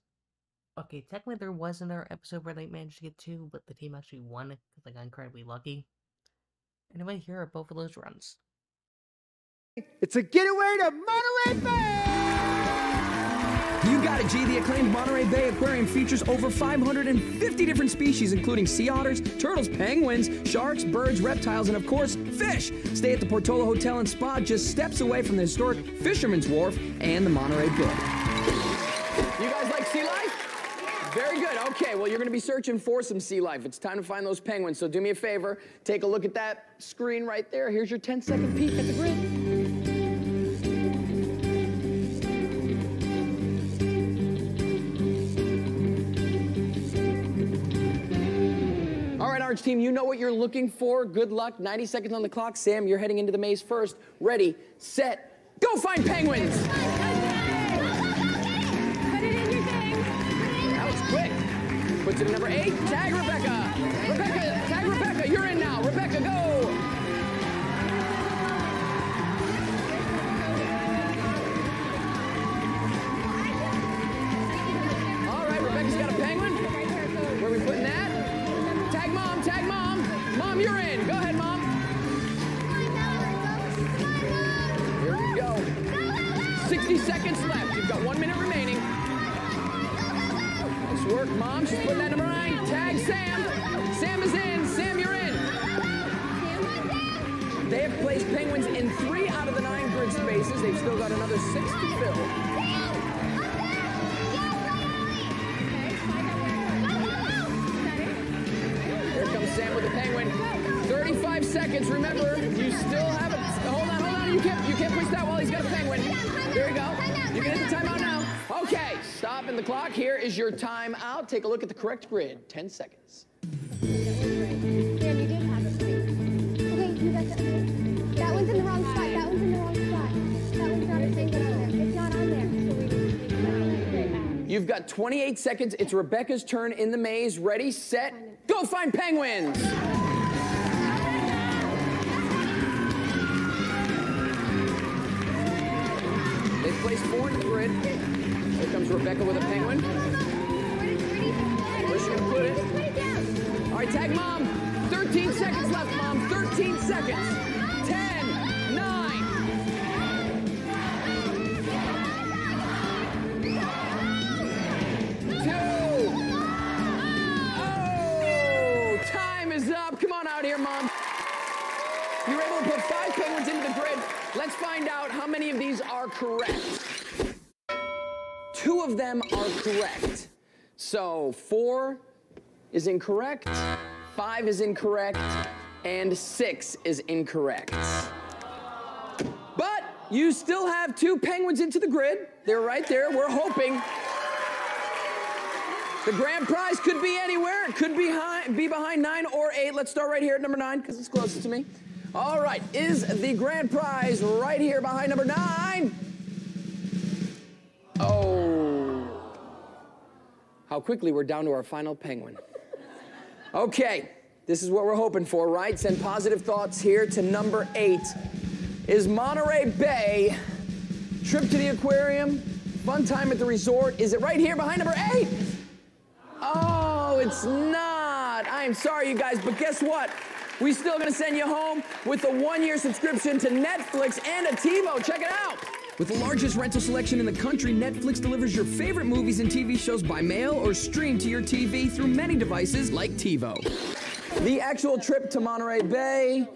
Okay, technically there was another episode where they managed to get two, but the team actually won because they got incredibly lucky. Anyway, here are both of those runs. It's a getaway to Monterey Bay! You got it, G. The acclaimed Monterey Bay Aquarium features over 550 different species, including sea otters, turtles, penguins, sharks, birds, reptiles, and of course, fish. Stay at the Portola Hotel and Spa just steps away from the historic Fisherman's Wharf and the Monterey Bay. You guys like sea life? Very good. Okay, well, you're going to be searching for some sea life. It's time to find those penguins. So do me a favor, take a look at that screen right there. Here's your 10 second peek at the grid. All right, Orange Team, you know what you're looking for. Good luck. 90 seconds on the clock. Sam, you're heading into the maze first. Ready, set, go find penguins! It number eight. Tag Rebecca. Rebecca, tag Rebecca. You're in now. Rebecca, go. All right, Rebecca's got a penguin. Where are we putting that? Tag mom, tag mom. Mom, you're in. Go ahead, mom. Here we go. 60 seconds left. You've got one minute remaining. Nice work, Mom. She's putting that number nine. Tag Sam. Sam is in. Sam, you're in. They have placed penguins in three out of the nine grid spaces. They've still got another six to fill. Here comes Sam with the penguin. 35 seconds. Remember, you still have it. Hold on, hold on. You can't, you can't push that while he's got a penguin. There you go. You can hit the timeout now. Okay, stopping the clock. Here is your time out. Take a look at the correct grid. 10 seconds. That one's in the wrong spot. That one's in the wrong spot. That one's not a penguin on there. It's not on there. You've got 28 seconds. It's Rebecca's turn in the maze. Ready, set, go find penguins. They've placed four in the grid. Here comes Rebecca with a penguin. Where's she gonna put it? All right, tag mom. 13 seconds left, mom. 13 seconds. 10, 9, two. Oh, time is up. Come on out here, mom. You were able to put five penguins into the grid. Let's find out how many of these are correct. Two of them are correct. So four is incorrect, five is incorrect, and six is incorrect. But you still have two penguins into the grid. They're right there. We're hoping. The grand prize could be anywhere. It could be, high, be behind nine or eight. Let's start right here at number nine because it's closest to me. All right, is the grand prize right here behind number nine? Oh. How quickly we're down to our final penguin. Okay, this is what we're hoping for, right? Send positive thoughts here to number eight. Is Monterey Bay trip to the aquarium, fun time at the resort? Is it right here behind number eight? Oh, it's not. I am sorry, you guys, but guess what? We still gonna send you home with a one-year subscription to Netflix and a TiVo. Check it out. With the largest rental selection in the country, Netflix delivers your favorite movies and TV shows by mail or stream to your TV through many devices like TiVo. The actual trip to Monterey Bay,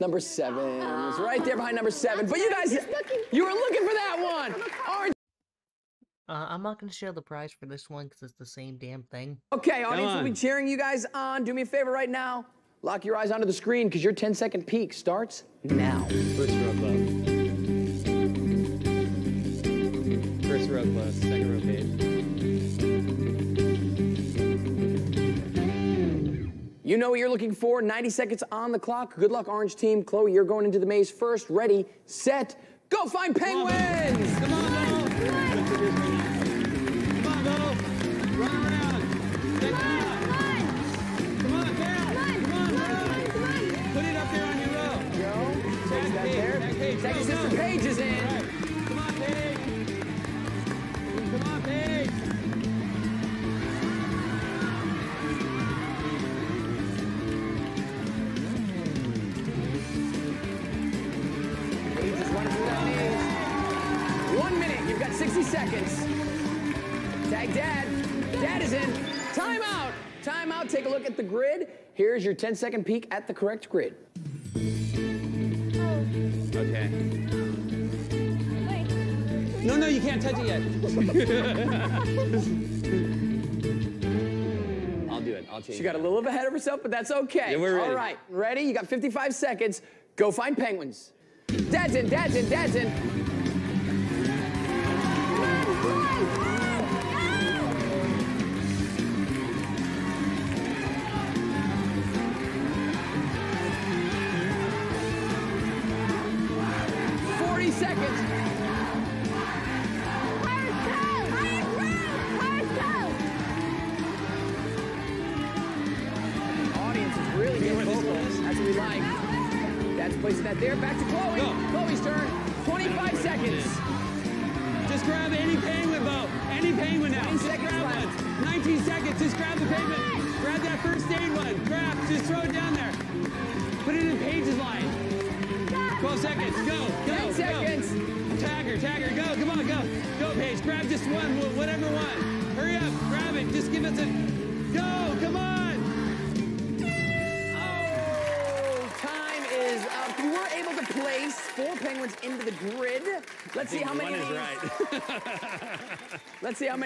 number seven, is right there behind number seven. But you guys, you were looking for that one. Aren't Uh, I'm not gonna share the prize for this one because it's the same damn thing. Okay, audience will be cheering you guys on. Do me a favor right now. Lock your eyes onto the screen because your 10 second peak starts now. First row close. Row close, second row. You know what you're looking for. 90 seconds on the clock. Good luck, Orange Team. Chloe, you're going into the maze first. Ready, set, go find penguins! Come on, Bo. Come on, Bo. Run around. Check it out. Come on. Come on. Put it up there on your row. Go. Tag that there. tag Paige. Second sister. Paige is in. One minute. You've got 60 seconds. Tag Dad. Dad is in. Time out. Time out. Take a look at the grid. Here's your 10 second peek at the correct grid. Okay. No, no, you can't touch it yet. I'll do it. I'll change. It. She got a little bit ahead of herself, but that's okay. Yeah, we're ready. All right, ready? You got 55 seconds. Go find penguins. Dad's in, dad's in, dad's in.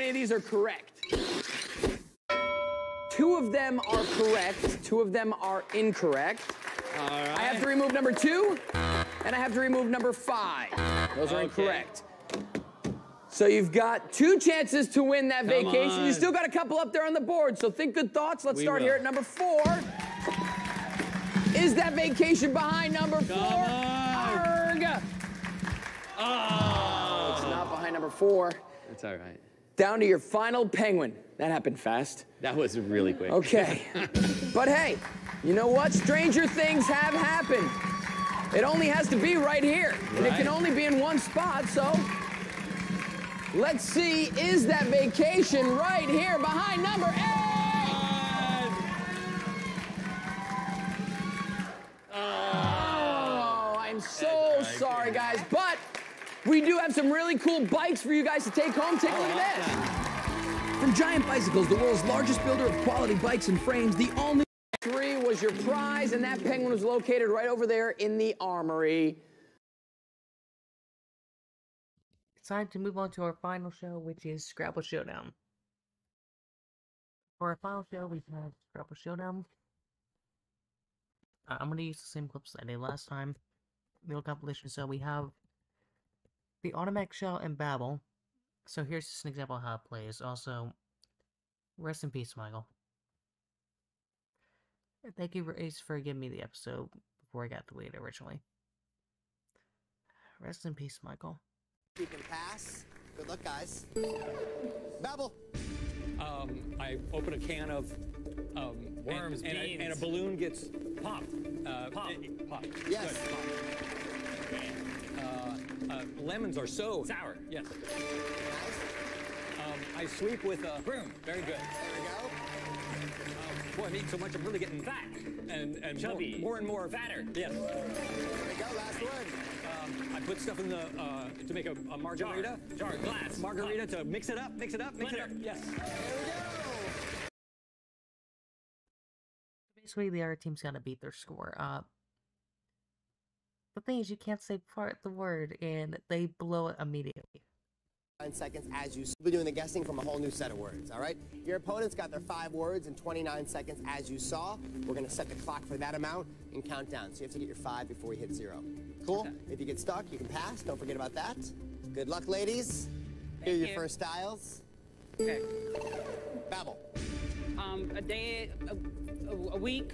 Many of these are correct. Two of them are correct. Two of them are incorrect. All right. I have to remove number two, and I have to remove number five. Those are Okay. incorrect. So you've got two chances to win that Come vacation. You still got a couple up there on the board, so think good thoughts. Let's We start will. here at number four. Is that vacation behind number four? Arg! Oh. It's not behind number four. It's all right down to your final penguin. That happened fast. That was really quick. Okay. but hey, you know what? Stranger things have happened. It only has to be right here. Right. And it can only be in one spot, so let's see, is that vacation right here behind number eight? Oh, I'm so sorry, guys, but we do have some really cool bikes for you guys to take home. Take a look at this. From Giant Bicycles, the world's largest builder of quality bikes and frames, the all-new three was your prize, and that penguin was located right over there in the armory. It's time to move on to our final show, which is Scrabble Showdown. For our final show, we have Scrabble Showdown. Uh, I'm going to use the same clips I did last time. The old compilation. So we have the Automatic Shell and Babble. So here's just an example of how it plays. Also, rest in peace, Michael. Thank you, Ace, for giving me the episode before I got deleted originally. Rest in peace, Michael. You can pass. Good luck, guys. Babble. Um, I open a can of um, Worms, and, and, a, and a balloon gets popped. Uh, Pop. pop. Yes. Good, pop. Uh, lemons are so sour. Yes. Um, I sweep with a broom. Very good. There we go. Um, boy, I'm eating so much, I'm really getting fat and and Chubby. More, more and more fatter. Yes. There we go. Last word. Um, I put stuff in the uh, to make a, a margarita. Jar, jar, glass, Margarita to mix it up. Mix it up. Mix it up. Blender. Yes. Basically, the other team's gonna beat their score. Uh, the thing is, you can't say part the word, and they blow it immediately. Nine seconds as you be doing the guessing from a whole new set of words. All right. Your opponent's got their five words in 29 seconds as you saw. We're gonna set the clock for that amount and count down. So you have to get your five before you hit zero. Cool. If you get stuck, you can pass. Don't forget about that. Good luck, ladies. Here are your you. first styles. Okay. Babble. Um, a day, a, a, a week,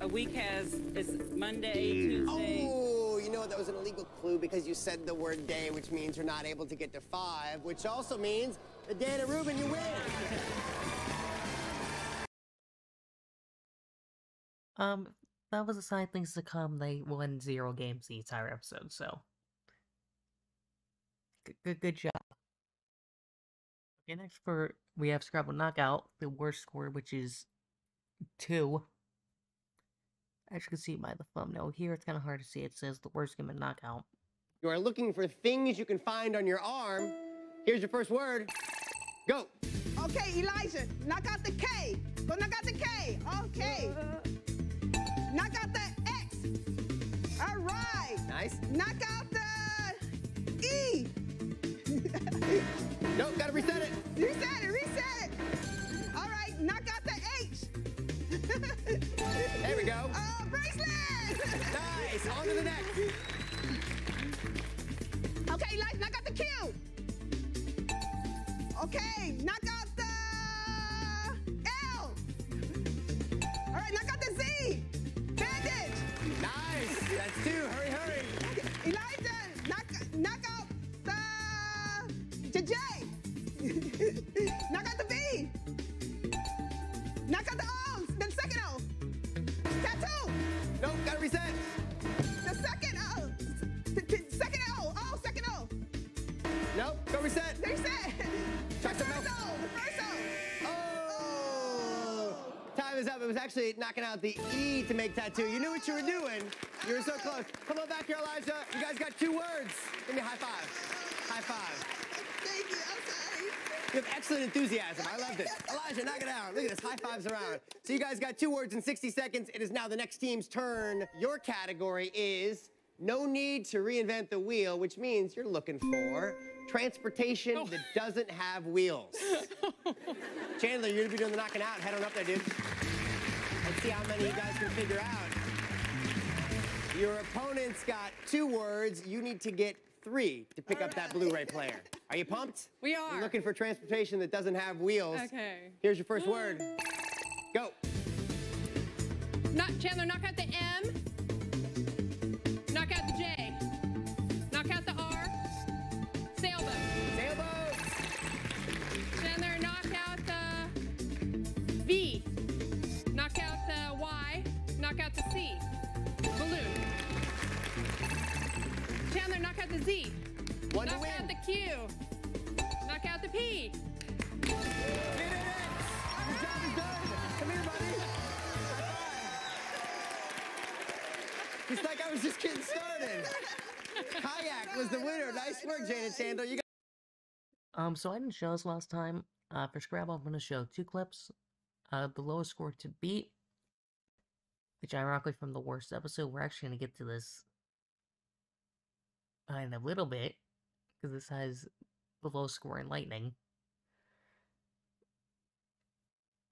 a week has is Monday, Tuesday. Oh, you know? That was an illegal clue because you said the word day, which means you're not able to get to five, which also means the Dana Rubin, you win. Um, that was a sign things to come. They won zero games the entire episode, so good, good, good job. Okay, next for we have Scrabble Knockout, the worst score, which is two. As you can see by the thumbnail here, it's kind of hard to see. It says the worst game in Knockout. You are looking for things you can find on your arm. Here's your first word. Go. Okay, Elijah, knock out the K. Go knock out the K. Okay. Knock out the X. All right. Nice. Knock out the E. Nope, gotta reset it. Reset it, reset it. All right, knock out the H. There we go. Oh, bracelet. Nice. On to the next. Okay, Elijah, knock out the Q. Okay, knock out gotta reset. The second O. The, the second O. Oh, second O. Nope, go reset. Reset. Try the first. O. The first O. Oh. Time is up. It was actually knocking out the E to make tattoo. You knew what you were doing. You were so close. Come on back here, Elijah. You guys got two words. Give me a high five. High five. Thank you. I'm sorry. You have excellent enthusiasm. I loved it. Elijah, knock it out. Look at this. High fives around. So you guys got two words in 60 seconds. It is now the next team's turn. Your category is no need to reinvent the wheel, which means you're looking for transportation that doesn't have wheels. Chandler, you're gonna be doing the knocking out. Head on up there, dude. Let's see how many you guys can figure out. Your opponent's got two words. You need to get three to pick up that Blu-ray player. Are you pumped? We are. You're looking for transportation that doesn't have wheels. Okay. Here's your first word. Go. Knock, Chandler, knock out the M. Knock out the J. Knock out the R. Sailboat. Sailboat. Chandler, knock out the V. Knock out the Y. Knock out the C. out the Z. One to knock win. out the Q. Knock out the P. Your job is done. Come here, buddy. It's like I was just getting started. Kayak was the winner. Nice work, Jada Chandler. You got Um, so I didn't show this last time. Uh, for Scrabble, I'm going to show two clips. Uh, the lowest score to beat, which ironically from the worst episode, we're actually going to get to this in a little bit, because this has the lowest score in Lightning.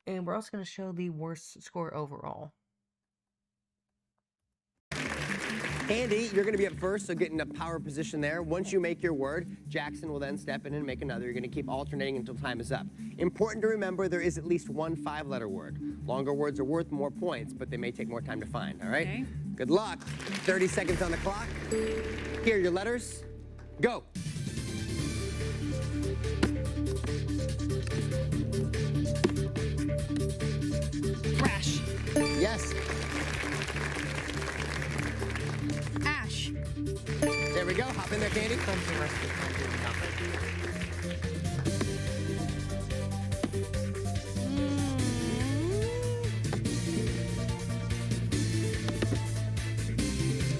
And we're also going to show the worst score overall. Andy, you're going to be up first, so get in a power position there. Once you make your word, Jackson will then step in and make another. You're going to keep alternating until time is up. Important to remember there is at least one five letter word. Longer words are worth more points, but they may take more time to find, all right? Okay. Good luck. 30 seconds on the clock. Here your letters. Go. Crash. Yes. Ash. There we go. Hop in there, Candy. Mm.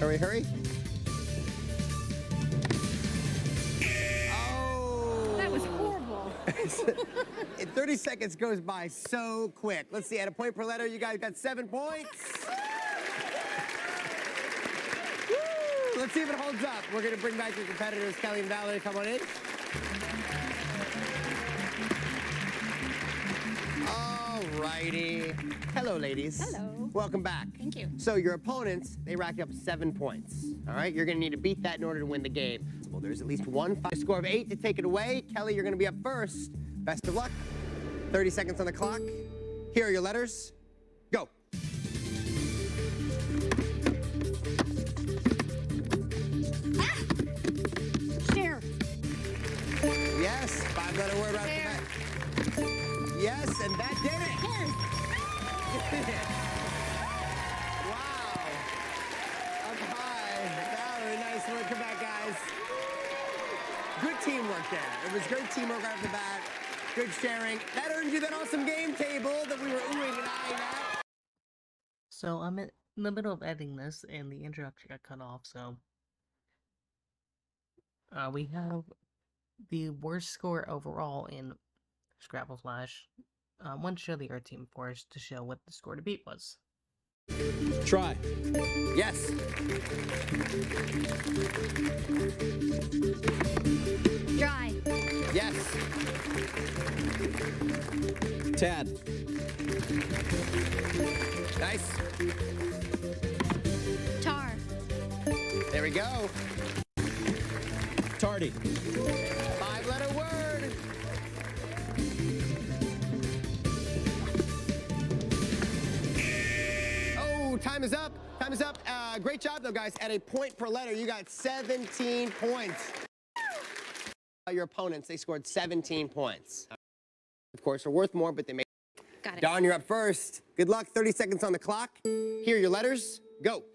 Hurry, hurry. horrible. In 30 seconds goes by so quick. Let's see, at a point per letter, you guys got seven points. Let's see if it holds up. We're gonna bring back your competitors, Kelly and Valerie. Come on in. All righty. Hello, ladies. Hello. Welcome back. Thank you. So your opponents, they racked up seven points. All right, you're gonna need to beat that in order to win the game. Well, there's at least one five score of eight to take it away. Kelly, you're gonna be up first. Best of luck. 30 seconds on the clock. Here are your letters. Go. Ah! Share. Yes, five letter word right off the bat. Yes, and that did it. wow. Up high. Valerie, nice work. Come back, guys. Good teamwork there. It was great teamwork right off the bat. Good sharing. That earned you that awesome game table that we were oohing and eyeing at. So I'm in the middle of editing this, and the introduction got cut off. So uh, we have the worst score overall in Scrabble Flash. Want to show the Earth Team first to show what the score to beat was. Try. Yes. Dry. Yes. Tad. Nice. Tar. There we go. Tardy. Time is up. Uh, great job, though, guys. At a point per letter, you got 17 points. Uh, Your opponents, they scored 17 points. Of course, are worth more, but they made. Got it. Don, you're up first. Good luck. 30 seconds on the clock. Here are your letters. Go.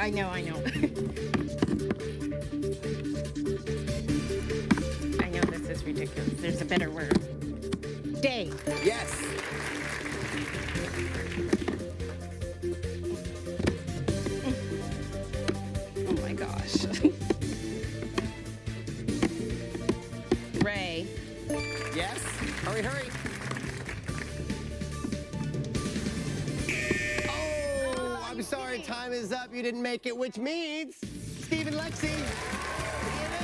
I know, I know. I know this is ridiculous. There's a better word. Day. Yes. Ray. Yes. Hurry, hurry. Oh, I'm sorry. Time is up. You didn't make it, which means Stephen Lexi. you did it.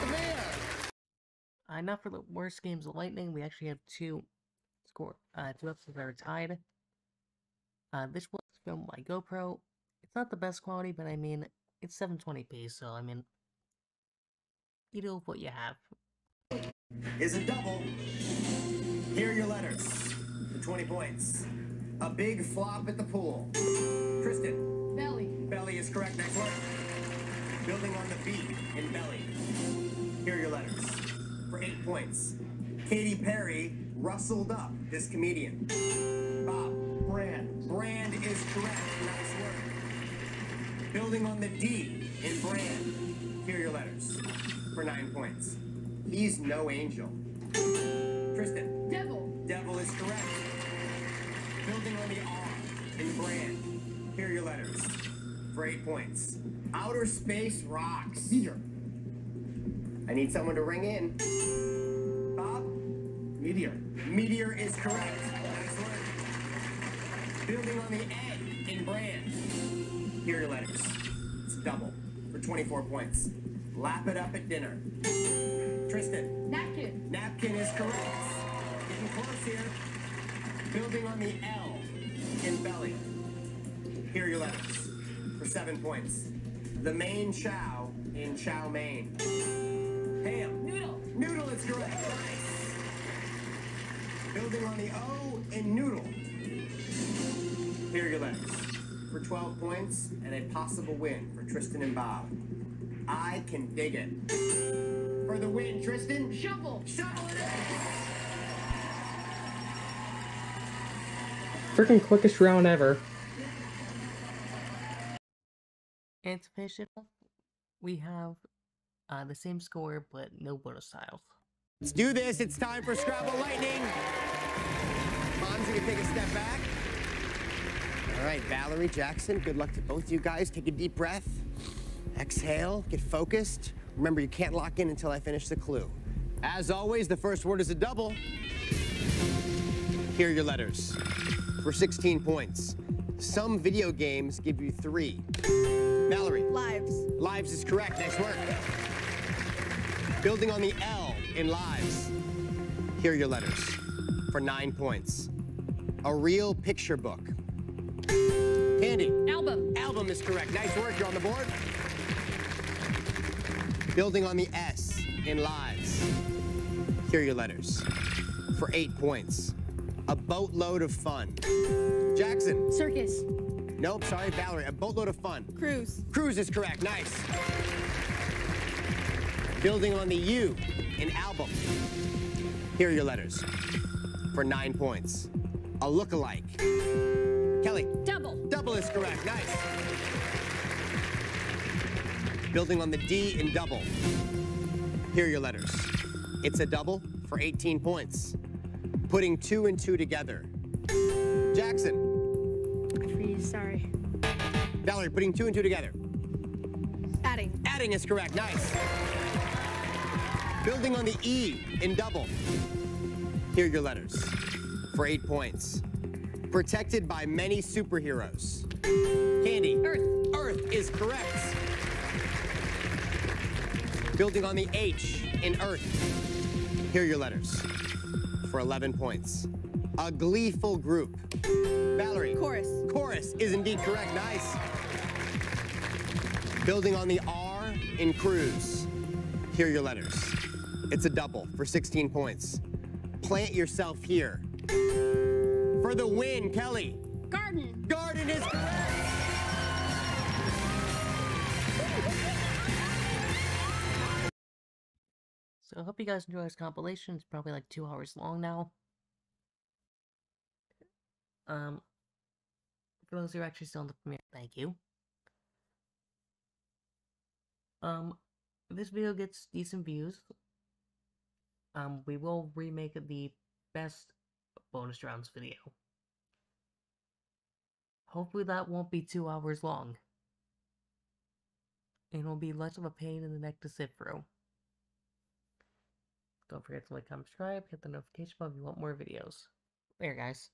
Come here. Uh, now for the worst games of Lightning, we actually have two score, uh, two episodes that are tied. Uh, this was filmed by GoPro. It's not the best quality, but I mean, it's 720p, so I mean, you do what you have. Is a double. Here are your letters. For 20 points. A big flop at the pool. Tristan. Belly. Belly is correct. Next word. Building on the beat in belly. Here are your letters. For eight points. Katy Perry rustled up this comedian. Bob. Brand. Brand is correct. Nice work. Building on the D in brand. Here are your letters. For nine points. He's no angel. Tristan. Devil. Devil is correct. Building on the R in brand. Here are your letters for eight points. Outer space rocks. Meteor. I need someone to ring in. Bob? Meteor. Meteor is correct. Nice work. Building on the N in brand. Here are your letters. It's double for 24 points. Lap it up at dinner. Tristan. Napkin. Napkin is correct. Getting close here. Building on the L in belly. Here are your letters for seven points. The main chow in chow mein. Ham. Noodle. Noodle is correct. Nice. Building on the O in noodle. Here are your letters for 12 points and a possible win for Tristan and Bob. I can dig it. For the win, Tristan. Shovel. Shovel it Freaking quickest round ever. Anticipation. We have uh, the same score, but no bonus tiles. Let's do this. It's time for Scrabble Lightning. Moms, you can take a step back. All right, Valerie, Jackson, good luck to both you guys. Take a deep breath. Exhale, get focused. Remember, you can't lock in until I finish the clue. As always, the first word is a double. Here are your letters for 16 points. Some video games give you three. Valerie. Lives. Lives is correct. Nice work. Building on the L in lives. Here are your letters for nine points. A real picture book. Candy. Album. Album is correct. Nice work. You're on the board. Building on the S in lives. Here are your letters for eight points. A boatload of fun. Jackson. Circus. Nope, sorry, Valerie. A boatload of fun. Cruise. Cruise is correct. Nice. Building on the U in album. Here are your letters for nine points. A look-alike. Kelly. Double. Double is correct. Nice. Building on the D in double. Here are your letters. It's a double for 18 points. Putting two and two together. Jackson. Freeze, sorry. Valerie, putting two and two together. Adding. Adding is correct. Nice. Building on the E in double. Here are your letters for eight points. Protected by many superheroes. Candy. Earth. Earth is correct. Building on the H in Earth. Here are your letters for 11 points. A gleeful group. Valerie. Chorus. Chorus is indeed correct. Nice. Building on the R in cruise. Here are your letters. It's a double for 16 points. Plant yourself here. For the win, Kelly. Garden. Garden is correct. So I hope you guys enjoy this compilation. It's probably like two hours long now. Um, for those who are actually still in the premiere, thank you. Um, if this video gets decent views, um, we will remake the best bonus rounds video. Hopefully that won't be two hours long. And it'll be less of a pain in the neck to sit through. Don't forget to like, comment, subscribe, hit the notification bell if you want more videos. There, guys.